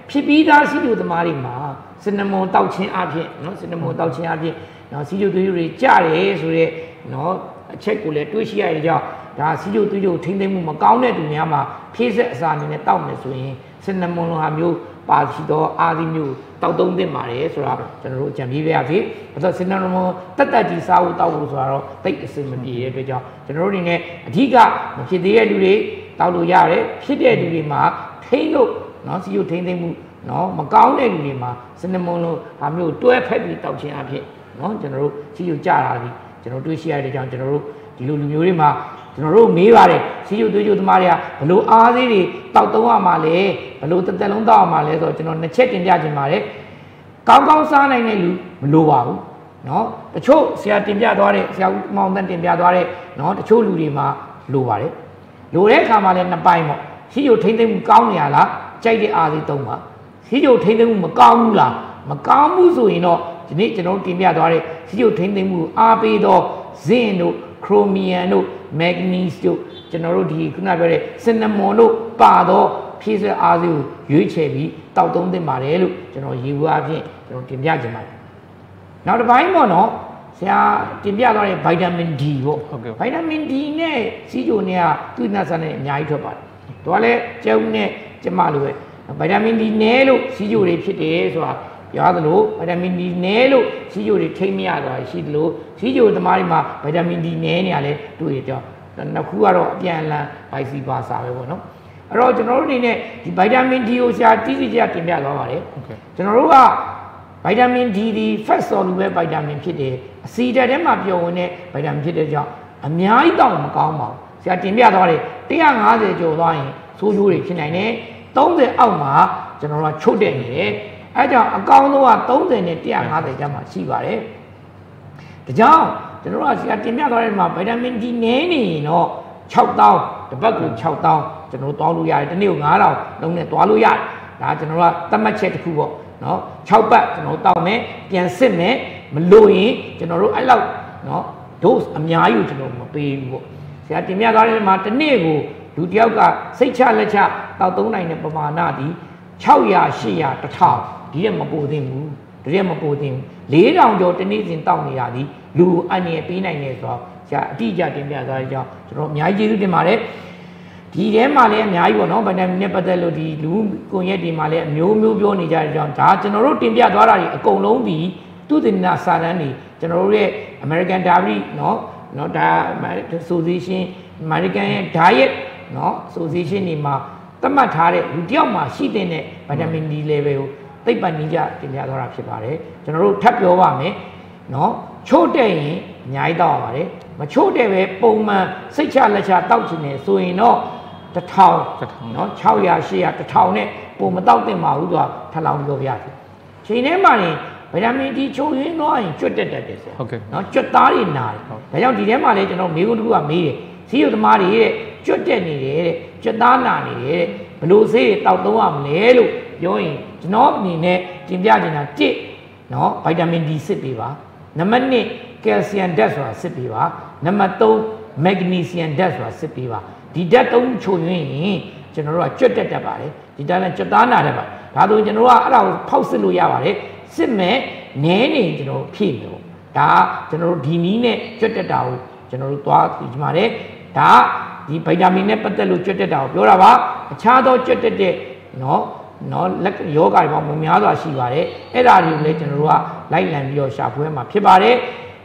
ဖြစ်ပြီးသားစီရုပ်သမားတွေမှာစနမွန်တောက်ခြင်းအပြင်နော်စနမွန်တောက်ခြင်းအပြင်နော်စီရုပ်သွေးတွေကြတယ်ဆိုရဲနော်အချက်ကိုလည်းတွေးရှိရတဲ့ကြောင့် ဒါစီးကျုပ်သွေးကျုပ်ထိမ့်သိမ့်မှုမကောင်းတဲ့သူများမှာဖြည့်ဆက်အစာအနေနဲ့တောက်မယ်ဆိုရင်စင်နမွန်လိုဟာမျိုးပါရှိသောအာသီမျိုးတောက်သုံးသင့်ပါတယ်ဆိုတော့ကျွန်တော်တို့ကြံပြီးပြရစီ။အဲ့တော့စင်နမွန်တက်တက်ကြီးစားဖို့တောက်ဖို့ဆိုတော့တိတ်အစင်မပြေတဲ့အတွက်ကြောင့်ကျွန်တော်တို့အနေနဲ့အဓိကမဖြစ်သေးတဲ့လူတွေတောက်လို့ရတယ်ဖြစ်တဲ့လူတွေမှာထိမ့်လို့နော်စီးကျုပ်ထိမ့်သိမ့်မှုနော်မကောင်းတဲ့လူတွေမှာစနမုံလိုဟာမျိုးတွဲဖက်ပြီးတောက်ခြင်းအဖြစ်နော်ကျွန်တော်တို့စီယူကြတာဒီကျွန်တော်တွေးရှိရတဲ့ကြောင့်ကျွန်တော်တို့ဒီလိုလူမျိုးတွေမှာ ကျွန်တော်တို့မေးပါတယ်စီယူသွေးကြိုသမားတွေကဘလို့အားသေးတွေတောက်သုံးရမှာလဲဘလို့တစ်သက်လုံးတောက်ရမှာလဲဆိုတော့ကျွန်တော်နှစ်ချက်တင်ပြခြင်းပါတယ်ကောင်းကောင်းစားနိုင်တဲ့လူမလိုပါဘူးနော်တချို့ဆရာတင်ပြသွားတဲ့ဆရာဦးမောင်တန်းတင်ပြသွားတဲ့နော်တချို့လူတွေမှာလိုပါတယ်လိုတဲ့အခါမှာလည်းနှစ်ပိုင်းပေါ့ရှိယူထိမ့်သိမ့်မှုကောင်းနေရလားကြိုက်တဲ့အားသေးသုံးပါစီးကျုပ်ထိမ့်သိမ့်မှုမကောင်းဘူးလားမကောင်းဘူးဆိုရင်တော့ဒီနေ့ကျွန်တော်တင်ပြသွားတဲ့စီးကျုပ်ထိမ့်သိမ့်မှုအားပေးသောဇင်းတို့ ခရိုမီယမ်တို့မက်ဂနီစ်တို့ကျွန်တော်တို့ဒီခုနပြောတဲ့စင်နမွန်တို့ပါသောဖြည့်စွက်အားစုကိုရွေးချယ်ပြီးတောက်သုံးသင့်ပါတယ်လို့ကျွန်တော်ရေဘူးအဖြစ်ကျွန်တော်တင်ပြခြင်းပါတယ်နောက်တစ်ပိုင်းပေါ့နော်ဆရာတင်ပြသွားတဲ့ဗိုက်တာမင် D ပေါ့ဟုတ်ကဲ့ဗိုက်တာမင် D နဲ့စီးကျိုနဲ့ကသူ့နတ်ဆန်နဲ့အများကြီးထွက်ပါတယ်။ဒါကလည်းကျုံနဲ့ကျမလိုပဲဗိုက်တာမင် D နည်းလို့စီးကျိုတွေဖြစ်တယ်ဆိုတာ ပြောသလိုဗိုက်တာမင် D နည်းလို့စီးကျိုတွေထိမ့်မရတာရှိသလိုစီးကျိုသမားတွေမှာဗိုက်တာမင် D နည်းနေရလဲတွေ့ရကြောင်းနှစ်ခုကတော့အပြန်အလှန်ဗိုက်စီပါစာပဲပေါ့နော်။အဲ့တော့ကျွန်တော်တို့အနေနဲ့ဒီဗိုက်တာမင် D ကိုဆရာတိတိကျကျတင်ပြသွားပါတယ်ဟုတ်ကဲ့ကျွန်တော်တို့ကဗိုက်တာမင် D ဒီ fat soluble ဗိုက်တာမင်ဖြစ်တယ်အဆီဓာတ်ထဲမှာပျော်ဝင်တဲ့ဗိုက်တာမင်ဖြစ်တဲ့ကြောင့်အများကြီးတောက်မကောင်းပါဘူးဆရာတင်ပြသွားတယ်150ကျော်သွားရင်ဆိုးကျိုးတွေဖြစ်နိုင်တယ်30အောက်မှာကျွန်တော်တို့ကချုပ်တဲ့နေတယ် အဲကြောင့်အကောင်းဆုံးက30နဲ့150ကျမှရှိပါတယ်ဒါကြောင့်ကျွန်တော်တို့ကဆရာတင်ပြသွားတဲ့မှာဗိုက်တာမင် D နည်းနေရင်တော့6000တစ်ပတ်ကို6000ကျွန်တော်တို့သွားလို့ရတယ်တစ်နေ့ကို9000လုံးနဲ့သွားလို့ရတယ်ဒါကျွန်တော်တို့ကသတ်မှတ်ချက်တစ်ခုပေါ့နော်6ပတ်ကျွန်တော်တို့တောက်မယ်ပြန်စစ်မယ်မလို့ရင်ကျွန်တော်တို့အဲ့လောက်နော် dose အများကြီးကိုကျွန်တော်မပေးဘူးပေါ့ဆရာတင်ပြသွားတဲ့မှာတစ်နေ့ကိုလူတစ်ယောက်ကစိတ်ချလက်ချတောက်သုံးနိုင်တဲ့ပမာဏဒီ 600 800 1000ဒီရက်မပိုသင့်ဘူးတရက်မပိုသင့်ဘူး4000ကျော်တနေ့စဉ်တောက်နေရသည်လူအန်ရပေးနိုင်နေဆိုတော့ဆရာအတိအကျတင်ပြသွားတဲ့ကြောင့်ကျွန်တော်အများကြီးကျေးဇူးတင်ပါတယ်ဒီထဲမှာလည်းအများကြီးပေါ့နော်ဗန်ဒမ်နဲ့ပတ်သက်လို့ဒီလူကွန်ရက်တွေမှာလည်းအမျိုးမျိုးပြောနေကြတဲ့ကြောင့်ဒါကျွန်တော်တို့တင်ပြသွားတာတွေအကုန်လုံးဒီသူတင်နာစာတန်းတွေကျွန်တော်တို့ရဲ့ American Derby နော်နော်ဒါ Association American ရဲ့ diet နော် Association တွေမှာ သတ်မှတ်ထားတဲ့လူတယောက်မှာရှိတဲ့ဗီတာမင် D level ကိုသိပ္ပံနည်းကျတင်ပြသွားတာဖြစ်ပါတယ်ကျွန်တော်တို့ထပ်ပြောပါမယ်နော်ချို့တဲ့ရင်အများကြီးတောက်ရပါတယ်မချို့တဲ့ပဲပုံမှန်စိတ်ချလက်ချတောက်ချင်တယ်ဆိုရင်တော့တထောင်နော်600 800တထောင်နဲ့ပုံမတောက်တင်ပါဘူးသူကထပ်လောင်းပြောပြတယ်ချိန်ထဲမှာရင်ဗီတာမင် D ချို့ရင်းတော့ရင်ကျွတ်တက်တတ်တယ်ဆရာဟုတ်ကဲ့နော်ကျွတ်သားတွေနာတယ်ဒါကြောင့်ဒီထဲမှာလည်းကျွန်တော်မေးခွန်းတစ်ခုကမေးတယ်စီးရုပ်သမားတွေရဲ့ ကျွတ်တက်နေတယ်တဲ့ကျွတ်သားလာနေတယ်တဲ့ဘလို့ဆေးတွေတောက်သုံးရမလဲလို့ပြောရင်ကျွန်တော်အနေနဲ့တင်ပြချင်တာတစ်နော်ဗိုက်တာမင် D စစ်ပေးပါနံပါတ်1ကယ်လ်ဆီယမ်ဓာတ်ဆိုတာစစ်ပေးပါနံပါတ်3မက်ဂနီဆီယမ်ဓာတ်ဆိုတာစစ်ပေးပါဒီဓာတ်သုံးချိုရင်းရင်ကျွန်တော်တို့ကကြွတ်တက်တတ်ပါတယ်ဒီတိုင်းလည်းကြွတ်သားနာတတ်ပါဒါဆိုကျွန်တော်ကအဲ့ဒါကိုဖောက်စစ်လို့ရပါတယ်စစ်မဲ့နည်းနေကျွန်တော်ဖြည့်မယ်ပေါ့ဒါကျွန်တော်တို့ဒီနည်းနဲ့ကြွတ်တက်တာကိုကျွန်တော်တို့သွားကြည့်ကြပါတယ်ဒါက ဒီဗိုက်တာမင်နဲ့ပတ်သက်လို့ကြွက်တက်တာကိုပြောတာပါအခြားသောကြွက်တက်တဲ့နော်နော်လက်ယောဂါတွေပေါင်းများစွာရှိပါတယ်အဲ့ဒါတွေကိုလည်းကျွန်တော်တို့ကလိုက်လံပြီးတော့ရှာဖွေမှာဖြစ်ပါတယ်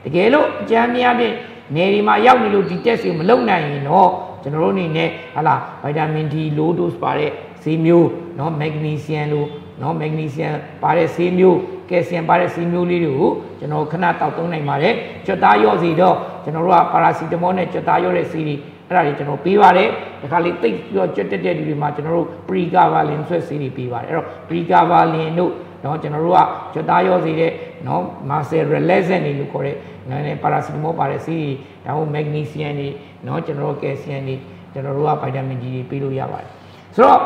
တကယ်လို့အကျမ်းများဖြင့်နေဒီမှာရောက်နေလို့ဒီ test ကိုမလုပ်နိုင်ရင်တော့ကျွန်တော်တို့အနေနဲ့ဟလာဗိုက်တာမင် D low dose ပါတဲ့ဈေးမျိုးနော်မက်ဂနီဆီယမ်လိုနော်မက်ဂနီဆီယမ်ပါတဲ့ဈေးမျိုးကယ်ဆီယမ်ပါတဲ့ဈေးမျိုးလေးတွေကိုကျွန်တော်ခဏတောက်သုံးနိုင်ပါတယ်ကြွက်သားရော့စီတော့ကျွန်တော်တို့ကပါရာစီတမောနဲ့ကြွက်သားရော့တဲ့ဈေးတွေ အဲ့ဒါတွေကျွန်တော်ပေးပါတယ်ဒီခါလေးတိတ်ပြီးတော့ကြွက်တက်တဲ့လူတွေမှာကျွန်တော်တို့ pregabalin ဆွဲဆေးတွေပေးပါတယ်အဲ့တော့ pregabalin တို့เนาะကျွန်တော်တို့ကကြွက်သားရော့စီတဲ့เนาะ muscle relaxant တွေလို့ခေါ်တဲ့နည်းနည်းပါရာစီတမောပါတဲ့ဆေးတွေဒါမှမဟုတ် magnesium တွေเนาะကျွန်တော်တို့ calcium တွေကျွန်တော်တို့က vitamin D တွေပေးလို့ရပါတယ်ဆိုတော့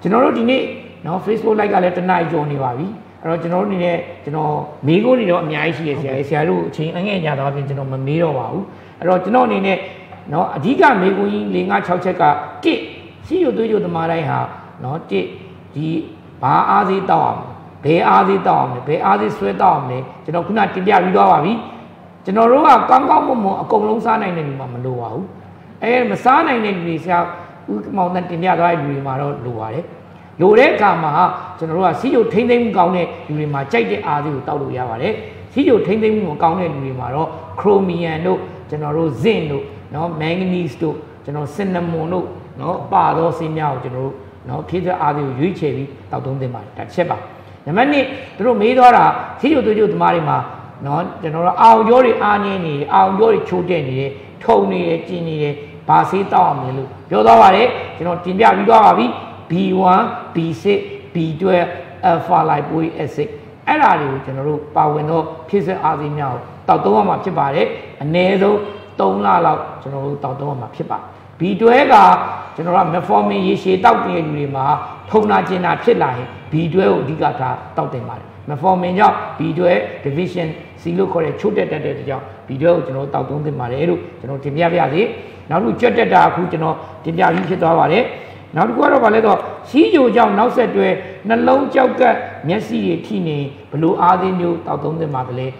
ကျွန်တော်တို့ဒီနေ့เนาะ Facebook live ကလည်းတစ်နိုင်ကြော်နေပါပြီအဲ့တော့ကျွန်တော်တို့အနေနဲ့ကျွန်တော်မေးခွန်းတွေတော့အများကြီးရှိရဆရာကြီးဆရာတို့အချိန်အငဲ့ညတော့အပြင်ကျွန်တော်မမေးတော့ပါဘူးအဲ့တော့ကျွန်တော်အနေနဲ့ နော်အဓိကမေကွန်းကြီး၄၅6ချက်ကတစ်စီယိုသွေးကြိုတမားတိုင်းဟာနော်တစ်ဒီဘာအားသေးတောက်အောင်ဘယ်အားသေးတောက်အောင်လဲဘယ်အားသေးဆွဲတောက်အောင်လဲကျွန်တော်ခုနတင်ပြပြီးသွားပါပြီကျွန်တော်တို့ကကောင်းကောင်းမွန်မွန်အကုန်လုံးစားနိုင်တဲ့လူမှမလိုပါဘူးအဲမစားနိုင်တဲ့လူတွေဆရာဦးမောင်တန်တင်ပြသွားတဲ့လူတွေမှာတော့လိုပါတယ်လိုတဲ့အခါမှာကျွန်တော်တို့ကစီယိုထိမ့်သိမ့်ကောင်းတဲ့လူတွေမှာကြိုက်တဲ့အားသေးကိုတောက်လို့ရပါတယ်စီယိုထိမ့်သိမ့်မကောင်းတဲ့လူတွေမှာတော့ခရိုမီယမ်တို့ကျွန်တော်တို့ဇင့်တို့ နော်မန်ဂနီစ်တို့ကျွန်တော်ဆင်နမွန်တို့နော်ပါသောဆေးများကိုကျွန်တော်တို့နော်ဖြည့်စွက်အားသေးကိုရွေးချယ်ပြီးတောက်သုံးသင့်ပါတယ်ဒါချက်ပါနံပါတ်1သူတို့မေးသွားတာစီးကျိုသွေးကျိုသမားတွေမှာနော်ကျွန်တော်တို့အောင်ကျော်တွေအားငင်းနေတယ်အောင်ကျော်တွေချိုးတက်နေတယ်ထုံနေတယ်ကျင်နေတယ်ဘာဆေးတောက်အောင်လဲလို့ပြောသွားပါတယ်ကျွန်တော်တင်ပြပြီးသွားပါပြီ B1 B6 B12 alpha lipoic acid အဲ့ဒါတွေကိုကျွန်တော်တို့ပါဝင်တော့ဖြစ်စေအားသေးများကိုတောက်သုံးရမှာဖြစ်ပါတယ်အနည်းဆုံး 3လလောက်ကျွန်တော်တို့တောက်သုံးရမှာဖြစ်ပါတယ် B12 ကကျွန်တော်က metformin ရေရှည်တောက်တဲ့လူတွေမှာထုံနာကျင်နာဖြစ်လာရင် B12 ကိုအဓိကထားတောက်တင်ပါတယ် metformin ကြောင့် B12 division C လို့ခေါ်တဲ့ချို့တက်တက်တဲ့ကြောင့် B12 ကိုကျွန်တော်တောက်သုံးတင်ပါတယ်လို့ကျွန်တော်တင်ပြပြစေနောက်တစ်ခုကြွက်တက်တာအခုကျွန်တော်တင်ပြပြီးဖြစ်သွားပါတယ်နောက်တစ်ခုကတော့ဗာလဲတော့စီးကြိုကြောင့်နောက်ဆက်တွဲနှလုံးကြောက်ကပ်မျက်စိတွေထိနေဘလို့အားသေးမျိုးတောက်သုံးတင်ပါကလေး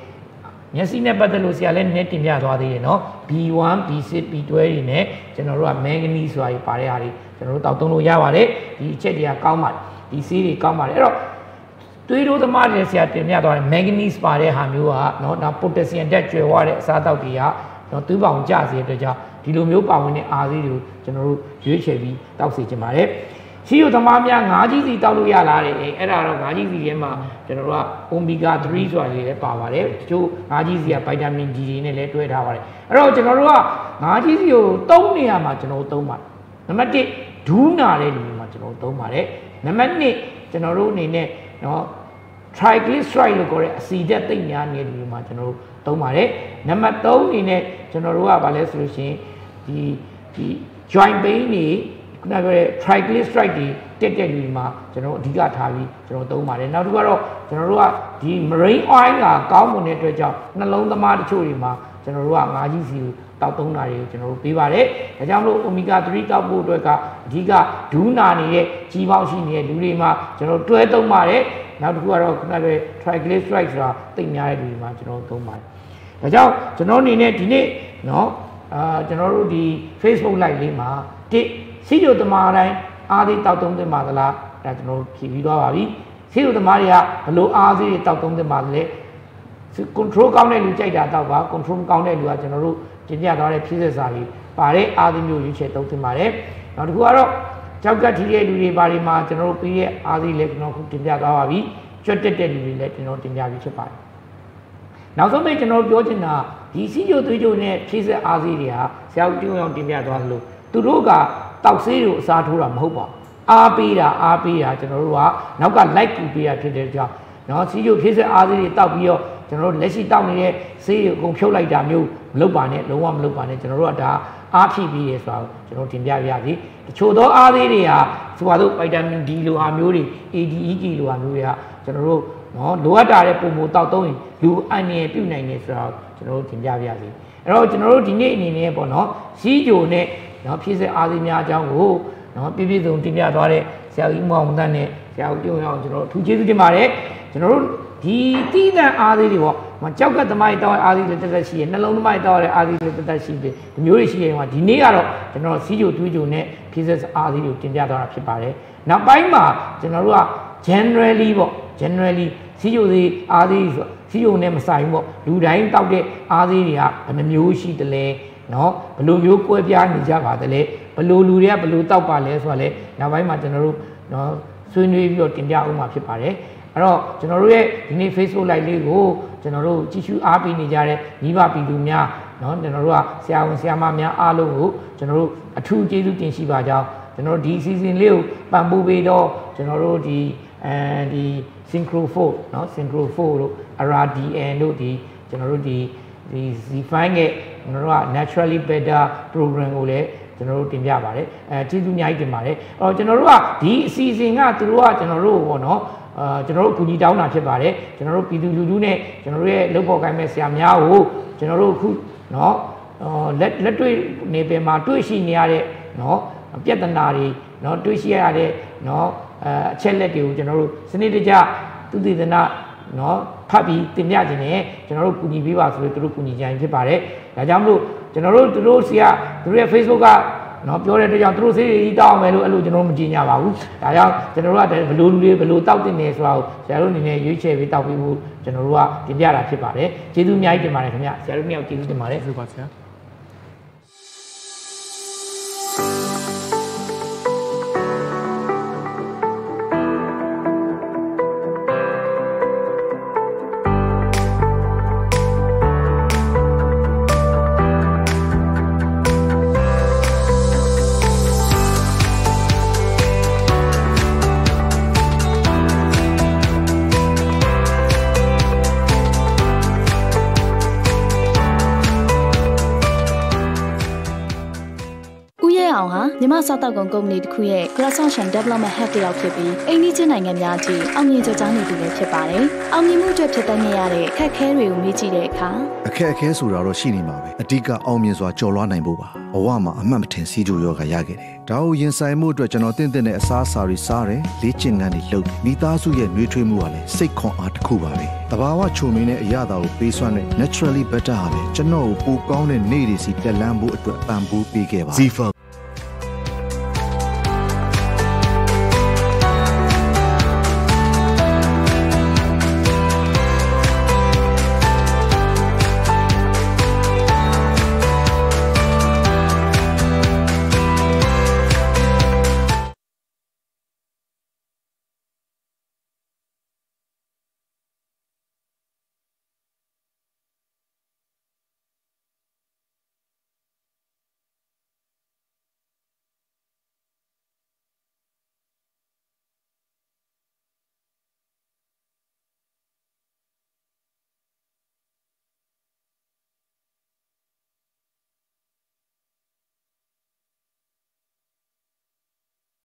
မျက်စိနဲ့ပတ်သက်လို့ဆရာလည်းနည်းတင်ပြသွားသေးတယ်နော် B1 B6 B12 တွေနဲ့ကျွန်တော်တို့က manganese ဆိုတာပါတဲ့ဟာတွေကျွန်တော်တို့တောက်သုံးလို့ရပါတယ်ဒီအချက်တွေကကောင်းပါတယ်ဒီဆေးတွေကောင်းပါတယ်အဲ့တော့သွေးတိုးသမားတွေဆရာတင်ပြသွားတယ် manganese ပါတဲ့ဟာမျိုးကနော်ဒါ potassium ဓာတ်ကျွယ်ဝတဲ့အစားအသောက်တွေကနော်သွေးပေါင်ကျစေတဲ့အတွက်ကြောင့်ဒီလိုမျိုးပါဝင်တဲ့အားသေးတွေကိုကျွန်တော်တို့ရွေးချယ်ပြီးတောက်စေချင်ပါတယ် ရှိရသမားများငါးကြီးစီတောက်လို့ရလာတယ်အဲ့ဒါတော့ငါးကြီးစီထဲမှာကျွန်တော်တို့က omega 3ဆိုတာလေးလည်းပါပါတယ်တချို့ငါးကြီးစီကဗိုက်တာမင် D တွေနဲ့လည်းတွဲထားပါတယ်အဲ့တော့ကျွန်တော်တို့ကငါးကြီးစီကိုသုံးနေရမှာကျွန်တော်တို့သုံးပါတယ်နံပါတ်1ဒူးနာတဲ့လူတွေမှာကျွန်တော်တို့သုံးပါတယ်နံပါတ်2ကျွန်တော်တို့အနေနဲ့နော် triglyceride လို့ခေါ်တဲ့အဆီဓာတ်သိပ်များနေတဲ့လူတွေမှာကျွန်တော်တို့သုံးပါတယ်နံပါတ်3အနေနဲ့ကျွန်တော်တို့ကဗာလဲဆိုလို့ရှိရင်ဒီဒီ joint pain တွေ ခုနပြောတဲ့ triglyceride တွေတက်တဲ့လူတွေမှာကျွန်တော်တို့အဓိကထားပြီးကျွန်တော်သုံးပါတယ်နောက်တစ်ခုကတော့ကျွန်တော်တို့ကဒီ marine oil ကကောင်းမွန်တဲ့အတွက်ကြောင့်နှလုံးသမားတချို့တွေမှာကျွန်တော်တို့ကငါးကြီးစီကိုတောက်သုံးတာတွေကိုကျွန်တော်တို့ပေးပါတယ်ဒါကြောင့်မလို့ omega 3တောက်ဖို့အတွက်ကအဓိကဒူးနာနေတဲ့ကြီးပေါင်းရှိနေတဲ့လူတွေမှာကျွန်တော်တွဲသုံးပါတယ်နောက်တစ်ခုကတော့ခုနက triglyceride ဆိုတာသိများတဲ့လူတွေမှာကျွန်တော်သုံးပါတယ်ဒါကြောင့်ကျွန်တော်အနေနဲ့ဒီနေ့เนาะအာကျွန်တော်တို့ဒီ Facebook live လေးမှာတစ် စီးကျိုတမာတိုင်းအားသေးတောက်သုံးသင့်ပါသလားဒါကျွန်တော်တို့ဖြေပြီးသွားပါပြီစီးကျိုတမာတွေကဘလို့အားသေးတွေတောက်သုံးသင့်ပါသလဲ control ကောင်းတဲ့လူကြိုက်တာတော့ပါ control မကောင်းတဲ့လူကကျွန်တော်တို့ကျင်းပြသွားတဲ့ဖြည့်ဆက်စာတွေပါတဲ့အားသေးမျိုးရွေးချယ်သုံးသင့်ပါတယ်နောက်တစ်ခုကတော့ကြောက်ကတ်ထီတဲ့လူတွေဘာတွေမှာကျွန်တော်တို့ပြီးတဲ့အားသေးလည်းကျွန်တော်ခုတင်ပြသွားပါပြီကြွတ်တက်တဲ့လူတွေလည်းကျွန်တော်တင်ပြပြီးဖြစ်ပါတယ်နောက်ဆုံးပဲကျွန်တော်ပြောချင်တာဒီစီဂျိုသွေးကြိုနဲ့ဖြည့်ဆက်အားသေးတွေဟာဆရာပြုံးအောင်တင်ပြသွားသလိုသူတို့က တောက်ဆေးတွေကိုအစားထိုးတာမဟုတ်ပါဘူးအားပေးတာအားပေးတာကျွန်တော်တို့ကနောက်က like ကူပေးတာဖြစ်တဲ့ကြောင့်နော်စီဂျိုဖြည့်ဆက်အားသေးတွေတောက်ပြီးတော့ကျွန်တော်တို့လက်ရှိတောက်နေတဲ့ဆေးတွေအကုန်ဖြုတ်လိုက်တာမျိုးမလုပ်ပါနဲ့လုံးဝမလုပ်ပါနဲ့ကျွန်တော်တို့ကဒါအားဖြည့်ပြီးရဆိုတာကိုကျွန်တော်တင်ပြပြစီတချို့သောအားသေးတွေဟာဆိုပါတော့ဗိုက်တာမင် D လိုဟာမျိုးတွေ ADEG လိုဟာမျိုးတွေကကျွန်တော်တို့နော်လိုအပ်တာတဲ့ပုံပုံတောက်သုံးရင်လူအန္တရာယ်ပြုနိုင်တယ်ဆိုတာကျွန်တော်တို့တင်ပြပြစီအဲ့တော့ကျွန်တော်တို့ဒီနေ့အနေနဲ့ပေါ့နော်စီးကြိုနဲ့ နော်ဖြည့်စက်အားသေးများအကြောင်းကိုနော်ပြည့်ပြည့်စုံတင်ပြသွားတဲ့ဆရာကြီးမောင်တန်းနဲ့ဆရာဦးပြုံးအောင်ကျွန်တော်တို့အထူးကျေးဇူးတင်ပါတယ်ကျွန်တော်တို့ဒီတိတန်အားသေးတွေပေါ့မကြောက်ကသမိုင်းတောင်းအားသေးတွေတက်တက်ရှိရနှလုံးသမိုင်းတောင်းတဲ့အားသေးတွေတက်တက်ရှိတယ်ဒီမျိုးတွေရှိရင်ကဒီနေ့ကတော့ကျွန်တော်စီးကြိုတွေးကြိုနဲ့ဖြည့်စက်အားသေးကိုတင်ပြသွားတာဖြစ်ပါတယ်နောက်ပိုင်းမှာကျွန်တော်တို့က generally ပေါ့ generally စီးကြိုသေးအားသေးဆိုစီးကြိုနဲ့မဆိုင်ဘူးပေါ့လူတိုင်းတောက်တဲ့အားသေးတွေကဘယ်နှမျိုးရှိတယ်လဲ နော်ဘယ်လိုမျိုးကွဲပြားနေကြပါသလဲဘယ်လိုလူတွေကဘယ်လိုတောက်ပါလဲဆိုတာလဲနောက်ပိုင်းမှာကျွန်တော်တို့နော်ဆွေးနွေးပြီးတော့တင်ပြအောင်မှာဖြစ်ပါတယ်အဲ့တော့ကျွန်တော်တို့ရဲ့ဒီနေ့ Facebook live လေးကိုကျွန်တော်တို့ကြည့်ရှုအားပေးနေကြတဲ့ညီမပြည်သူများเนาะကျွန်တော်တို့ကဆရာဝန်ဆရာမများအားလုံးကိုကျွန်တော်တို့အထူးကျေးဇူးတင်ရှိပါကြောင်းကျွန်တော်တို့ဒီ season လေးကိုပံ့ပိုးပေးတော့ကျွန်တော်တို့ဒီအဲဒီ synchro 4เนาะ synchro 4တို့ RDN တို့ဒီကျွန်တော်တို့ဒီဒီ Z5 ရဲ့ ကျွန်တော်တို့က naturally better program ကိုလည်းကျွန်တော်တို့တင်ပြပါတယ်အဲကျေးဇူးအများကြီးတင်ပါတယ်အော်ကျွန်တော်တို့ကဒီအစီအစဉ်ကသူတို့ကကျွန်တော်တို့ပေါ့နော်အာကျွန်တော်တို့အကူအညီတောင်းတာဖြစ်ပါတယ်ကျွန်တော်တို့ပြည်သူလူထုနဲ့ကျွန်တော်တို့ရဲ့လုပ်ဖို့ကိုင်းမဲ့ဆရာများကိုကျွန်တော်တို့အခုเนาะလက်လက်တွေ့နေပင်မှာတွေ့ရှိနေရတဲ့เนาะပြဿနာတွေเนาะတွေ့ရှိရတဲ့เนาะအအချက်လက်တွေကိုကျွန်တော်တို့စနစ်တကျသူတည်တနာเนาะ ဖတ်ပြီးတင်ပြခြင်းနဲ့ကျွန်တော်တို့ကူညီပေးပါဆိုလို့သူတို့ကူညီကြရင်ဖြစ်ပါတယ်ဒါကြောင့်မလို့ကျွန်တော်တို့သူတို့စီကသူတို့ရဲ့ Facebook ကနော်ပြောတဲ့အတွက်ကြောင့်သူတို့ဆေးတွေကြီးတောင်းမယ်လို့အဲ့လိုကျွန်တော်မကြင်ညာပါဘူးဒါကြောင့်ကျွန်တော်တို့ကဘလို့လူတွေဘလို့တောက်တင်နေဆိုတာကိုဆရာတို့အနေနဲ့ရွေးချယ်ပြီးတောက်ပြီးဖို့ကျွန်တော်တို့ကတင်ပြတာဖြစ်ပါတယ်ကျေးဇူးအများကြီးတင်ပါတယ်ခင်ဗျဆရာတို့မြောက်ကျေးဇူးတင်ပါတယ်ဟုတ်ပါဆရာ အောင်ဟာမြမစောက်တောက်ကုန်ကုမ္ပဏီတစ်ခုရဲ့ Croissant Development Head တယောက်ဖြစ်ပြီးအိန္ဒိချင်းနိုင်ငံများအထိအောင်မြင်ကြိုးစားနေသူလည်းဖြစ်ပါတယ်။အောင်မြင်မှုအတွက်ဖြစ်တဲ့နေရတဲ့အခက်အခဲတွေကိုမေးကြည့်တဲ့အခါအခက်အခဲဆိုတာတော့ရှိနေမှာပဲအဓိကအောင်မြင်စွာကြော်လွှားနိုင်ဖို့ပါဘဝမှာအမှတ်မထင်စီးကြိုရောဂါရခဲ့တယ်ဒါကိုရင်ဆိုင်မှုအတွက်ကျွန်တော်တင့်တဲ့တဲ့အစားအစာတွေစားတယ်လေ့ကျင့်ခန်းတွေလုပ်တယ်မိသားစုရဲ့နှွေးထွေးမှုကလည်းစိတ်ခွန်အားတစ်ခုပါပဲတဘာဝချုံမင်းတဲ့အရာတာကိုပေးစွမ်းတဲ့ naturally better ဟာလေကျွန်တော်ကိုပိုကောင်းတဲ့နေ့တွေစီတက်လန်းဖို့အတွက်ပံ့ပိုးပေးခဲ့ပါ Zifa